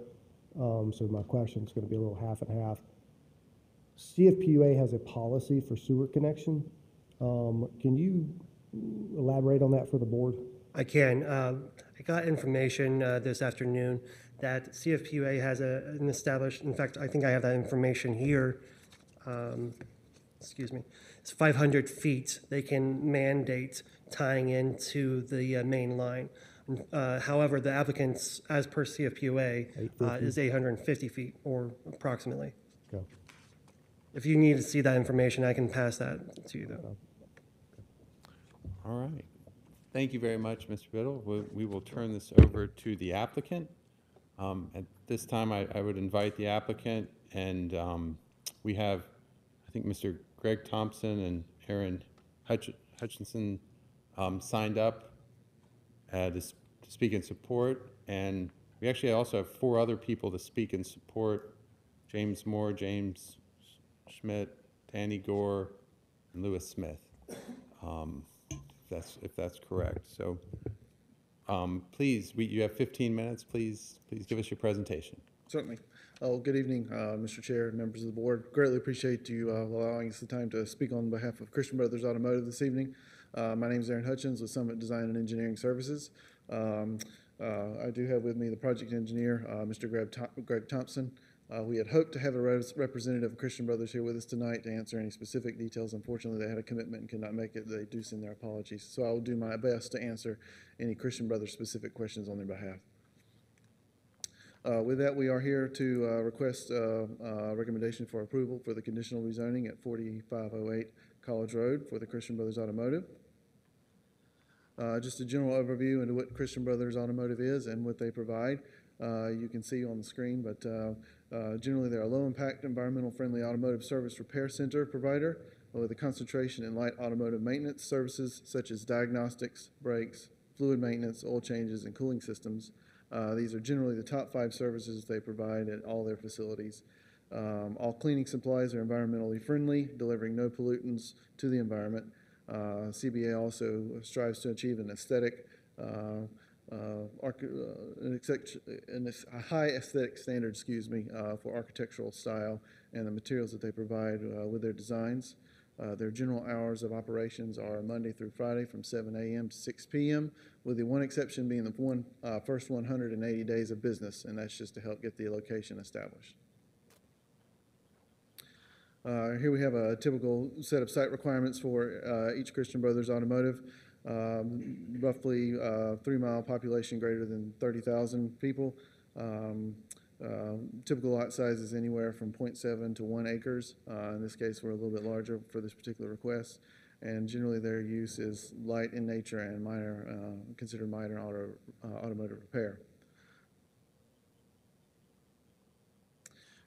[SPEAKER 4] Um, so my question is gonna be a little half and half. CFPUA has a policy for sewer connection. Um, can you elaborate on that for the board?
[SPEAKER 20] I can. Uh, I got information uh, this afternoon that CFPUA has a, an established, in fact, I think I have that information here. Um, Excuse me. It's 500 feet. They can mandate tying into the uh, main line. Uh, However, the applicant's, as per CFPUA, uh, is 850 feet or approximately.
[SPEAKER 4] Okay.
[SPEAKER 20] If you need to see that information, I can pass that to you though.
[SPEAKER 1] All right. Thank you very much, Mr. Biddle. We, we will turn this over to the applicant. Um, At this time, I, I would invite the applicant, and um, we have, I think, Mr. Greg Thompson and Aaron Hutch- Hutchinson um, signed up uh, to to speak in support, and we actually also have four other people to speak in support, James Moore, James Schmidt, Danny Gore, and Lewis Smith. Um, if that's, if that's correct. So, um, please, we, you have 15 minutes. Please, please give us your presentation.
[SPEAKER 21] Certainly. Oh, good evening, uh, Mr. Chair members of the board. Greatly appreciate you uh, allowing us the time to speak on behalf of Christian Brothers Automotive this evening. Uh, My name is Aaron Hutchins with Summit Design and Engineering Services. Um, Uh, I do have with me the project engineer, uh, Mr. Greg Thom- Greg Thompson. Uh, We had hoped to have a res- representative of Christian Brothers here with us tonight to answer any specific details. Unfortunately, they had a commitment and could not make it. They do send their apologies. So I will do my best to answer any Christian Brothers specific questions on their behalf. Uh, With that, we are here to uh, request uh, uh, recommendation for approval for the conditional rezoning at 4508 College Road for the Christian Brothers Automotive. Uh, Just a general overview into what Christian Brothers Automotive is and what they provide. Uh, You can see on the screen, but uh, uh, generally, they're a low-impact, environmental-friendly automotive service repair center provider with a concentration in light automotive maintenance services such as diagnostics, brakes, fluid maintenance, oil changes, and cooling systems. Uh, These are generally the top five services they provide at all their facilities. Um, All cleaning supplies are environmentally friendly, delivering no pollutants to the environment. Uh, CBA also strives to achieve an aesthetic, uh, uh, uh, an a high aesthetic standard, excuse me, uh, for architectural style and the materials that they provide with their designs. Their general hours of operations are Monday through Friday from 7 a.m. to 6 p.m., with the one exception being the one, uh, first 180 days of business, and that's just to help get the location established. Uh, Here we have a typical set of site requirements for uh, each Christian Brothers Automotive. Um, Roughly uh, three-mile population greater than 30,000 people. Um, uh, Typical lot size is anywhere from .7 to 1 acres. Uh, In this case, we're a little bit larger for this particular request. And generally, their use is light in nature and minor, uh, considered minor auto uh, automotive repair.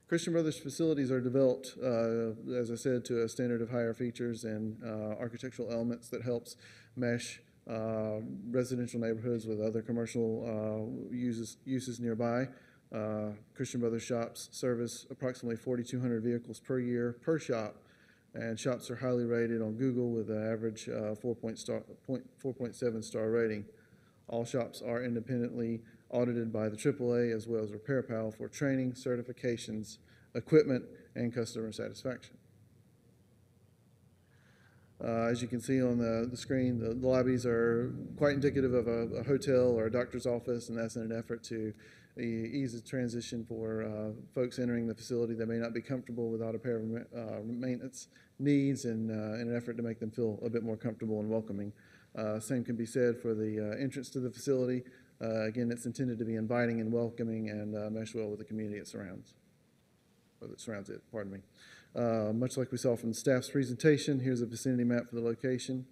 [SPEAKER 21] Christian Brothers facilities are developed, uh, as I said, to a standard of higher features and uh, architectural elements that helps mesh uh, residential neighborhoods with other commercial uh, uses, uses nearby. Christian Brothers shops service approximately 4,200 vehicles per year per shop, and shops are highly rated on Google with an average uh, 4 star, 4.7 star rating. All shops are independently audited by the AAA as well as RepairPal for training, certifications, equipment, and customer satisfaction. Uh, As you can see on the, the screen, the lobbies are quite indicative of a, a hotel or a doctor's office, and that's in an effort to ease the transition for uh, folks entering the facility that may not be comfortable with auto repair uh, maintenance needs, and uh, in an effort to make them feel a bit more comfortable and welcoming. Uh, Same can be said for the uh, entrance to the facility. Uh, Again, it's intended to be inviting and welcoming and mesh well with the community it surrounds, or that surrounds it, pardon me. Much like we saw from the staff's presentation, here's a vicinity map for the location.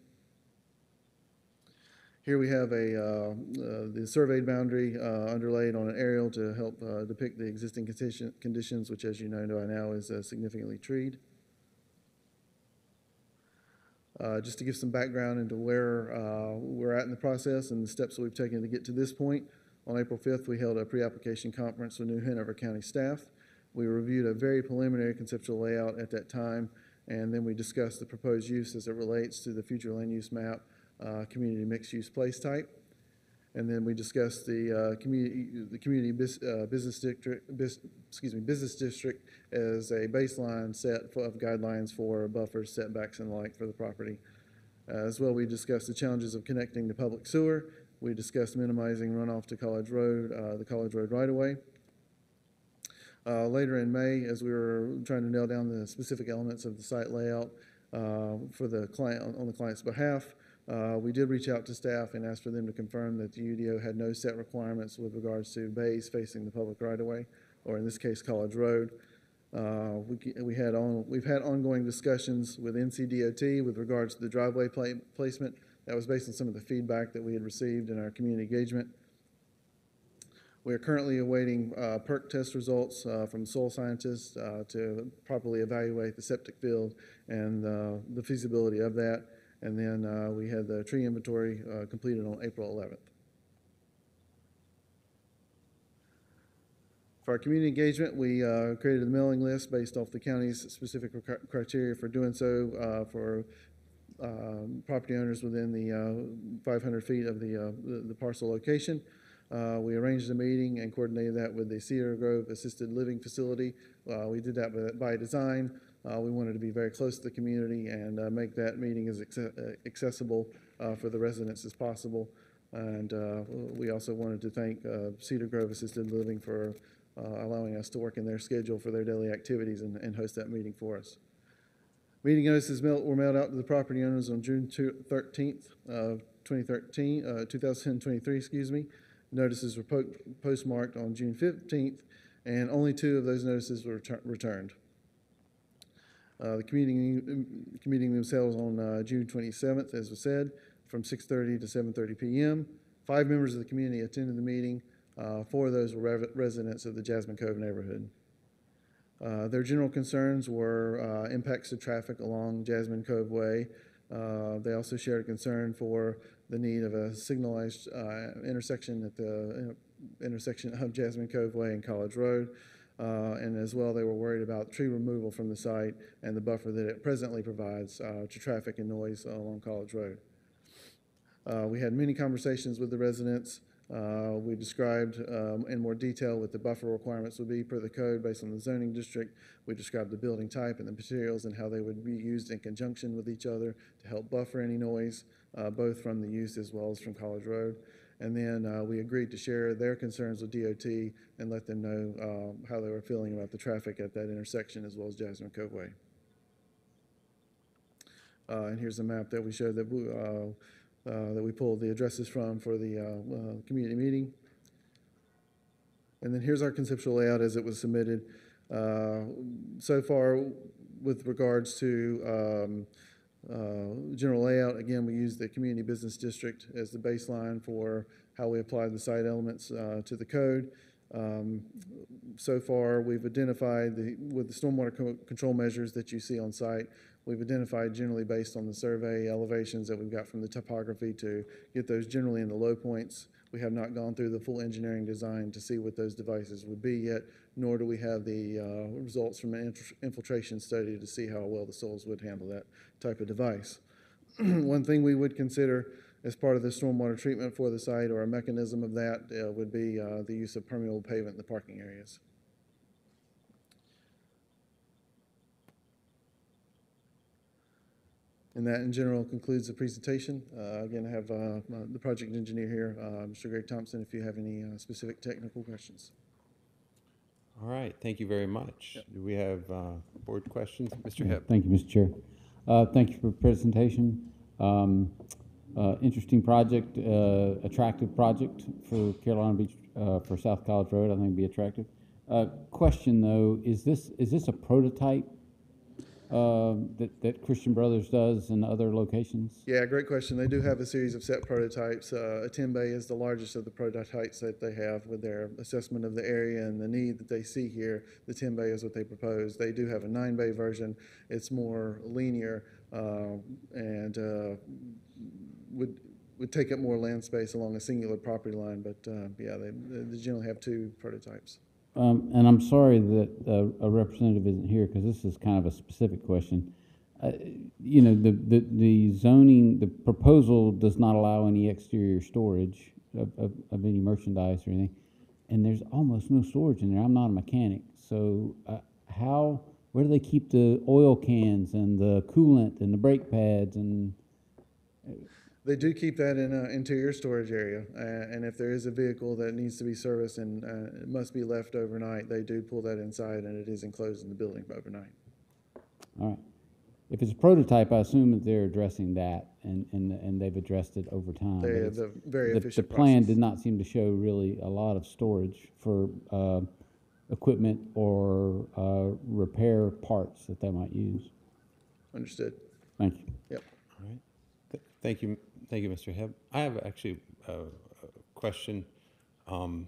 [SPEAKER 21] Here we have a, uh, uh, the surveyed boundary uh, underlaid on an aerial to help uh, depict the existing condition- conditions, which as you know by now is uh, significantly treed. Uh, Just to give some background into where we're at in the process and the steps that we've taken to get to this point, on April 5th, we held a pre-application conference with New Hanover County staff. We reviewed a very preliminary conceptual layout at that time, and then we discussed the proposed use as it relates to the future land use map, uh, community mixed-use place type. And then we discussed the uh, community, the community uh, business district, excuse me, business district as a baseline set of guidelines for buffers, setbacks, and the like for the property. Uh, As well, we discussed the challenges of connecting to public sewer. We discussed minimizing runoff to College Road, uh, the College Road right-of-way. Uh, Later in May, as we were trying to nail down the specific elements of the site layout uh, for the client, on the client's behalf, uh, we did reach out to staff and ask for them to confirm that the UDO had no set requirements with regards to bays facing the public right-of-way, or in this case, College Road. Uh, we, we had on, we've had ongoing discussions with NCDOT with regards to the driveway pla- placement. That was based on some of the feedback that we had received in our community engagement. We are currently awaiting uh, perc test results uh, from soil scientists uh, to properly evaluate the septic field and uh, the feasibility of that. And then uh, we had the tree inventory uh, completed on April 11th. For our community engagement, we uh, created a mailing list based off the county's specific cri- criteria for doing so uh, for um, property owners within the uh, 500 feet of the uh, the the parcel location. Uh, We arranged a meeting and coordinated that with the Cedar Grove Assisted Living Facility. Uh, We did that by- by design. Uh, We wanted to be very close to the community and uh, make that meeting as uh, accessible uh, for the residents as possible. And uh, we also wanted to thank uh, Cedar Grove Assisted Living for uh, allowing us to work in their schedule for their daily activities and and host that meeting for us. Meeting notices were mailed out to the property owners on June two- 13th of 2013, uh, 2023, excuse me. Notices were po- postmarked on June 15th, and only two of those notices were retur- returned. Uh, The community, commuting themselves on uh, June 27th, as was said, from 6:30 to 7:30 PM. Five members of the community attended the meeting. Uh, Four of those were rev- residents of the Jasmine Cove neighborhood. Uh, Their general concerns were uh, impacts to traffic along Jasmine Cove Way. Uh, They also shared a concern for the need of a signalized intersection at the intersection of Jasmine Cove Way and College Road. Uh, And as well, they were worried about tree removal from the site and the buffer that it presently provides uh, to traffic and noise along College Road. Uh, We had many conversations with the residents. Uh, We described um, in more detail what the buffer requirements would be per the code based on the zoning district. We described the building type and the materials and how they would be used in conjunction with each other to help buffer any noise, uh, both from the use as well as from College Road. And then uh, we agreed to share their concerns with DOT and let them know um, how they were feeling about the traffic at that intersection as well as Jasmine Cove Way. Uh, And here's a map that we showed that, we, uh, uh, that we pulled the addresses from for the uh, uh, community meeting. And then here's our conceptual layout as it was submitted. So far, with regards to um, uh, general layout, again, we use the community business district as the baseline for how we apply the site elements uh, to the code. Um, So far, we've identified the, with the stormwater co- control measures that you see on site, we've identified generally based on the survey elevations that we've got from the topography to get those generally in the low points. We have not gone through the full engineering design to see what those devices would be yet, nor do we have the uh, results from an infiltration study to see how well the soils would handle that type of device. One thing we would consider as part of the stormwater treatment for the site or a mechanism of that uh, would be uh, the use of permeable pavement in the parking areas. And that in general concludes the presentation. Uh, Again, I have uh, my- the project engineer here, uh, Mr. Greg Thompson, if you have any uh, specific technical questions.
[SPEAKER 1] All right, thank you very much. Do we have uh, board questions? Mr. Hipp?
[SPEAKER 2] Thank you, Mr. Chair. Uh, Thank you for the presentation. Um, uh, Interesting project, uh, attractive project for Carolina Beach, uh, for South College Road, I think it'd be attractive. Uh, Question, though, is this, is this a prototype uh, that that Christian Brothers does in other locations?
[SPEAKER 21] Yeah, great question. They do have a series of set prototypes. Uh, Aten Bay is the largest of the prototypes that they have with their assessment of the area and the need that they see here. The Ten Bay is what they propose. They do have a nine bay version. It's more linear uh, and uh, would would take up more land space along a singular property line. But uh, yeah, they, they generally have two prototypes.
[SPEAKER 2] Um, And I'm sorry that uh, a representative isn't here, because this is kind of a specific question. Uh, You know, the, the the zoning, the proposal does not allow any exterior storage of, of, of any merchandise or anything. And there's almost no storage in there. I'm not a mechanic. So uh, how, where do they keep the oil cans and the coolant and the brake pads and?
[SPEAKER 21] They do keep that in an interior storage area, uh, and if there is a vehicle that needs to be serviced and uh, must be left overnight, they do pull that inside, and it is enclosed in the building overnight.
[SPEAKER 2] All right. If it's a prototype, I assume that they're addressing that and, and, and they've addressed it over time.
[SPEAKER 21] They have
[SPEAKER 2] it's-
[SPEAKER 21] a very
[SPEAKER 2] the-
[SPEAKER 21] efficient
[SPEAKER 2] The plan
[SPEAKER 21] process.
[SPEAKER 2] did not seem to show really a lot of storage for, uh, equipment or, uh, repair parts that they might use.
[SPEAKER 21] Understood.
[SPEAKER 2] Thank you.
[SPEAKER 21] Yep.
[SPEAKER 1] All right. Th- Thank you, thank you, Mr. Hipp. I have actually a a question. Um,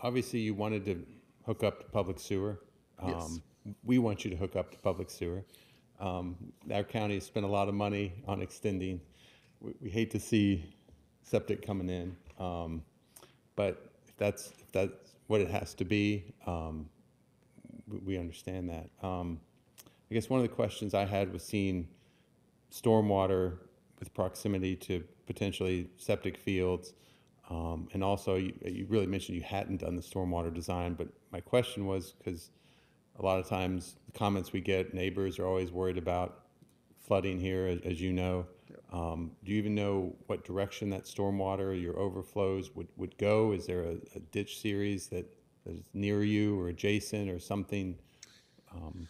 [SPEAKER 1] Obviously, you wanted to hook up to public sewer.
[SPEAKER 21] Yes.
[SPEAKER 1] Um, We want you to hook up to public sewer. Um, Our county has spent a lot of money on extending. We- We hate to see septic coming in, um, but if that's, if that's what it has to be, um, we- we understand that. Um, I guess one of the questions I had was seeing stormwater with proximity to potentially septic fields. Um, and also, you, you really mentioned you hadn't done the stormwater design, but my question was, because a lot of times the comments we get, neighbors are always worried about flooding here, as, as you know. Um, Do you even know what direction that stormwater, your overflows would, would go? Is there a, a ditch series that is near you or adjacent or something? Um,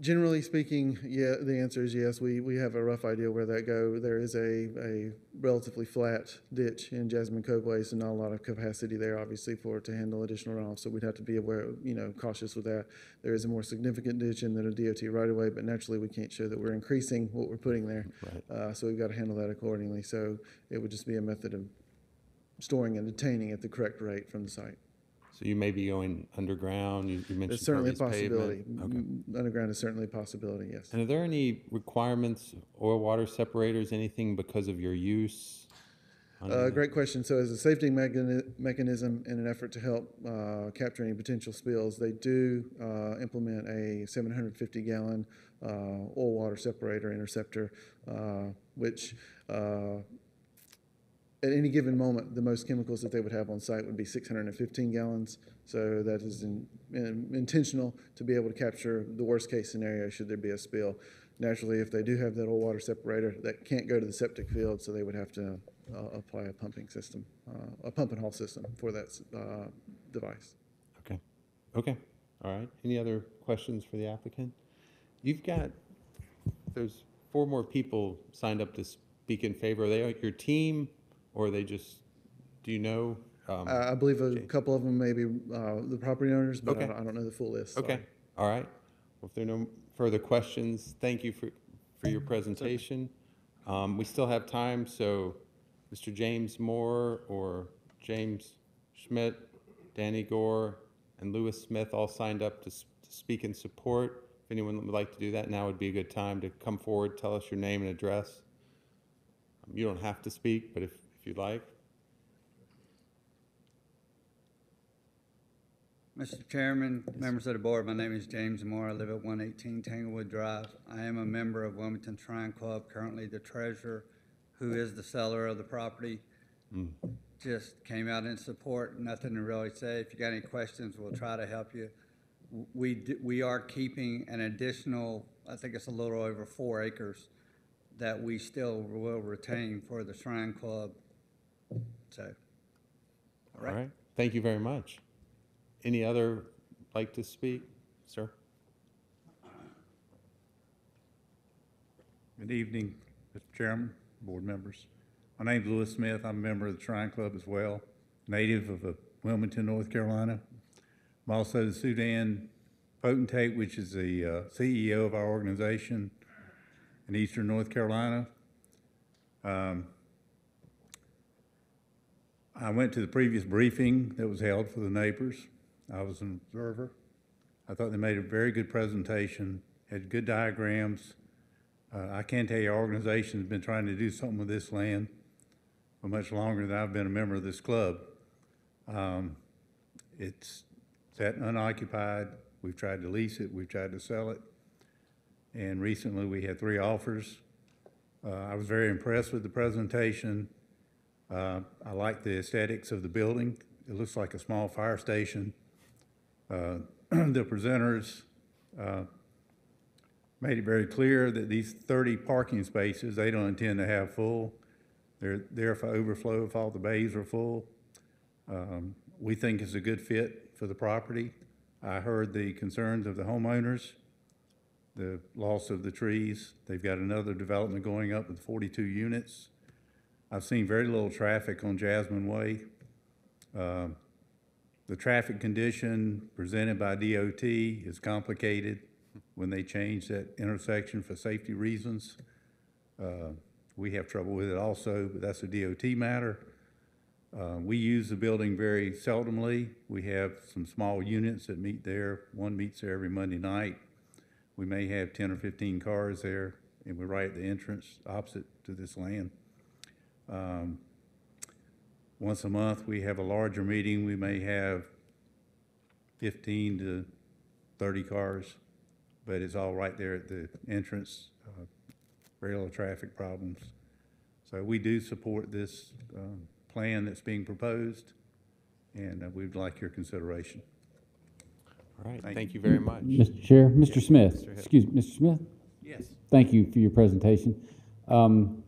[SPEAKER 21] Generally speaking, yeah, the answer is yes. We, we have a rough idea where that go. There is a, a relatively flat ditch in Jasmine Cove so not a lot of capacity there, obviously, for it to handle additional runoff. So we'd have to be aware, you know, cautious with that. There is a more significant ditch in the DOT right away, but naturally we can't show that we're increasing what we're putting there.
[SPEAKER 1] Right.
[SPEAKER 21] Uh, so we've got to handle that accordingly. So it would just be a method of storing and detaining at the correct rate from the site.
[SPEAKER 1] So you may be going underground, you you mentioned
[SPEAKER 21] It's certainly a
[SPEAKER 1] impervious
[SPEAKER 21] possibility.
[SPEAKER 1] pavement. Okay.
[SPEAKER 21] Mm, Underground is certainly a possibility, yes.
[SPEAKER 1] And are there any requirements, oil water separators, anything because of your use? on
[SPEAKER 21] Uh, great question. So as a safety mechani- mechanism in an effort to help uh, capture any potential spills, they do uh, implement a 750 gallon uh, oil water separator interceptor, uh, which uh, at any given moment, the most chemicals that they would have on site would be 615 gallons. So that is in, in, intentional to be able to capture the worst case scenario should there be a spill. Naturally, if they do have that oil water separator, that can't go to the septic field, so they would have to uh, apply a pumping system, uh, a pump and haul system for that uh, device.
[SPEAKER 1] Okay, okay, all right. Any other questions for the applicant? You've got, there's four more people signed up to speak in favor. Are they your team, or they just, do you know? um,
[SPEAKER 21] I I believe a couple of them may be uh, the property owners, but I
[SPEAKER 1] Okay.
[SPEAKER 21] don't- I don't know the full list.
[SPEAKER 1] Okay, all right. Well, if there are no further questions, thank you for, for your presentation. Um, we still have time, so Mr. James Moore or James Schmidt, Danny Gore, and Lewis Smith all signed up to, s- to speak in support. If anyone would like to do that, now would be a good time to come forward, tell us your name and address. Um, You don't have to speak, but if, if you'd like.
[SPEAKER 22] Mr. Chairman, members of the board, my name is James Moore. I live at 118 Tanglewood Drive. I am a member of Wilmington Shrine Club, currently the treasurer, who is the seller of the property. Hmm. Just came out in support, nothing to really say. If you got any questions, we'll try to help you. We, d- we are keeping an additional, I think it's a little over four acres that we still will retain for the Shrine Club. So,
[SPEAKER 1] All right, thank you very much. Any other like to speak, sir?
[SPEAKER 23] Good evening, Mr. Chairman, board members. My name's Lewis Smith. I'm a member of the Shrine Club as well, native of uh, Wilmington, North Carolina. I'm also the Sudan potentate, which is the uh, CEO of our organization in eastern North Carolina. Um, I went to the previous briefing that was held for the neighbors. I was an observer. I thought they made a very good presentation, had good diagrams. Uh, I can tell you, our organization's been trying to do something with this land for much longer than I've been a member of this club. Um, it's sat unoccupied. We've tried to lease it. We've tried to sell it. And recently, we had three offers. Uh, I was very impressed with the presentation. Uh, I like the aesthetics of the building. It looks like a small fire station. Uh, the presenters uh, made it very clear that these 30 parking spaces, they don't intend to have full. They're there for overflow if all the bays are full. Um, We think it's a good fit for the property. I heard the concerns of the homeowners, the loss of the trees. They've got another development going up with 42 units. I've seen very little traffic on Jasmine Way. Um, The traffic condition presented by DOT is complicated when they change that intersection for safety reasons. Uh, We have trouble with it also, but that's a DOT matter. Uh, We use the building very seldomly. We have some small units that meet there. One meets there every Monday night. We may have 10 or 15 cars there, and we're right at the entrance opposite to this land. Um, Once a month, we have a larger meeting. We may have 15 to 30 cars, but it's all right there at the entrance. uh, Very little traffic problems. So we do support this um, plan that's being proposed, and uh, we'd like your consideration.
[SPEAKER 1] All right,
[SPEAKER 23] Thank
[SPEAKER 1] thank
[SPEAKER 23] you.
[SPEAKER 1] you very much.
[SPEAKER 2] Mr. Chair, Mr. Smith,
[SPEAKER 1] Mr. Hill.
[SPEAKER 2] excuse, Mr. Smith?
[SPEAKER 1] Yes.
[SPEAKER 2] Thank you for your presentation. Um,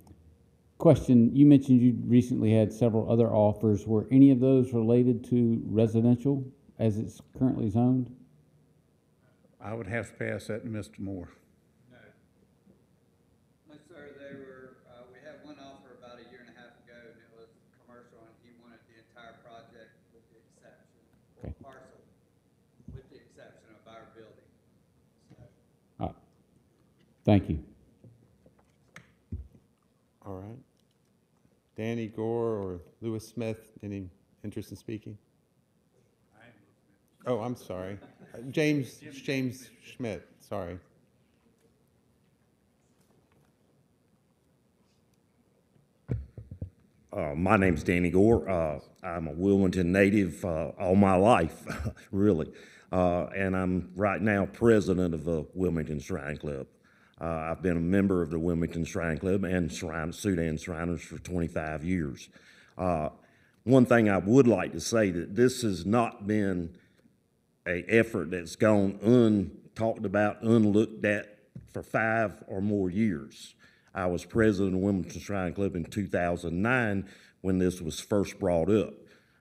[SPEAKER 2] Question, you mentioned you recently had several other offers. Were any of those related to residential as it's currently zoned?
[SPEAKER 23] I would have to pass that to Mr. Moore.
[SPEAKER 22] No, sir, they were, uh, we had one offer about a year and a half ago, and it was commercial, and he wanted the entire project with the exception, or parcel, with the exception of our building. So,
[SPEAKER 2] Thank you.
[SPEAKER 1] All right. Danny Gore or Lewis Smith, any interest in speaking? Oh, I'm sorry. James, James Schmidt, sorry.
[SPEAKER 24] Uh, my name's Danny Gore. Uh, I'm a Wilmington native uh, all my life, really. Uh, and I'm right now president of the Wilmington Shrine Club. Uh, I've been a member of the Wilmington Shrine Club and Shrine, Sudan Shriners for 25 years. Uh, one thing I would like to say that this has not been a effort that's gone untalked about, unlooked at for five or more years. I was president of Wilmington Shrine Club in 2009 when this was first brought up.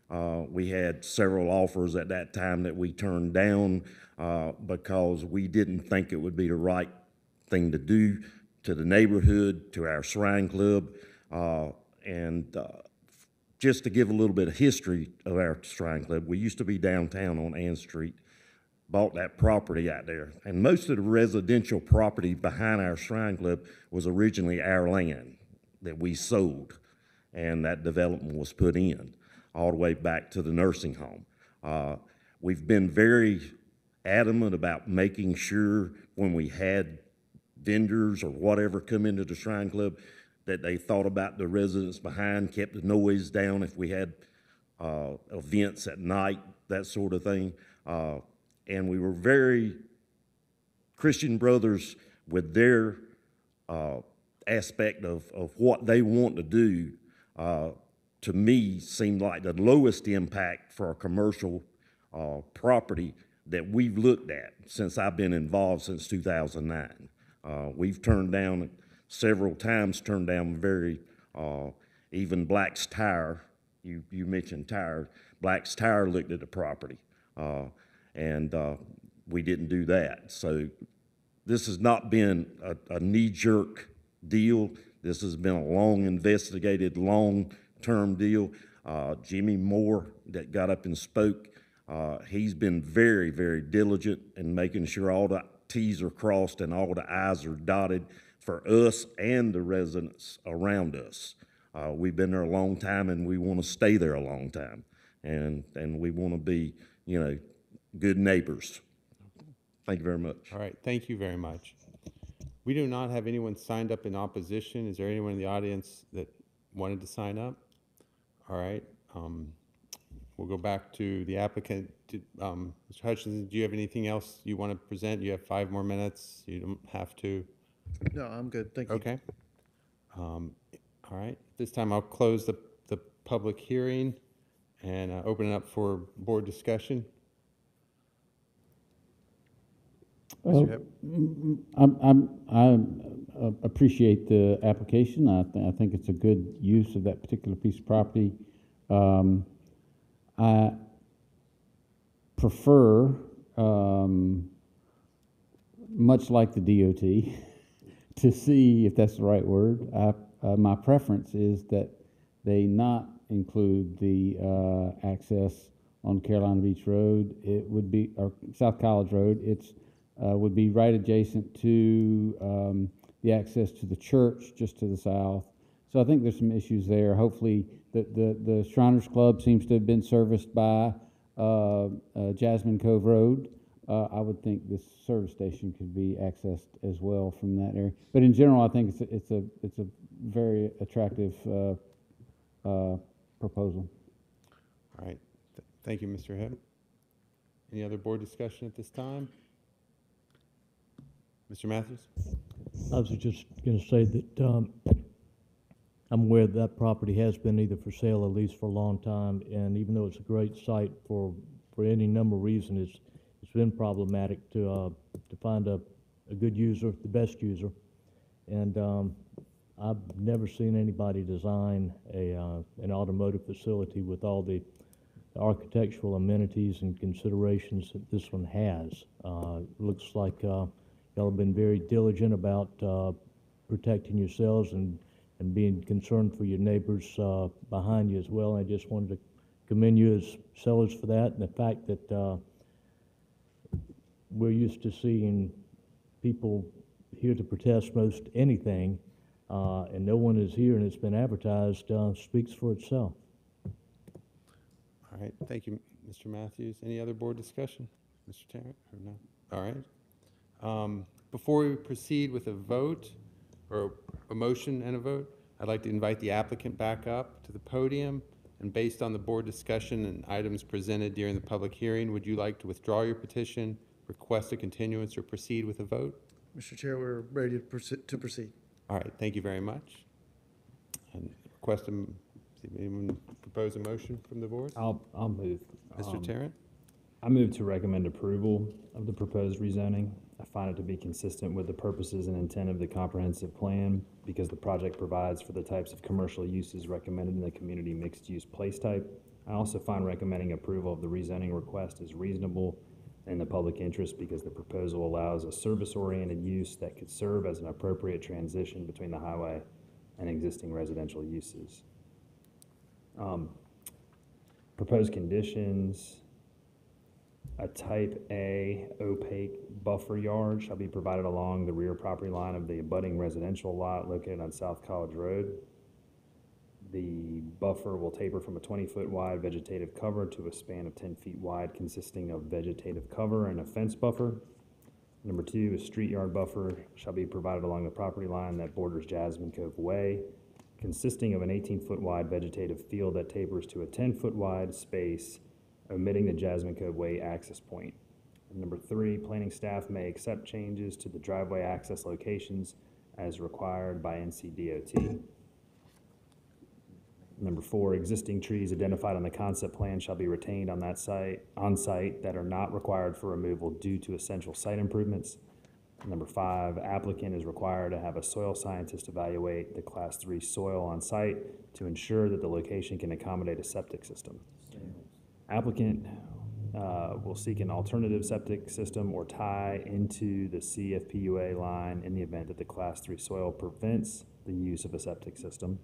[SPEAKER 24] Uh, we had several offers at that time that we turned down uh, because we didn't think it would be the right thing to do to the neighborhood, to our shrine club. Uh, and uh, just to give a little bit of history of our shrine club, we used to be downtown on Ann Street, bought that property out there. And most of the residential property behind our shrine club was originally our land that we sold. And that development was put in all the way back to the nursing home. Uh, we've been very adamant about making sure when we had vendors or whatever come into the Shrine Club that they thought about the residents behind, kept the noise down if we had uh, events at night, that sort of thing. Uh, and we were very Christian brothers with their uh, aspect of, of what they want to do. Uh, to me, seemed like the lowest impact for a commercial uh, property that we've looked at since I've been involved since 2009. Uh, we've turned down several times, turned down very, uh, even Black's Tire, you, you mentioned tire, Black's Tire looked at the property, uh, and uh, we didn't do that. So this has not been a, a knee-jerk deal. This has been a long investigated, long-term deal. Uh, Jimmy Moore that got up and spoke, uh, he's been very, very diligent in making sure all the T's are crossed and all the I's are dotted for us and the residents around us. Uh, we've been there a long time and we want to stay there a long time. And, and we want to be, you know, good neighbors. Thank you very much.
[SPEAKER 1] All right, thank you very much. We do not have anyone signed up in opposition. Is there anyone in the audience that wanted to sign up? All right, um, we'll go back to the applicant. Did, um, Mr. Hutchinson, do you have anything else you want to present? You have five more minutes. You don't have to.
[SPEAKER 21] No, I'm good, thank you.
[SPEAKER 1] Okay. Um, all right, this time I'll close the, the public hearing and uh, open it up for board discussion.
[SPEAKER 2] Well,
[SPEAKER 1] Mr.
[SPEAKER 2] Hipp? I'm, I'm, I uh, appreciate the application. I, th- I think it's a good use of that particular piece of property. Um, I prefer, um, much like the DOT, to see, if that's the right word, I, uh, my preference is that they not include the, uh, access on Carolina Beach Road. It would be, or South College Road. It's, uh, would be right adjacent to, um, the access to the church just to the south. So I think there's some issues there. Hopefully, the, the, the Shriners Club seems to have been serviced by, Jasmine Cove Road. Uh, I would think this service station could be accessed as well from that area. But in general, I think it's a, it's a, it's a very attractive, uh, uh, proposal.
[SPEAKER 1] All right, Th- thank you, Mr. Hipp. Any other board discussion at this time? Mr. Matthews?
[SPEAKER 12] I was just going to say that um, I'm aware that property has been either for sale or leased for a long time, and even though it's a great site for, for any number of reasons, it's, it's been problematic to, uh, to find a, a good user, the best user. And um, I've never seen anybody design a, uh, an automotive facility with all the architectural amenities and considerations that this one has. Uh, looks like, uh, y'all have been very diligent about, uh, protecting yourselves and, and being concerned for your neighbors, uh, behind you as well. I just wanted to commend you as sellers for that and the fact that, uh, we're used to seeing people here to protest most anything, uh, and no one is here and it's been advertised, uh, speaks for itself.
[SPEAKER 1] All right, thank you, Mr. Matthews. Any other board discussion? Mr. Tarrant, or no? All right. Um, Before we proceed with a vote, or a motion and a vote, I'd like to invite the applicant back up to the podium, and based on the board discussion and items presented during the public hearing, would you like to withdraw your petition, request a continuance, or proceed with a vote?
[SPEAKER 21] Mr. Chair, we're ready to proceed, to proceed.
[SPEAKER 1] All right, thank you very much. And request, a m- anyone propose a motion from the board?
[SPEAKER 19] I'll, I'll move.
[SPEAKER 1] Mr.
[SPEAKER 19] Um,
[SPEAKER 1] Tarrant?
[SPEAKER 19] I move to recommend approval of the proposed rezoning. I find it to be consistent with the purposes and intent of the comprehensive plan because the project provides for the types of commercial uses recommended in the community mixed-use place type. I also find recommending approval of the rezoning request is reasonable in the public interest because the proposal allows a service-oriented use that could serve as an appropriate transition between the highway and existing residential uses. Um, Proposed conditions, a type A opaque buffer yard shall be provided along the rear property line of the abutting residential lot located on South College Road. The buffer will taper from a twenty-foot wide vegetative cover to a span of ten feet wide consisting of vegetative cover and a fence buffer. Number two, a street yard buffer shall be provided along the property line that borders Jasmine Cove Way, consisting of an eighteen-foot wide vegetative field that tapers to a ten-foot wide space omitting the Jasmine Cove Way access point. And Number three, planning staff may accept changes to the driveway access locations as required by NCDOT. Number four, existing trees identified on the concept plan shall be retained on that site, on site that are not required for removal due to essential site improvements. Number five, applicant is required to have a soil scientist evaluate the class three soil on site to ensure that the location can accommodate a septic system. Applicant uh, will seek an alternative septic system or tie into the CFPUA line in the event that the class three soil prevents the use of a septic system.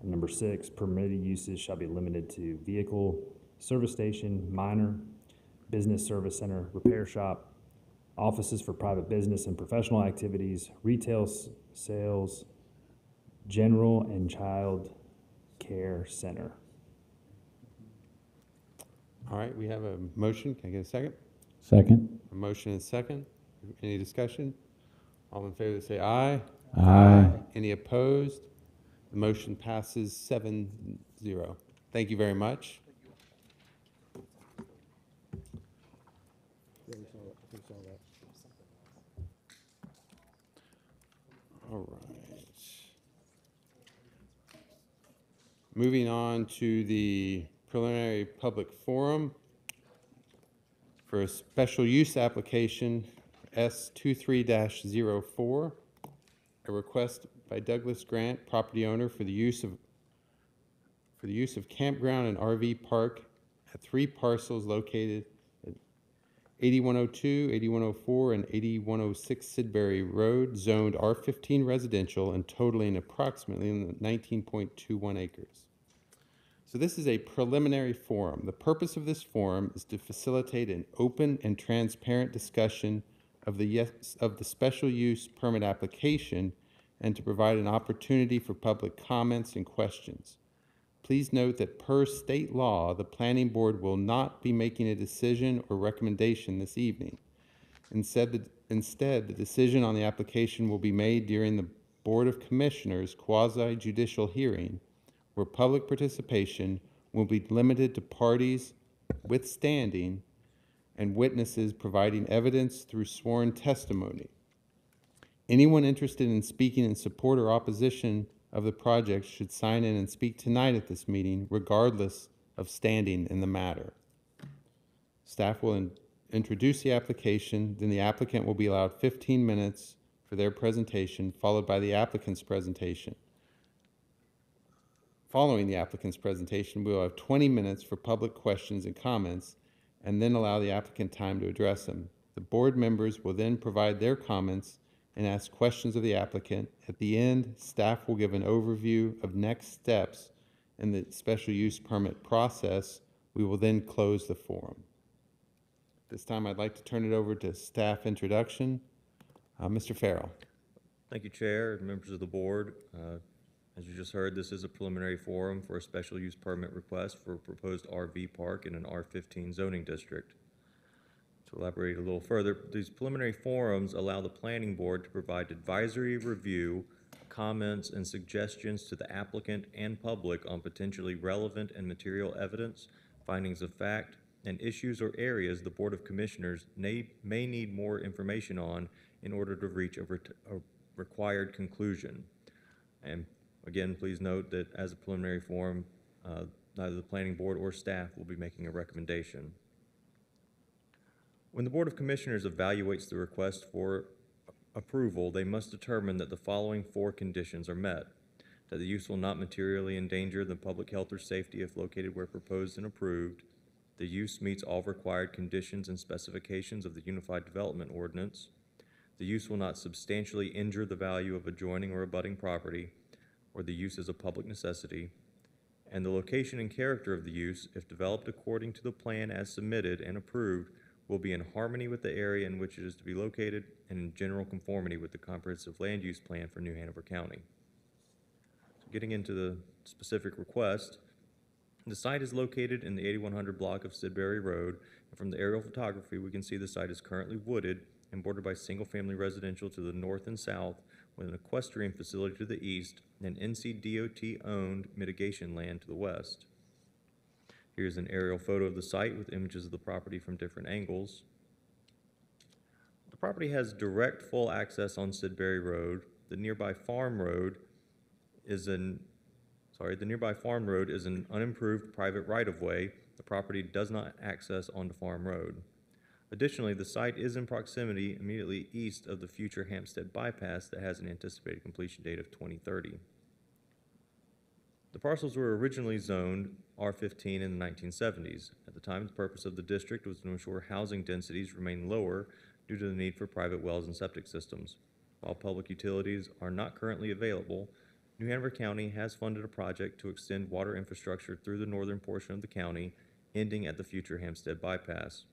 [SPEAKER 19] And number six, permitted uses shall be limited to vehicle, service station, minor, business service center, repair shop, offices for private business and professional activities, retail s- sales, general and child care center.
[SPEAKER 1] All right, we have a motion. Can I get a second?
[SPEAKER 2] Second.
[SPEAKER 1] A motion and a second. Any discussion? All in favor, say aye.
[SPEAKER 2] Aye.
[SPEAKER 1] Any opposed? The motion passes seven zero. Thank you very much. All right. Moving on to the preliminary public forum for a special use application S 23 4 a request by Douglas Grant, property owner, for the use of, for the use of campground and RV park at three parcels located at 8102, 8104, and 8106 Sidbury Road, zoned R15 residential and totaling approximately 19.21 acres. So this is a preliminary forum. The purpose of this forum is to facilitate an open and transparent discussion of the yes, of the special use permit application and to provide an opportunity for public comments and questions. Please note that per state law, the planning board will not be making a decision or recommendation this evening. Instead, the, instead, the decision on the application will be made during the Board of Commissioners quasi judicial hearing where public participation will be limited to parties withstanding and witnesses providing evidence through sworn testimony. Anyone interested in speaking in support or opposition of the project should sign in and speak tonight at this meeting, regardless of standing in the matter. Staff will in- introduce the application, then the applicant will be allowed 15 minutes for their presentation, followed by the applicant's presentation. Following the applicant's presentation, we will have 20 minutes for public questions and comments, and then allow the applicant time to address them. The board members will then provide their comments and ask questions of the applicant. At the end, staff will give an overview of next steps in the special use permit process. We will then close the forum. This time, I'd like to turn it over to staff introduction. Uh, Mr. Farrell.
[SPEAKER 7] Thank you, Chair, and members of the board. Uh, As you just heard, this is a preliminary forum for a special use permit request for a proposed RV park in an R15 zoning district. To elaborate a little further, these preliminary forums allow the planning board to provide advisory review, comments, and suggestions to the applicant and public on potentially relevant and material evidence, findings of fact, and issues or areas the Board of Commissioners may, may need more information on in order to reach a, ret- a required conclusion. And again, please note that as a preliminary forum, uh, neither the planning board or staff will be making a recommendation. When the Board of Commissioners evaluates the request for approval, they must determine that the following four conditions are met. That the use will not materially endanger the public health or safety if located where proposed and approved. The use meets all required conditions and specifications of the Unified Development Ordinance. The use will not substantially injure the value of adjoining or abutting property, or the use is a public necessity. And the location and character of the use, if developed according to the plan as submitted and approved, will be in harmony with the area in which it is to be located and in general conformity with the comprehensive land use plan for New Hanover County. So Getting into the specific request, the site is located in the 8100 block of Sidbury Road, and from the aerial photography, we can see the site is currently wooded and bordered by single-family residential to the north and south, with an equestrian facility to the east, and NCDOT-owned mitigation land to the west. Here's an aerial photo of the site with images of the property from different angles. The property has direct full access on Sidbury Road. The nearby Farm Road is an, sorry, the nearby Farm Road is an unimproved private right-of-way. The property does not access onto Farm Road. Additionally, the site is in proximity immediately east of the future Hampstead bypass that has an anticipated completion date of 2030. The parcels were originally zoned R15 in the 1970s. At the time, the purpose of the district was to ensure housing densities remain lower due to the need for private wells and septic systems. While public utilities are not currently available, New Hanover County has funded a project to extend water infrastructure through the northern portion of the county, ending at the future Hampstead bypass.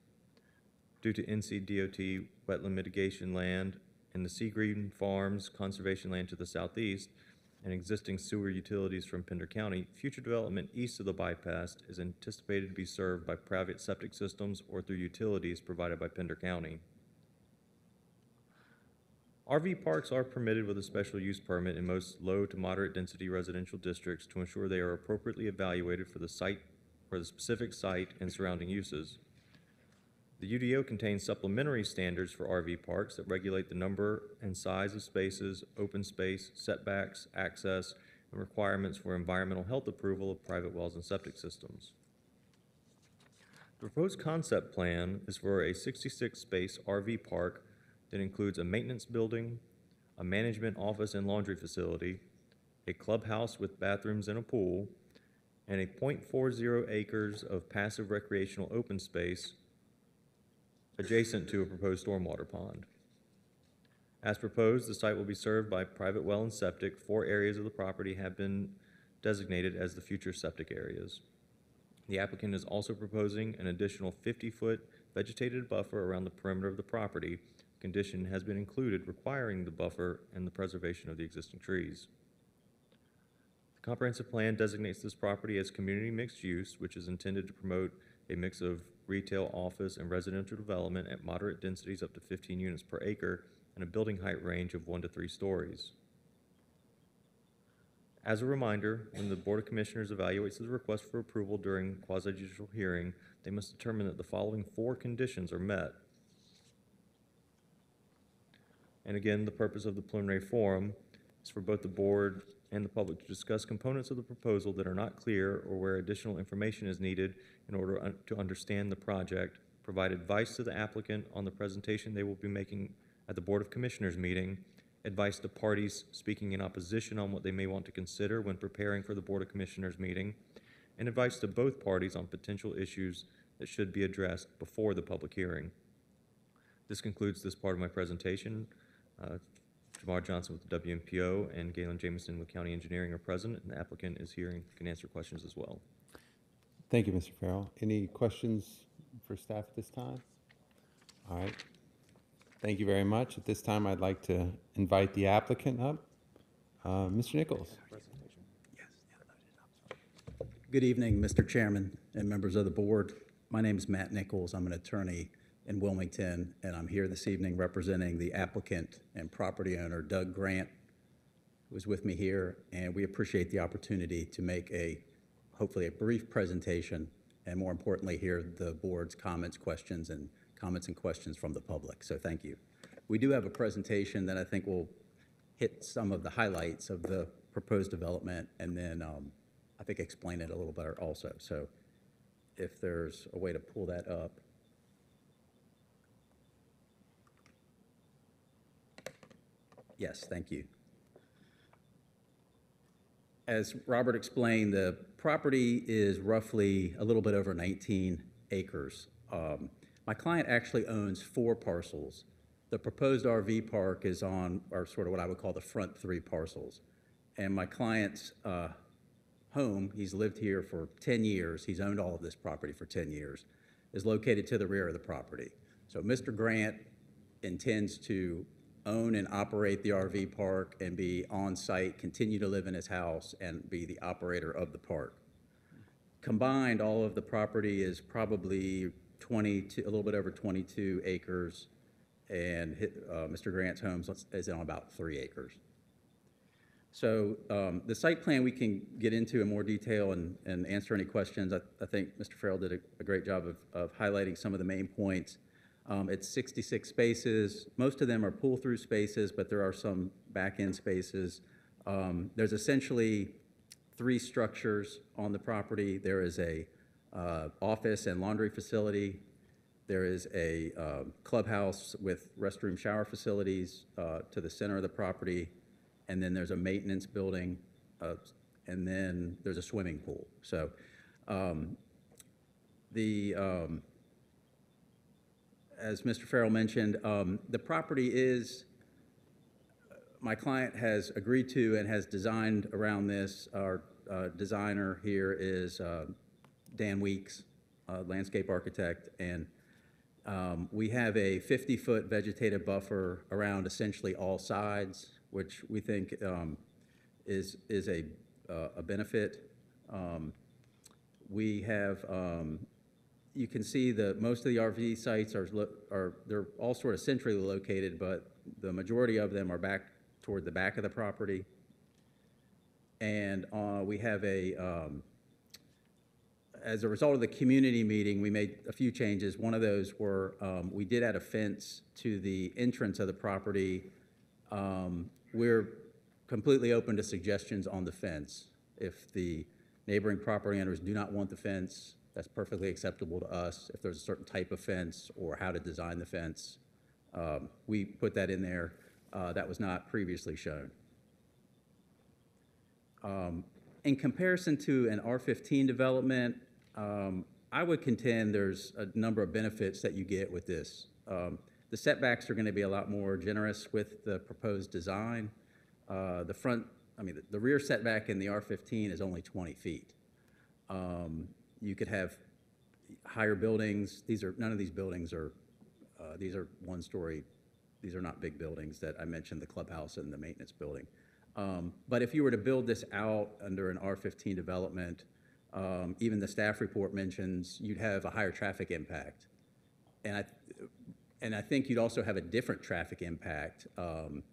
[SPEAKER 7] Due to NCDOT wetland mitigation land and the Sea Green Farms conservation land to the southeast, and existing sewer utilities from Pender County, future development east of the bypass is anticipated to be served by private septic systems or through utilities provided by Pender County. RV parks are permitted with a special use permit in most low to moderate density residential districts to ensure they are appropriately evaluated for the site, for the specific site and surrounding uses. The UDO contains supplementary standards for RV parks that regulate the number and size of spaces, open space, setbacks, access, and requirements for environmental health approval of private wells and septic systems. The proposed concept plan is for a 66-space RV park that includes a maintenance building, a management office and laundry facility, a clubhouse with bathrooms and a pool, and a .40 acres of passive recreational open space adjacent to a proposed stormwater pond. As proposed, the site will be served by private well and septic. Four areas of the property have been designated as the future septic areas. The applicant is also proposing an additional 50-foot vegetated buffer around the perimeter of the property. Condition has been included requiring the buffer and the preservation of the existing trees. The comprehensive plan designates this property as community mixed use, which is intended to promote a mix of retail, office, and residential development at moderate densities up to 15 units per acre and a building height range of one to three stories. As a reminder, when the Board of Commissioners evaluates the request for approval during quasi-judicial hearing, they must determine that the following four conditions are met. And again, the purpose of the preliminary forum is for both the board and the public to discuss components of the proposal that are not clear or where additional information is needed in order un- to understand the project, provide advice to the applicant on the presentation they will be making at the Board of Commissioners meeting, advice to parties speaking in opposition on what they may want to consider when preparing for the Board of Commissioners meeting, and advice to both parties on potential issues that should be addressed before the public hearing. This concludes this part of my presentation. Uh, Jamar Johnson with the WMPO and Galen Jameson with County Engineering are present, and the applicant is here and can answer questions as well.
[SPEAKER 1] Thank you, Mr. Farrell. Any questions for staff at this time? All right. Thank you very much. At this time, I'd like to invite the applicant up. Uh, Mr. Nichols.
[SPEAKER 25] Good evening, Mr. Chairman and members of the board. My name is Matt Nichols. I'm an attorney in Wilmington, and I'm here this evening representing the applicant and property owner, Doug Grant, who is with me here, and we appreciate the opportunity to make a, hopefully a brief presentation, and more importantly, hear the board's comments, questions, and comments and questions from the public. So thank you. We do have a presentation that I think will hit some of the highlights of the proposed development, and then um, I think explain it a little better also. So if there's a way to pull that up. Yes, thank you. As Robert explained, the property is roughly a little bit over 19 acres. Um, My client actually owns four parcels. The proposed RV park is on, or sort of what I would call the front three parcels. And my client's uh, home, he's lived here for 10 years, he's owned all of this property for 10 years, is located to the rear of the property. So Mr. Grant intends to own and operate the RV park and be on-site, continue to live in his house, and be the operator of the park. Combined, all of the property is probably 22, a little bit over 22 acres, and uh, Mr. Grant's home is on about three acres. So um, the site plan we can get into in more detail and, and answer any questions. I, I think Mr. Farrell did a, a great job of, of highlighting some of the main points. Um, it's 66 spaces. Most of them are pull-through spaces, but there are some back-end spaces. Um, there's essentially three structures on the property. There is a uh, office and laundry facility. There is a um, clubhouse with restroom shower facilities uh, to the center of the property. And then there's a maintenance building, uh, and then there's a swimming pool. So um, the, um, as Mr. Farrell mentioned, um, the property is, my client has agreed to and has designed around this. Our uh, designer here is uh, Dan Weeks, uh, landscape architect, and um, we have a 50-foot vegetative buffer around essentially all sides, which we think um, is, is a, uh, a benefit. Um, We have, um, you can see that most of the RV sites are, are, they're all sort of centrally located, but the majority of them are back toward the back of the property. And uh, we have a, um, as a result of the community meeting, we made a few changes. One of those were, um, we did add a fence to the entrance of the property. Um, We're completely open to suggestions on the fence. If the neighboring property owners do not want the fence, that's perfectly acceptable to us. If there's a certain type of fence or how to design the fence, um, we put that in there. Uh, That was not previously shown. Um, In comparison to an R15 development, um, I would contend there's a number of benefits that you get with this. Um, The setbacks are going to be a lot more generous with the proposed design. Uh, The front, I mean, the- the rear setback in the R15 is only 20 feet. Um, You could have higher buildings. These are, none of these buildings are, uh, these are one-story, these are not big buildings that I mentioned, the clubhouse and the maintenance building. Um, But if you were to build this out under an R15 development, um, even the staff report mentions you'd have a higher traffic impact. And I, and I think you'd also have a different traffic impact. Um,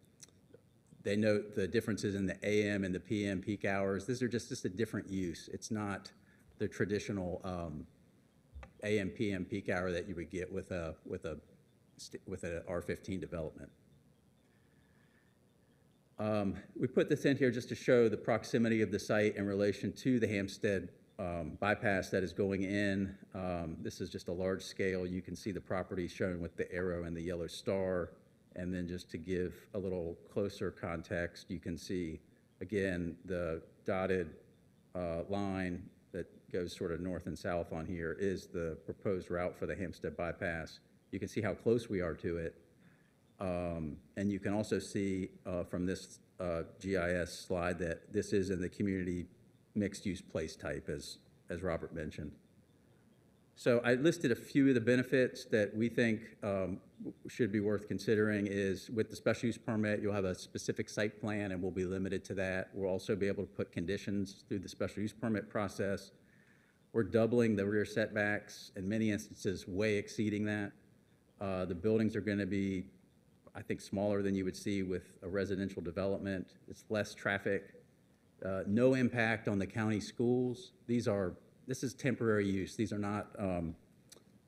[SPEAKER 25] They note the differences in the AM and the PM peak hours. These are just, just a different use. It's not the traditional um, AM, PM peak hour that you would get with a, with a, with a R15 development. Um, We put this in here just to show the proximity of the site in relation to the Hampstead um, bypass that is going in. Um, This is just a large scale. You can see the property shown with the arrow and the yellow star And then just to give a little closer context, you can see, again, the dotted uh, line goes sort of north and south on here is the proposed route for the Hampstead bypass. You can see how close we are to it. Um, And you can also see uh, from this uh, GIS slide that this is in the community mixed-use place type, as, as Robert mentioned. So I listed a few of the benefits that we think um, should be worth considering is with the special use permit, you'll have a specific site plan and we'll be limited to that. We'll also be able to put conditions through the special use permit process. We're doubling the rear setbacks, in many instances, way exceeding that. Uh, The buildings are going to be, I think, smaller than you would see with a residential development. It's less traffic. Uh, No impact on the county schools. These are, this is temporary use. These are not, um,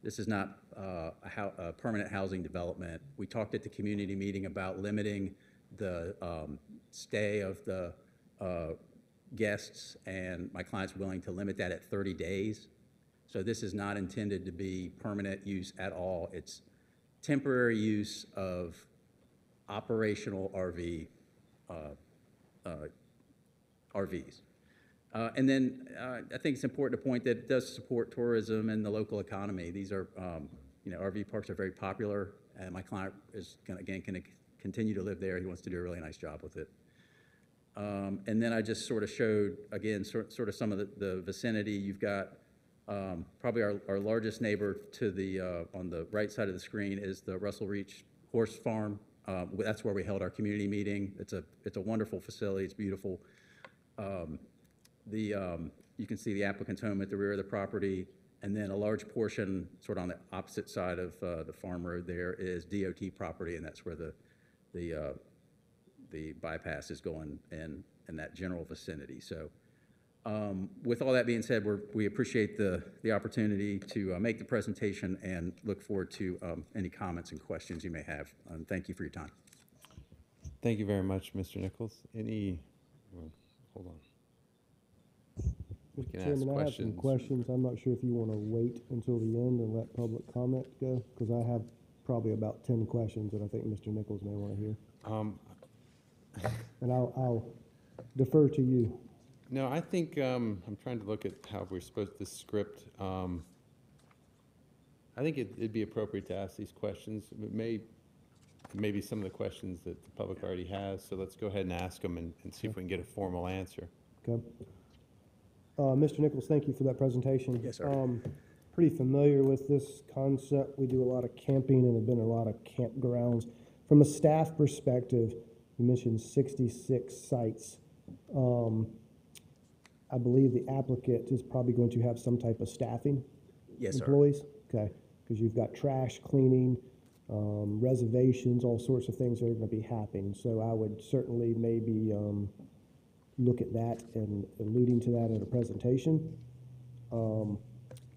[SPEAKER 25] this is not uh, a a permanent housing development. We talked at the community meeting about limiting the um, stay of the uh, guests, and my client's willing to limit that at 30 days. So this is not intended to be permanent use at all. It's temporary use of operational RV, uh, uh, RVs. Uh, And then uh, I think it's important to point that it does support tourism and the local economy. These are, um, you know, RV parks are very popular, and my client is, gonna- again, going to continue to live there. He wants to do a really nice job with it. Um, And then I just sort of showed, again, sort sort of some of the- the vicinity. You've got um, probably our our largest neighbor to the, uh, on the right side of the screen is the Russell Reach Horse Farm. Um, That's where we held our community meeting. It's a, it's a wonderful facility. It's beautiful. Um, The, um, you can see the applicant's home at the rear of the property, and then a large portion, sort of on the opposite side of uh, the farm road there, is DOT property, and that's where the, the, uh, the bypass is going in, in that general vicinity. So um, with all that being said, we're, we appreciate the, the opportunity to uh, make the presentation and look forward to um, any comments and questions you may have. Um, Thank you for your time.
[SPEAKER 1] Thank you very much, Mr. Nichols. Any, well, hold on. We can ask
[SPEAKER 4] Chairman, I have some
[SPEAKER 1] questions.
[SPEAKER 4] questions. I'm not sure if you want to wait until the end and let public comment go, because I have probably about ten questions that I think Mr. Nichols may want to hear.
[SPEAKER 1] Um,
[SPEAKER 4] And I'll, I'll defer to you.
[SPEAKER 1] No, I think, um, I'm trying to look at how we're supposed to script. Um, I think it- it'd be appropriate to ask these questions. It may, maybe some of the questions that the public already has, so let's go ahead and ask them and, and see if we can get a formal answer.
[SPEAKER 4] Okay. Uh, Mr. Nichols, thank you for that presentation.
[SPEAKER 25] Yes, sir.
[SPEAKER 4] Um, pretty familiar with this concept. We do a lot of camping and have been in a lot of campgrounds. From a staff perspective, you mentioned sixty-six sites. Um, I believe the applicant is probably going to have some type of staffing?
[SPEAKER 25] Yes, sir.
[SPEAKER 4] Employees? Okay, because you've got trash cleaning, um, reservations, all sorts of things that are gonna be happening. So I would certainly maybe, um, look at that and alluding to that in a presentation. Um,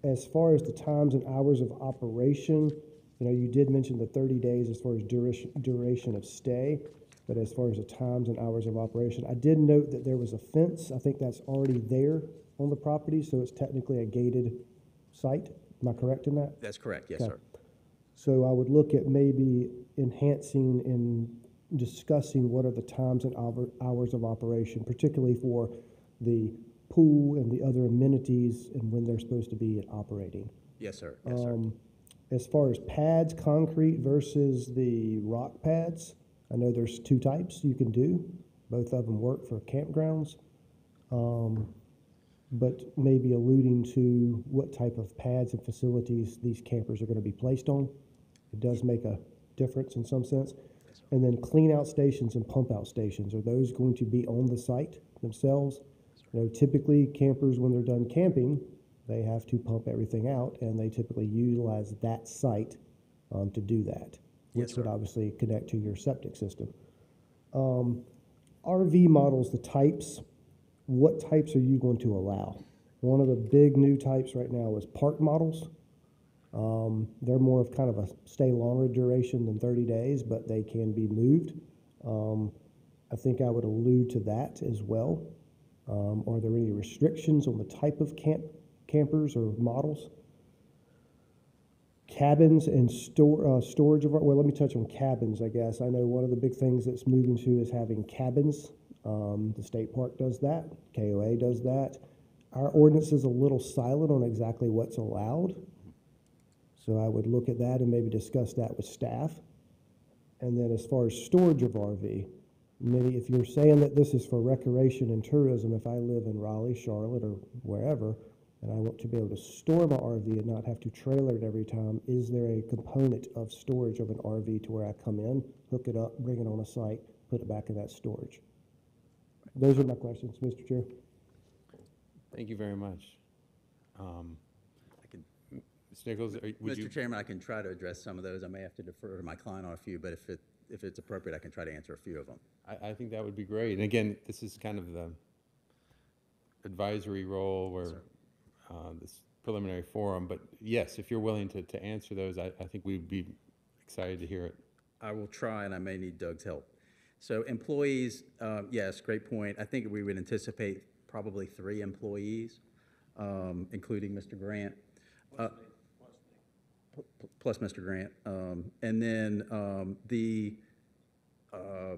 [SPEAKER 4] As far as the times and hours of operation, you know, you did mention the thirty days as far as duration, duration of stay, but as far as the times and hours of operation, I did note that there was a fence, I think that's already there on the property, so it's technically a gated site. Am I correct in that?
[SPEAKER 25] That's correct, yes,
[SPEAKER 4] Okay.
[SPEAKER 25] sir.
[SPEAKER 4] So I would look at maybe enhancing and discussing what are the times and hour- hours of operation, particularly for the pool and the other amenities and when they're supposed to be operating.
[SPEAKER 25] Yes, sir, yes, sir.
[SPEAKER 4] Um, As far as pads, concrete versus the rock pads, I know there's two types you can do. Both of them work for campgrounds. Um, But maybe alluding to what type of pads and facilities these campers are gonna be placed on. It does make a difference in some sense. And then clean out stations and pump out stations, are those going to be on the site themselves? You know, typically campers, when they're done camping, they have to pump everything out, and they typically utilize that site um, to do that,
[SPEAKER 25] Yes,
[SPEAKER 4] which would
[SPEAKER 25] sir.
[SPEAKER 4] obviously connect to your septic system. Um, RV models, the types, what types are you going to allow? One of the big new types right now is park models. Um, they're more of kind of a stay longer duration than thirty days, but they can be moved. Um, I think I would allude to that as well. Um, are there any restrictions on the type of camp, campers or models? Cabins and store, uh, storage of, well, let me touch on cabins, I guess. I know one of the big things that's moving to is having cabins. Um, the state park does that, KOA does that. Our ordinance is a little silent on exactly what's allowed. So I would look at that and maybe discuss that with staff. And then as far as storage of RV, maybe if you're saying that this is for recreation and tourism, if I live in Raleigh, Charlotte, or wherever, and I want to be able to store my RV and not have to trailer it every time, is there a component of storage of an RV to where I come in, hook it up, bring it on a site, put it back in that storage? Those are my questions, Mr. Chair.
[SPEAKER 1] Thank you very much. Um,
[SPEAKER 25] I can-
[SPEAKER 1] Ms. Nichols, are- would you?
[SPEAKER 25] Mr. Chairman, I can try to address some of those. I may have to defer to my client on a few, but if it, if it's appropriate, I can try to answer a few of them.
[SPEAKER 1] I, I think that would be great. And again, this is kind of the advisory role where, uh, this preliminary forum, but yes, if you're willing to, to answer those, I, I think we'd be excited to hear it.
[SPEAKER 25] I will try, and I may need Doug's help. So employees, uh, yes, great point. I think we would anticipate probably three employees, um, including Mr. Grant. Uh, pl- pl- Plus Mr. Grant. Um, And then um, the, uh,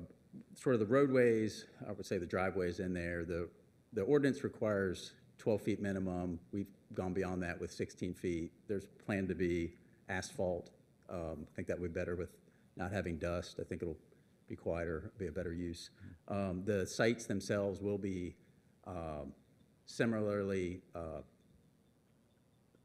[SPEAKER 25] sort of the roadways, I would say the driveways in there, the, the ordinance requires 12 feet minimum. We've gone beyond that with 16 feet. There's planned to be asphalt. Um, I think that would be better with not having dust. I think it'll be quieter, be a better use. Um, The sites themselves will be um, similarly uh,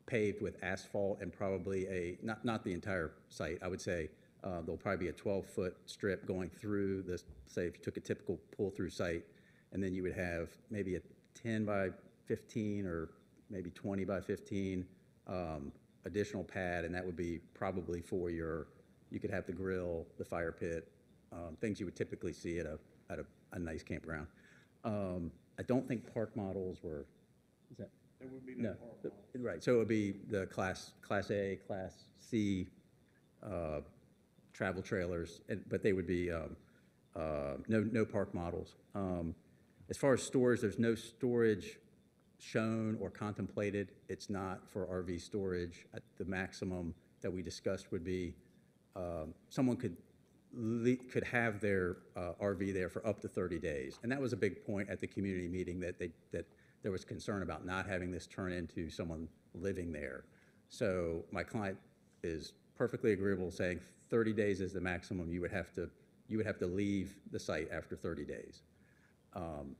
[SPEAKER 25] paved with asphalt and probably a, not, not the entire site, I would say, uh, there'll probably be a 12-foot strip going through the, say, if you took a typical pull-through site, and then you would have maybe a 10 by 15 or maybe 20 by 15 um, additional pad, and that would be probably for your, you could have the grill, the fire pit, um, things you would typically see at a, at a, a nice campground. Um, I don't think park models were, is that? There would be no park Right, so it would be the class, class A, class C, uh, travel trailers, and, but they would be, um, uh, no, no park models. Um, as far as storage, there's no storage shown or contemplated. It's not for RV storage. At the maximum that we discussed would be, um, someone could could have their uh, RV there for up to 30 days. And that was a big point at the community meeting, that they, that there was concern about not having this turn into someone living there. So my client is perfectly agreeable saying 30 days is the maximum. You would have to, you would have to leave the site after 30 days. Um,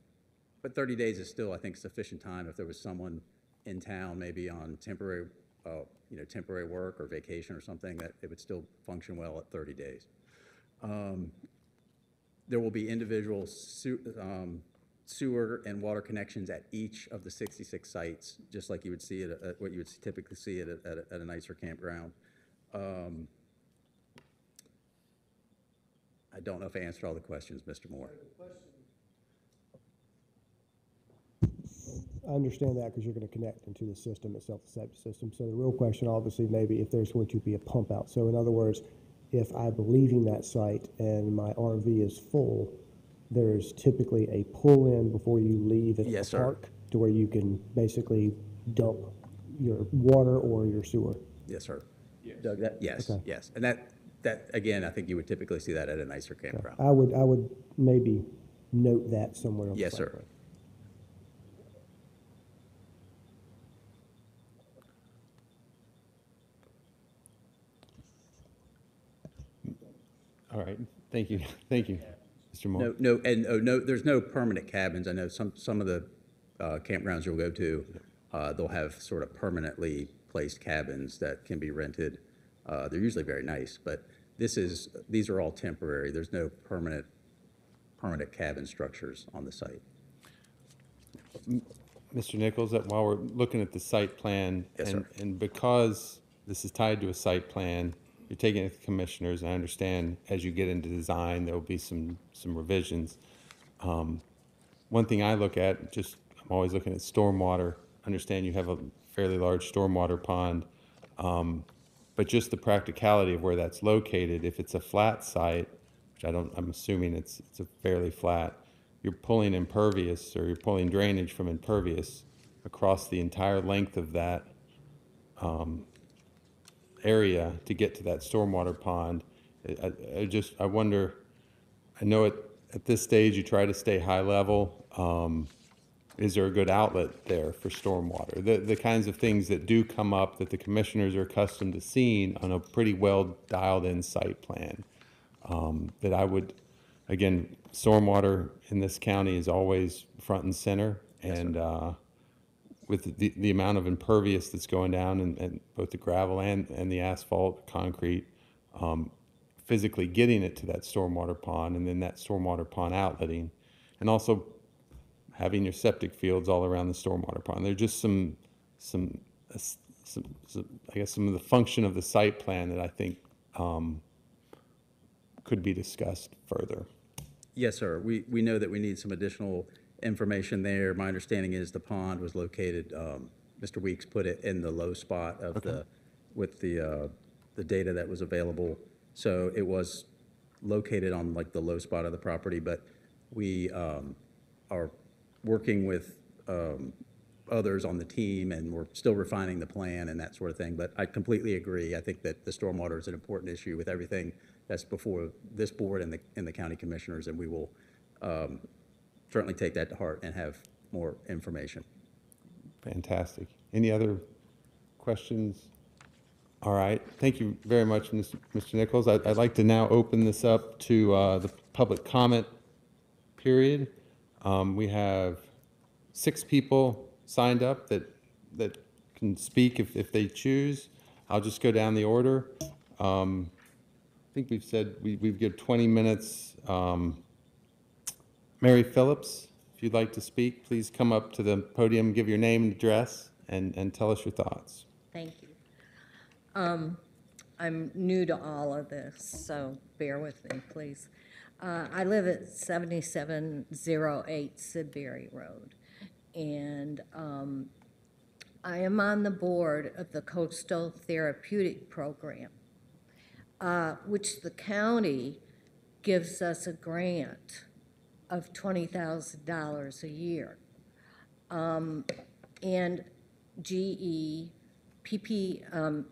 [SPEAKER 25] But 30 days is still, I think, sufficient time if there was someone in town, maybe on temporary, uh, you know, temporary work or vacation or something, that it would still function well at 30 days. Um, There will be individual um, sewer and water connections at each of the 66 sites, just like you would see it, at what you would typically see at a, at a- at a nicer campground. Um, I don't know if I answered all the questions, Mr. Moore.
[SPEAKER 4] I understand that because you're going to connect into the system itself, the septic system. So the real question, obviously, maybe if there's going to be a pump out. So in other words, if I'm leaving that site and my RV is full, there's typically a pull-in before you leave at the
[SPEAKER 25] Yes, sir.
[SPEAKER 4] park to where you can basically dump your water or your sewer.
[SPEAKER 25] Yes, sir. Doug, that, yes,
[SPEAKER 4] Okay.
[SPEAKER 25] yes. And that, that, again, I think you would typically see that at a nicer campground.
[SPEAKER 4] I would, I would maybe note that somewhere on the
[SPEAKER 25] Yes,
[SPEAKER 4] site
[SPEAKER 25] sir.
[SPEAKER 4] plan.
[SPEAKER 1] All right, thank you, thank you, Mr. Moore.
[SPEAKER 25] No, no, and, oh, no, there's no permanent cabins. I know some, some of the uh, campgrounds you'll go to, uh, they'll have sort of permanently placed cabins that can be rented. Uh, They're usually very nice, but this is, these are all temporary. There's no permanent, permanent cabin structures on the site.
[SPEAKER 1] Mr. Nichols, that while we're looking at the site plan.
[SPEAKER 25] Yes,
[SPEAKER 1] and-
[SPEAKER 25] sir.
[SPEAKER 1] And because this is tied to a site plan, you're taking it to commissioners, and I understand as you get into design, there will be some, some revisions. Um, One thing I look at, just, I'm always looking at stormwater. Understand you have a fairly large stormwater pond. um, But just the practicality of where that's located, if it's a flat site, which I don't, I'm assuming it's, it's a fairly flat, you're pulling impervious or you're pulling drainage from impervious across the entire length of that. um, area to get to that stormwater pond. I, I- just, I wonder, I know at, at this stage, you try to stay high level. Um, Is there a good outlet there for stormwater? The, the kinds of things that do come up that the commissioners are accustomed to seeing on a pretty well dialed in site plan. Um, That I would, again, stormwater in this county is always front and center. And, uh, with the, the amount of impervious that's going down and, and both the gravel and, and the asphalt, concrete, um, physically getting it to that stormwater pond and then that stormwater pond outletting. And also having your septic fields all around the stormwater pond. There's just some, some, uh, some, some, I guess some of the function of the site plan that I think, um, could be discussed further.
[SPEAKER 25] Yes, sir. We, we know that we need some additional information there. My understanding is the pond was located, um, Mr. Weeks put it in the low spot of the, with the, uh, the data that was available. So it was located on like the low spot of the property, but we, um, are working with, um, others on the team and we're still refining the plan and that sort of thing. But I completely agree. I think that the stormwater is an important issue with everything that's before this board and the, and the county commissioners. And we will, um, certainly take that to heart and have more information.
[SPEAKER 1] Fantastic. Any other questions? All right, thank you very much, Mr. Nichols. I'd, like to now open this up to uh, the public comment period. Um, We have six people signed up that, that can speak if, if they choose. I'll just go down the order. Um, I think we've said, we, we've given 20 minutes. Um, Mary Phillips, if you'd like to speak, please come up to the podium, give your name and address, and, and tell us your thoughts.
[SPEAKER 26] Thank you. Um, I'm new to all of this, so bear with me, please. Uh, I live at 7708 Sidbury Road, and um, I am on the board of the Coastal Therapeutic Program, uh, which the county gives us a grant of $20,000 a year. Um, And GE, PP, um,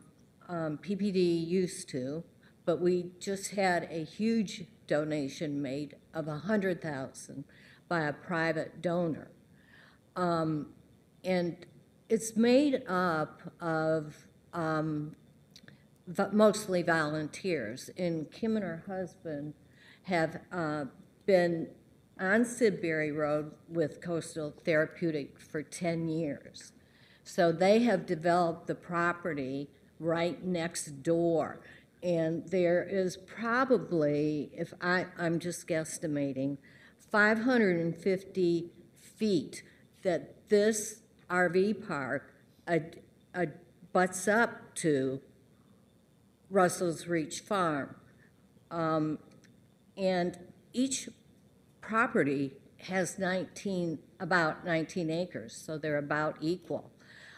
[SPEAKER 26] um, PPD used to, but we just had a huge donation made of a hundred thousand by a private donor. Um, and it's made up of, um, mostly volunteers. And Kim and her husband have, uh, been on Sidbury Road with Coastal Therapeutic for ten years. So they have developed the property right next door. And there is probably, if I, I'm just guesstimating, 550 feet that this RV park ad- ad- butts up to Russell's Reach Farm. Um, And each property has 19, about 19 acres, so they're about equal.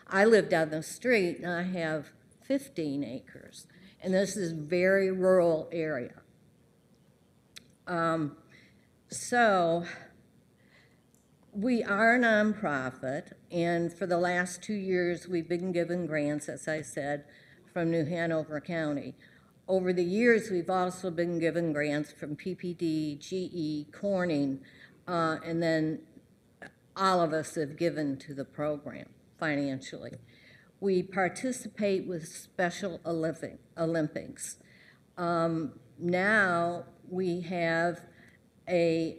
[SPEAKER 26] I live down the street and I have 15 acres, and this is a very rural area. Um, So, we are a nonprofit, and for the last two years, we've been given grants, as I said, from New Hanover County. Over the years, we've also been given grants from PPD, GE, Corning, uh, and then all of us have given to the program financially. We participate with Special Olympic, Olympics. Um, now we have a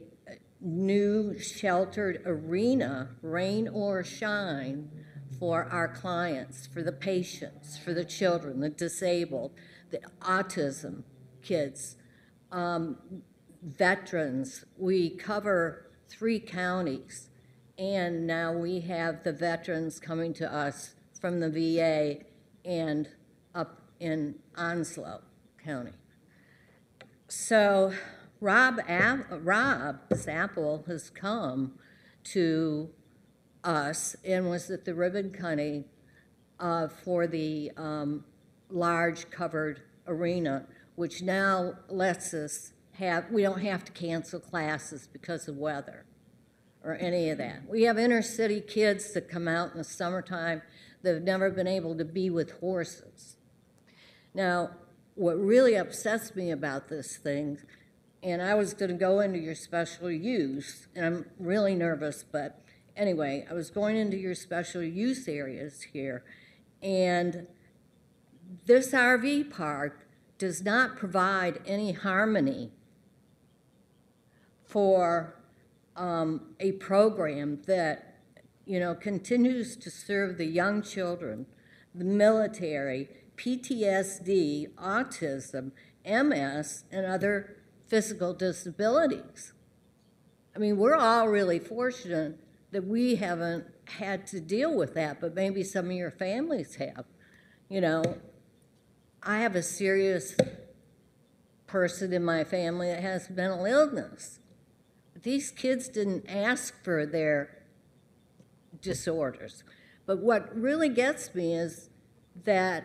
[SPEAKER 26] new sheltered arena, rain or shine, for our clients, for the patients, for the children, the disabled, the autism kids, um, veterans. We cover three counties, and now we have the veterans coming to us from the VA and up in Onslow County. So Rob, Rob Zapple has come to us and was at the ribbon cutting uh, for the um, large covered arena, which now lets us have, we don't have to cancel classes because of weather or any of that. We have inner city kids that come out in the summertime that have never been able to be with horses. Now, what really upsets me about this thing, and I was gonna go into your special use, and I'm really nervous, but anyway, I was going into your special use areas here, and this RV park does not provide any harmony for um, a program that, you know, continues to serve the young children, the military, PTSD, autism, MS, and other physical disabilities. I mean, we're all really fortunate that we haven't had to deal with that, but maybe some of your families have. You know, I have a serious person in my family that has mental illness. These kids didn't ask for their disorders. But what really gets me is that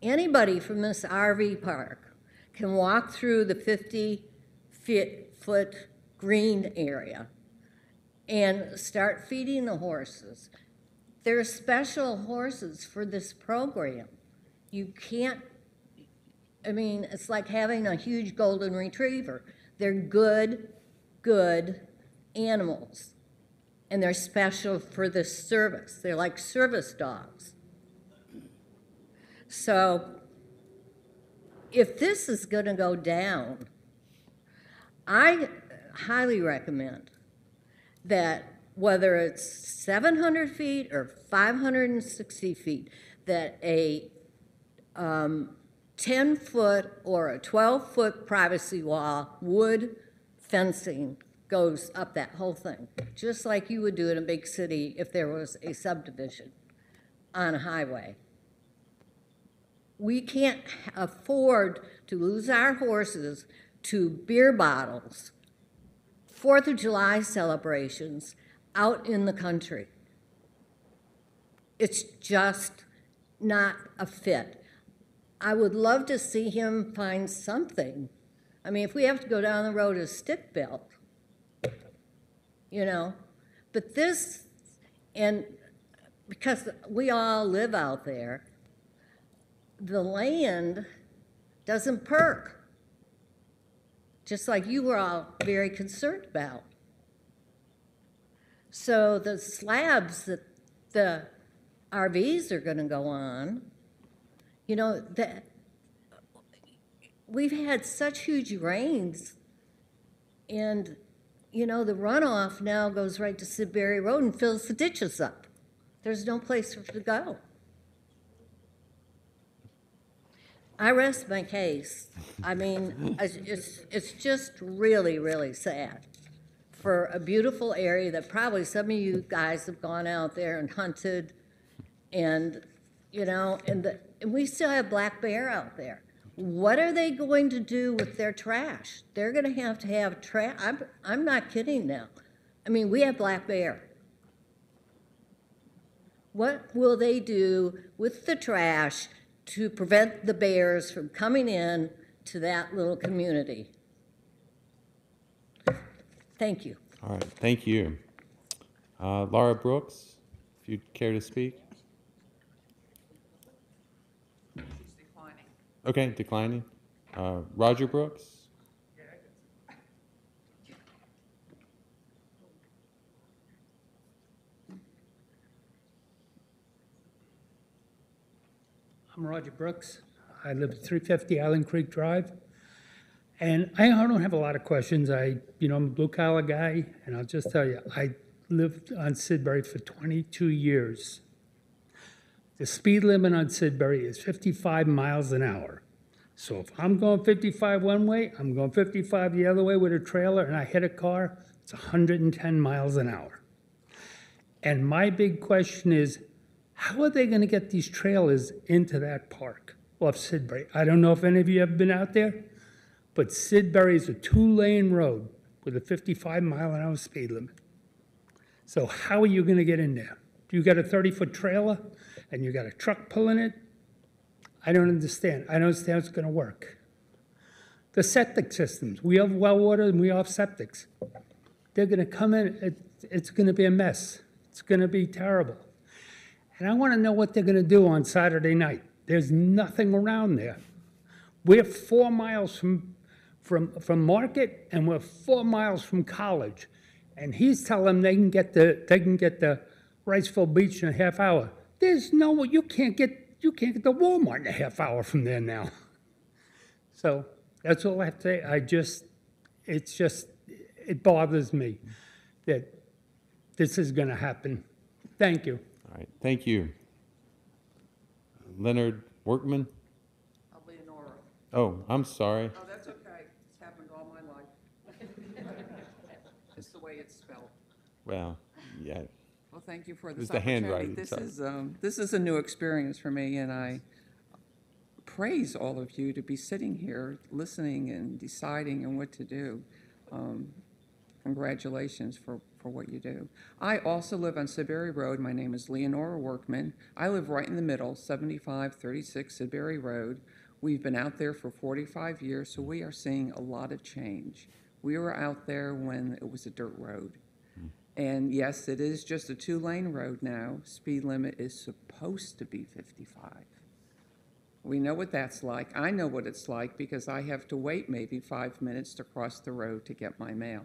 [SPEAKER 26] anybody from this RV park can walk through the 50 feet, foot green area and start feeding the horses. There are special horses for this program. You can't, I mean, it's like having a huge golden retriever. They're good, good animals, and they're special for this service. They're like service dogs. So if this is going to go down, I highly recommend that whether it's 700 feet or 560 feet, that a um, 10-foot or a 12-foot privacy wall, wood fencing goes up that whole thing, just like you would do in a big city if there was a subdivision on a highway. We can't afford to lose our horses to beer bottles, Fourth of July celebrations out in the country. It's just not a fit. I would love to see him find something. I mean, if we have to go down the road of stick belt, you know, but this, and because we all live out there, the land doesn't perk, just like you were all very concerned about. So the slabs that the RVs are going to go on, you know, that we've had such huge rains, and you know the runoff now goes right to Sidbury Road and fills the ditches up. There's no place for it to go. I rest my case. I mean, it's, it's, just really, really sad for a beautiful area that probably some of you guys have gone out there and hunted and, you know, and, the, and we still have black bear out there. What are they going to do with their trash? They're going to have to have trash. I'm, I'm not kidding now. I mean, we have black bear. What will they do with the trash to prevent the bears from coming in to that little community? Thank you.
[SPEAKER 1] All right, thank you. Uh, Laura Brooks, if you'd care to speak? Okay, declining. Uh, Roger Brooks?
[SPEAKER 27] I'm Roger Brooks. I live at 350 Island Creek Drive. And I don't have a lot of questions. I, you know, I'm a blue collar guy, and I'll just tell you, I lived on Sidbury for 22 years. The speed limit on Sidbury is 55 miles an hour. So if I'm going 55 one way, I'm going 55 the other way with a trailer, and I hit a car, it's 110 miles an hour. And my big question is, how are they going to get these trailers into that park off Sidbury? I don't know if any of you have been out there, but Sidbury is a two-lane road with a 55 mile an hour speed limit. So how are you going to get in there? Do you got a 30-foot trailer and you got a truck pulling it? I don't understand. I don't understand how it's going to work. The septic systems, we have well water and we have septics. They're going to come in, it, it's going to be a mess. It's going to be terrible. And I want to know what they're going to do on Saturday night. There's nothing around there. We're four miles from, from, from Market, and we're four miles from College. And he's telling them they can get the, they can get the Wrightsville Beach in a half hour. There's no, you can't get, you can't get the Walmart in a half hour from there now. So that's all I have to say. I just, it's just, it bothers me that this is gonna happen. Thank you.
[SPEAKER 1] All right, thank you. Leonard Workman?
[SPEAKER 28] Leonora.
[SPEAKER 1] Oh, I'm sorry.
[SPEAKER 28] Oh, that's okay. It's happened all my life. It's the way it's spelled.
[SPEAKER 1] Well, yeah.
[SPEAKER 28] Thank you for this
[SPEAKER 1] was the
[SPEAKER 28] opportunity.
[SPEAKER 1] handwriting,
[SPEAKER 28] This is, um, this is a new experience for me, and I praise all of you to be sitting here, listening and deciding on what to do. Um, Congratulations for, for what you do. I also live on Sidbury Road. My name is Leonora Workman. I live right in the middle, 7536 Sidbury Road. We've been out there for 45 years, so we are seeing a lot of change. We were out there when it was a dirt road. And yes, it is just a two-lane road now. Speed limit is supposed to be 55. We know what that's like. I know what it's like because I have to wait maybe five minutes to cross the road to get my mail.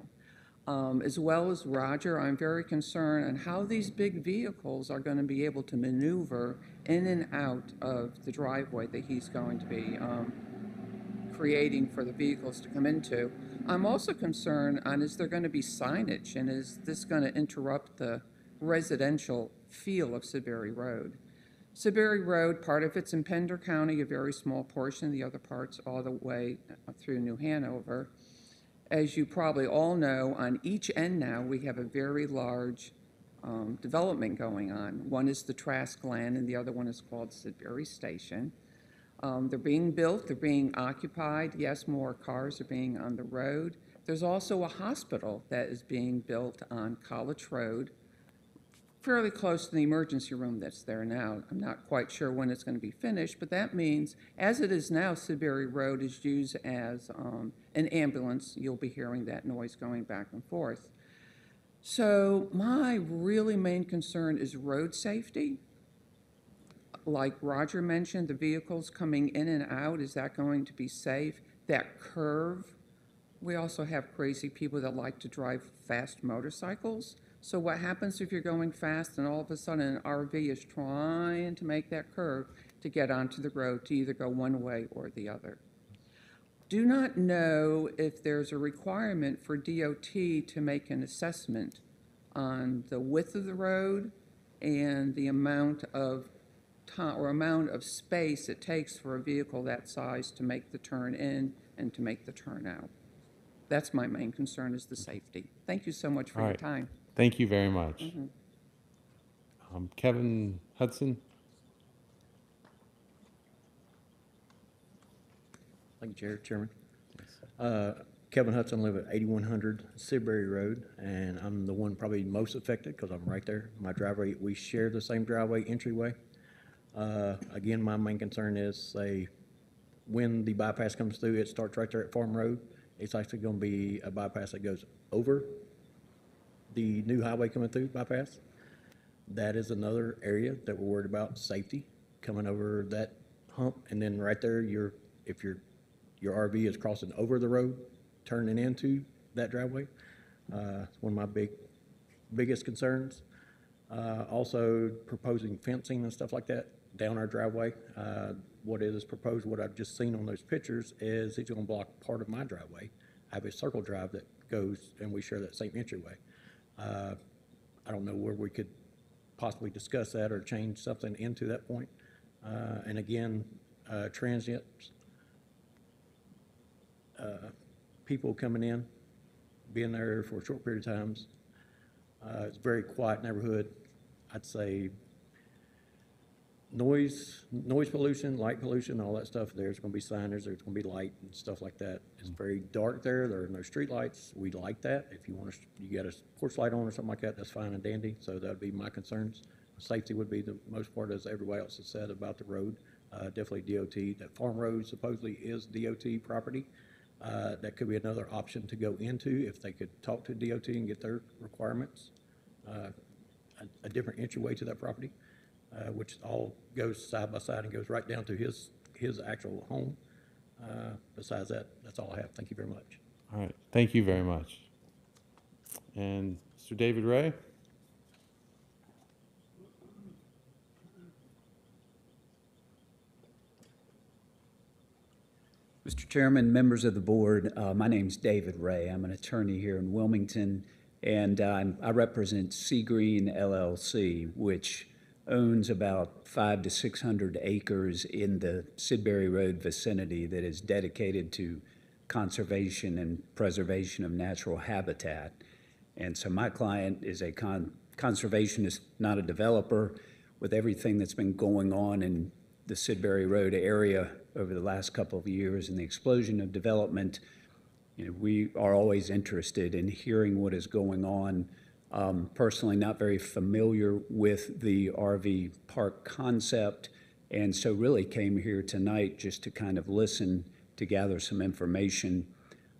[SPEAKER 28] Um, as well as Roger, I'm very concerned on how these big vehicles are going to be able to maneuver in and out of the driveway that he's going to be um, creating for the vehicles to come into. I'm also concerned on is there going to be signage and is this going to interrupt the residential feel of Sidbury Road? Sidbury Road, part of it's in Pender County, a very small portion, the other part's all the way through New Hanover. As you probably all know, on each end now, we have a very large um, development going on. One is the Trask land, and the other one is called Sidbury Station. Um, They're being built, they're being occupied. Yes, more cars are being on the road. There's also a hospital that is being built on College Road, fairly close to the emergency room that's there now. I'm not quite sure when it's going to be finished, but that means, as it is now, Sidbury Road is used as um, an ambulance. You'll be hearing that noise going back and forth. So my really main concern is road safety. Like Roger mentioned, the vehicles coming in and out, is that going to be safe? That curve, we also have crazy people that like to drive fast motorcycles. So what happens if you're going fast and all of a sudden an RV is trying to make that curve to get onto the road to either go one way or the other? Do not know if there's a requirement for DOT to make an assessment on the width of the road and the amount of time or amount of space it takes for a vehicle that size to make the turn in and to make the turn out. That's my main concern is the safety. Thank you so much for
[SPEAKER 1] All
[SPEAKER 28] your
[SPEAKER 1] right.
[SPEAKER 28] time.
[SPEAKER 1] Thank you very much.
[SPEAKER 28] Mhm.
[SPEAKER 1] Um, Kevin Hudson?
[SPEAKER 29] Thank you, Chair, Chairman. Uh, Kevin Hudson, live at 8100 Sidbury Road, and I'm the one probably most affected because I'm right there. My driveway, we share the same driveway entryway. Uh, Again, my main concern is, say, when the bypass comes through, it starts right there at Farm Road. It's actually going to be a bypass that goes over the new highway coming through bypass. That is another area that we're worried about, safety, coming over that hump. And then right there, your, if your, your RV is crossing over the road, turning into that driveway. Uh, it's one of my big, biggest concerns. Uh, also proposing fencing and stuff like that down our driveway. Uh, what is proposed, what I've just seen on those pictures is he's gonna block part of my driveway. I have a circle drive that goes, and we share that same entryway. Uh, I don't know where we could possibly discuss that or change something into that point. Uh, and again, uh, transients, uh, people coming in, being there for a short period of times. Uh, it's a very quiet neighborhood. I'd say noise, noise pollution, light pollution, all that stuff, there's gonna be signage, there's gonna be light and stuff like that. It's very dark there, there are no streetlights, we like that. If you want to, you got a porch light on or something like that, that's fine and dandy, so that'd be my concerns. Safety would be the most part, as everybody else has said about the road, uh, definitely DOT. That farm road supposedly is DOT property. Uh, that could be another option to go into if they could talk to DOT and get their requirements. Uh, a, a different entryway to that property, uh, which all goes side by side and goes right down to his, his actual home. Uh, Besides that, that's all I have. Thank you very much.
[SPEAKER 1] All right, thank you very much. And Mr. David Ray?
[SPEAKER 30] Mr. Chairman, members of the board, uh, my name's David Ray. I'm an attorney here in Wilmington, and I'm- I represent Sea Green LLC, which owns about five to 600 acres in the Sidbury Road vicinity that is dedicated to conservation and preservation of natural habitat. And so my client is a con- conservationist, not a developer. With everything that's been going on in the Sidbury Road area over the last couple of years and the explosion of development, you know, we are always interested in hearing what is going on. Um, Personally, not very familiar with the RV park concept, and so really came here tonight just to kind of listen, to gather some information.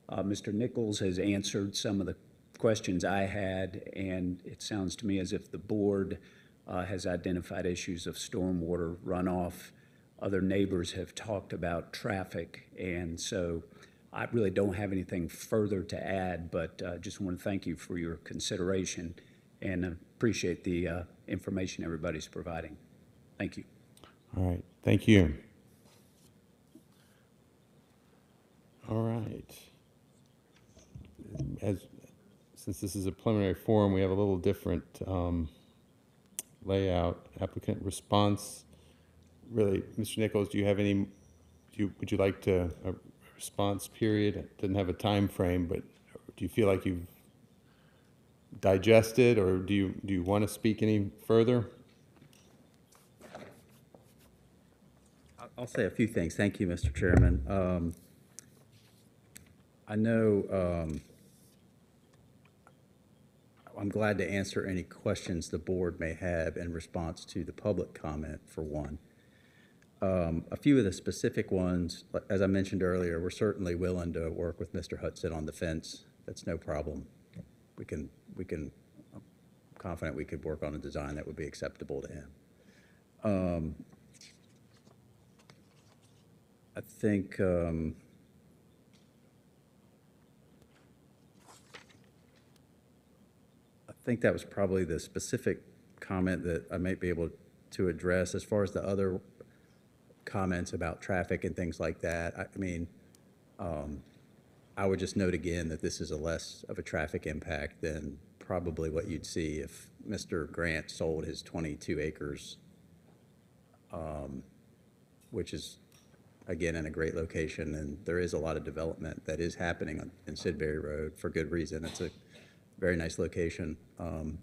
[SPEAKER 30] Uh, Mr. Nichols has answered some of the questions I had, and it sounds to me as if the board uh, has identified issues of stormwater runoff. Other neighbors have talked about traffic, and so I really don't have anything further to add, but uh, just want to thank you for your consideration and appreciate the uh, information everybody's providing. Thank you.
[SPEAKER 1] All right, thank you. All right. As, since this is a preliminary forum, we have a little different um, layout. Applicant response, really, Mr. Nichols, do you have any, do you, would you like to, a response period? It Doesn't have a time frame, but do you feel like you've digested, or do you, do you want to speak any further?
[SPEAKER 25] I'll say a few things. Thank you, Mr. Chairman. Um, I know, um, I'm glad to answer any questions the board may have in response to the public comment, for one. Um, A few of the specific ones, as I mentioned earlier, we're certainly willing to work with Mr. Hudson on the fence. That's no problem. We can, we can, I'm confident we could work on a design that would be acceptable to him. Um, I think, um, I think that was probably the specific comment that I might be able to address. As far as the other comments about traffic and things like that, I I mean, um, I would just note again that this is a less of a traffic impact than probably what you'd see if Mr. Grant sold his 22 acres, um, which is, again, in a great location, and there is a lot of development that is happening on- in Sidbury Road for good reason. It's a very nice location. Um,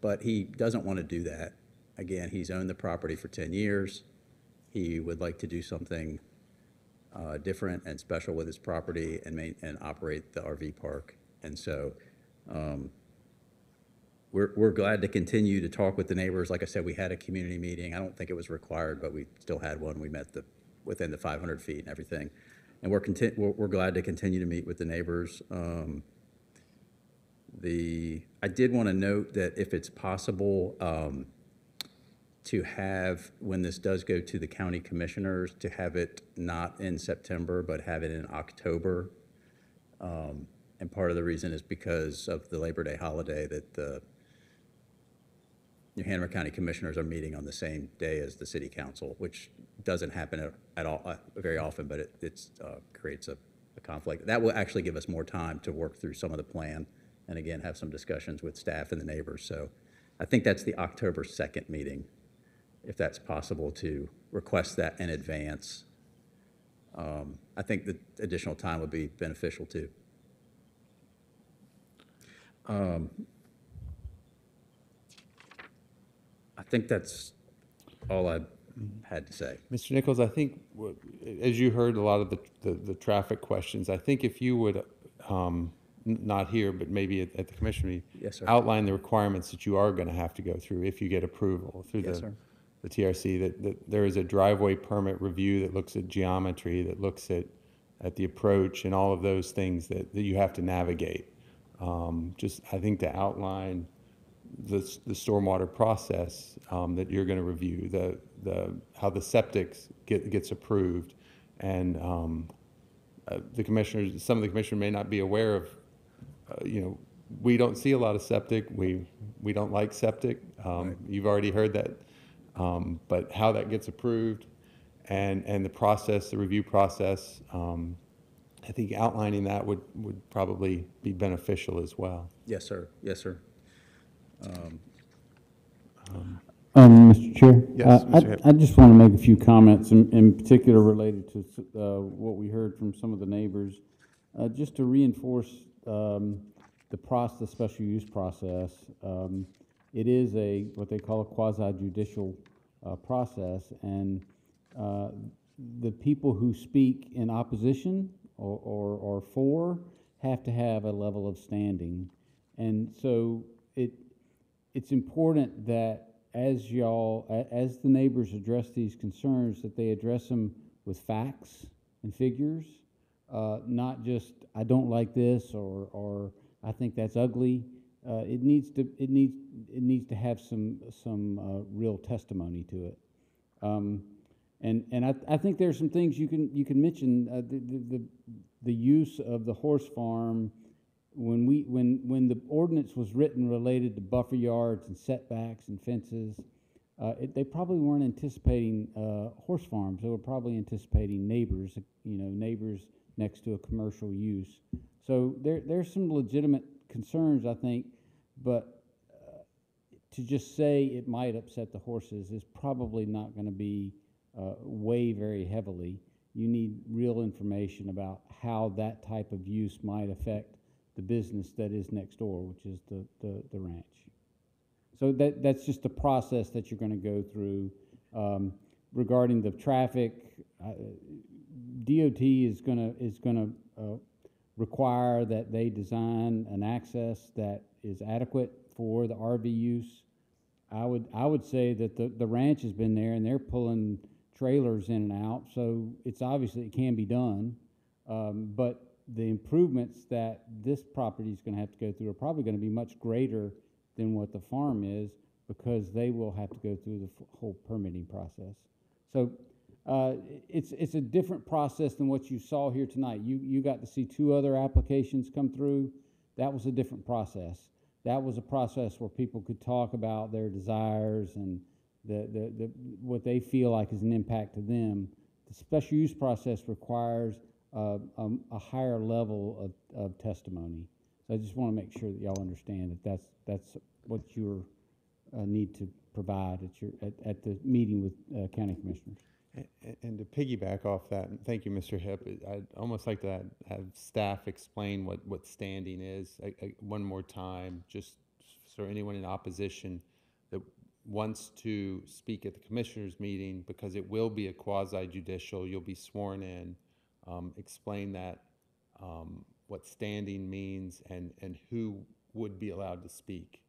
[SPEAKER 25] But he doesn't want to do that. Again, he's owned the property for 10 years. He would like to do something uh, different and special with his property and ma, and operate the RV park. And so, um, we're, we're glad to continue to talk with the neighbors. Like I said, we had a community meeting. I don't think it was required, but we still had one. We met the, within the 500 feet and everything. And we're content, we're, we're glad to continue to meet with the neighbors. Um, the, I did want to note that if it's possible, um, to have, when this does go to the county commissioners, to have it not in September, but have it in October. Um, And part of the reason is because of the Labor Day holiday that the New Hanover County Commissioners are meeting on the same day as the city council, which doesn't happen at- at all, uh, very often, but it, it's, uh, creates a, a conflict. That will actually give us more time to work through some of the plan, and again, have some discussions with staff and the neighbors. So I think that's the October 2nd meeting, if that's possible to request that in advance. Um, I think the additional time would be beneficial too. Um, I think that's all I had to say.
[SPEAKER 1] Mr. Nichols, I think, as you heard a lot of the, the, the traffic questions, I think if you would, um, n- not here, but maybe at, at the commission meeting.
[SPEAKER 25] Yes, sir.
[SPEAKER 1] Outline the requirements that you are gonna have to go through if you get approval through
[SPEAKER 25] Yes,
[SPEAKER 1] the,
[SPEAKER 25] sir.
[SPEAKER 1] The TRC, that, that there is a driveway permit review that looks at geometry, that looks at, at the approach and all of those things that, that you have to navigate. Um, just, I think to outline the, the stormwater process um, that you're going to review, the, the, how the septic get, gets approved, and um, uh, the commissioners, some of the commissioners may not be aware of, uh, you know, we don't see a lot of septic. We, we don't like septic. Um, You've already heard that. Um, But how that gets approved and, and the process, the review process, um, I think outlining that would, would probably be beneficial as well.
[SPEAKER 25] Yes, sir. Yes, sir. Um,
[SPEAKER 2] Um, Mr. Chair?
[SPEAKER 1] Yes,
[SPEAKER 2] Uh,
[SPEAKER 1] Mr.
[SPEAKER 2] I, I just want to make a few comments, in, in particular related to, uh, what we heard from some of the neighbors. Uh, just to reinforce, um, the process, the special use process, um, it is a, what they call a quasi judicial, uh, process, and, uh, the people who speak in opposition or, or, or for have to have a level of standing. And so it, it's important that as y'all, as the neighbors address these concerns, that they address them with facts and figures, uh, not just, I don't like this, or, or I think that's ugly. Uh, it needs to, it needs, it needs to have some, some, uh, real testimony to it. Um, and, and I, I think there's some things you can, you can mention, uh, the, the, the, the use of the horse farm, when we, when, when the ordinance was written related to buffer yards and setbacks and fences, uh, it, they probably weren't anticipating, uh, horse farms, they were probably anticipating neighbors, you know, neighbors next to a commercial use. So there, there's some legitimate concerns, I think, but uh, to just say it might upset the horses is probably not gonna be, uh, weigh very heavily. You need real information about how that type of use might affect the business that is next door, which is the, the, the ranch. So that, that's just the process that you're gonna go through. Um, regarding the traffic, uh, DOT is gonna, is gonna, uh, require that they design an access that is adequate for the RV use. I would, I would say that the, the ranch has been there and they're pulling trailers in and out, so it's obviously, it can be done. Um, but the improvements that this property is gonna have to go through are probably gonna be much greater than what the farm is, because they will have to go through the f- whole permitting process. So, uh, it's, it's a different process than what you saw here tonight. You, you got to see two other applications come through. That was a different process. That was a process where people could talk about their desires and the, the, the, what they feel like is an impact to them. The special use process requires, uh, um, a higher level of, of testimony. So I just want to make sure that y'all understand that that's, that's what you're, uh, need to provide at your, at, at the meeting with, uh, county commissioners.
[SPEAKER 1] And to piggyback off that, thank you, Mr. Hipp, I'd almost like to have staff explain what, what standing is, uh, uh, one more time, just so anyone in opposition that wants to speak at the commissioners' meeting, because it will be a quasi judicial, you'll be sworn in, um, explain that, um, what standing means and, and who would be allowed to speak.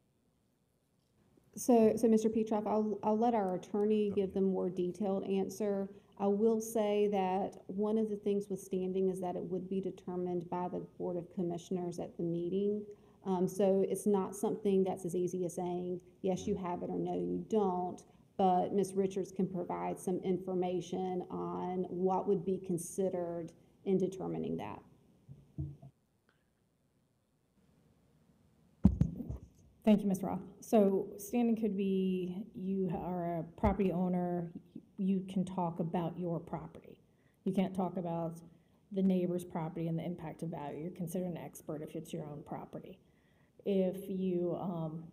[SPEAKER 5] So, so Mr. Petroff, I'll, I'll let our attorney give the more detailed answer. I will say that one of the things with standing is that it would be determined by the Board of Commissioners at the meeting. Um, so it's not something that's as easy as saying, yes, you have it, or no, you don't. But Ms. Richards can provide some information on what would be considered in determining that.
[SPEAKER 31] Thank you, Ms. Roth. So standing could be you are a property owner, you can talk about your property. You can't talk about the neighbor's property and the impact of value. You're considered an expert if it's your own property. If you um,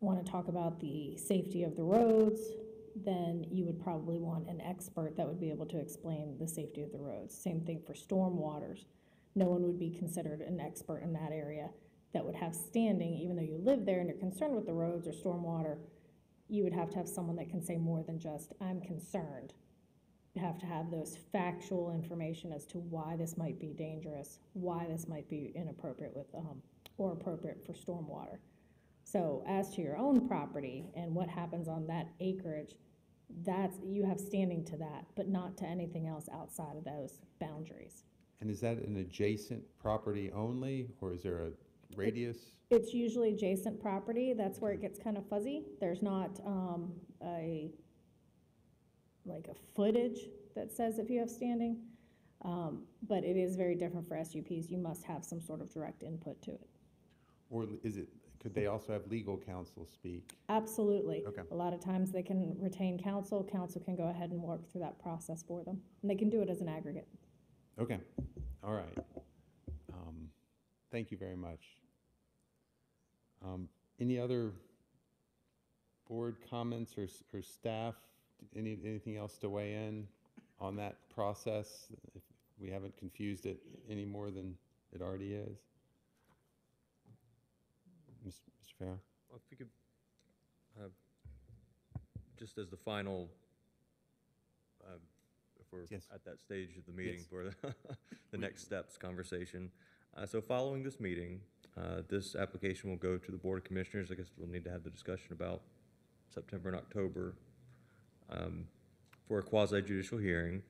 [SPEAKER 31] want to talk about the safety of the roads, then you would probably want an expert that would be able to explain the safety of the roads. Same thing for storm waters. No one would be considered an expert in that area that would have standing, even though you live there and you're concerned with the roads or stormwater, you would have to have someone that can say more than just, I'm concerned. You have to have those factual information as to why this might be dangerous, why this might be inappropriate with, um, or appropriate for stormwater. So as to your own property and what happens on that acreage, that's, you have standing to that, but not to anything else outside of those boundaries.
[SPEAKER 1] And is that an adjacent property only, or is there a radius?
[SPEAKER 31] It's usually adjacent property, that's where it gets kind of fuzzy. There's not, um, a, like a footage that says if you have standing. Um, but it is very different for SUPs. You must have some sort of direct input to it.
[SPEAKER 1] Or is it, could they also have legal counsel speak?
[SPEAKER 31] Absolutely.
[SPEAKER 1] Okay.
[SPEAKER 31] A lot of times they can retain counsel. Counsel can go ahead and work through that process for them. And they can do it as an aggregate.
[SPEAKER 1] Okay, all right. Um, Thank you very much. Um, Any other board comments or, or staff? Any, anything else to weigh in on that process? If we haven't confused it any more than it already is? Mr. Farrow?
[SPEAKER 7] If we could, uh, just as the final, uh, if we're
[SPEAKER 1] Yes.
[SPEAKER 7] at that stage of the meeting
[SPEAKER 1] Yes.
[SPEAKER 7] for the- the next steps conversation. Uh, So following this meeting, uh, this application will go to the Board of Commissioners. I guess we'll need to have the discussion about September and October um, for a quasi judicial hearing.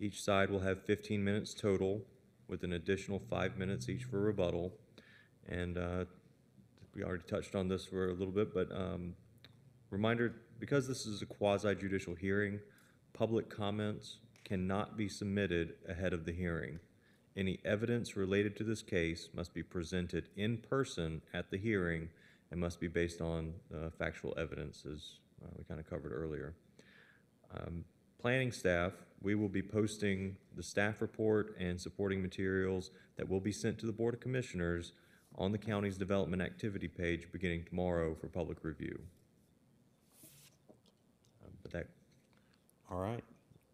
[SPEAKER 7] Each side will have 15 minutes total, with an additional five minutes each for rebuttal. And uh, we already touched on this for a little bit, but um, reminder, because this is a quasi judicial hearing, public comments cannot be submitted ahead of the hearing. Any evidence related to this case must be presented in person at the hearing and must be based on uh, factual evidence, as uh, we kind of covered earlier. Um, Planning staff, we will be posting the staff report and supporting materials that will be sent to the Board of Commissioners on the county's development activity page beginning tomorrow for public review. Um, But that,
[SPEAKER 1] All right.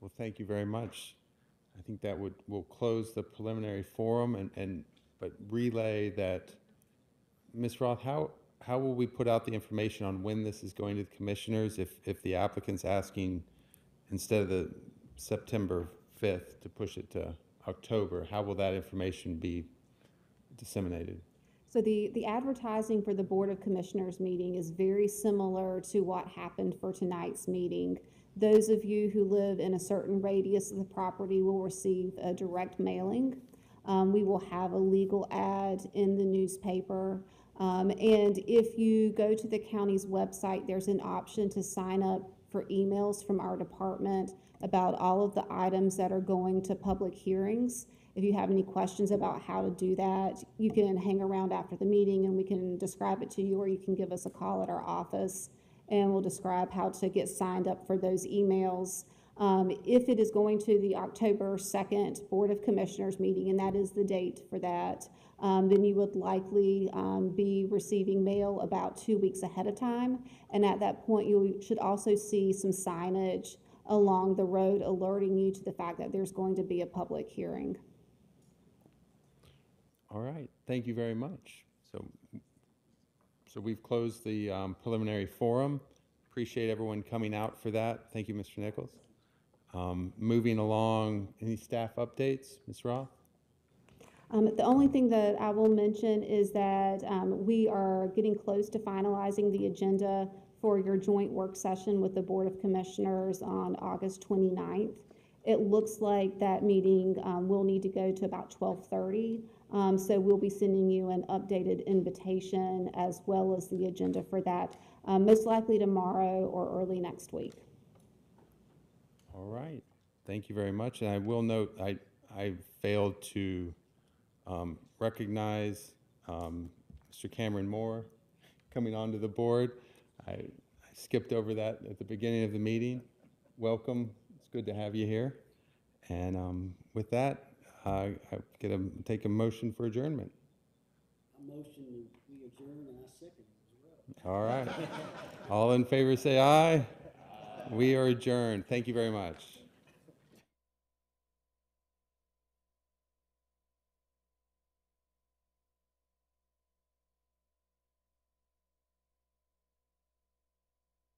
[SPEAKER 1] Well, thank you very much. I think that would, will close the preliminary forum and, and, but relay that, Ms. Roth, how, how will we put out the information on when this is going to the commissioners if, if the applicant's asking instead of the September fifth to push it to October? How will that information be disseminated?
[SPEAKER 5] So the, the advertising for the Board of Commissioners meeting is very similar to what happened for tonight's meeting. Those of you who live in a certain radius of the property will receive a direct mailing. Um, we will have a legal ad in the newspaper. Um, and if you go to the county's website, there's an option to sign up for emails from our department about all of the items that are going to public hearings. If you have any questions about how to do that, you can hang around after the meeting and we can describe it to you, or you can give us a call at our office and we'll describe how to get signed up for those emails. Um, if it is going to the October second Board of Commissioners meeting, and that is the date for that, um, then you would likely, um, be receiving mail about two weeks ahead of time. And at that point, you should also see some signage along the road alerting you to the fact that there's going to be a public hearing.
[SPEAKER 1] All right, thank you very much. So, so we've closed the um, preliminary forum. Appreciate everyone coming out for that. Thank you, Mr. Nichols. Um, Moving along, any staff updates, Ms. Roth?
[SPEAKER 5] Um, the only thing that I will mention is that, um, we are getting close to finalizing the agenda for your joint work session with the Board of Commissioners on August 29th. It looks like that meeting, um, will need to go to about twelve thirty. Um, so we'll be sending you an updated invitation as well as the agenda for that, um, most likely tomorrow or early next week.
[SPEAKER 1] All right, thank you very much. And I will note, I, I failed to um, recognize um, Mr. Cameron Moore coming onto the board. I I skipped over that at the beginning of the meeting. Welcome, it's good to have you here. And um, with that, I I get a, take a motion for adjournment.
[SPEAKER 18] A motion, we adjourn, and I second as well.
[SPEAKER 1] All right. All in favor, say aye. We are adjourned. Thank you very much.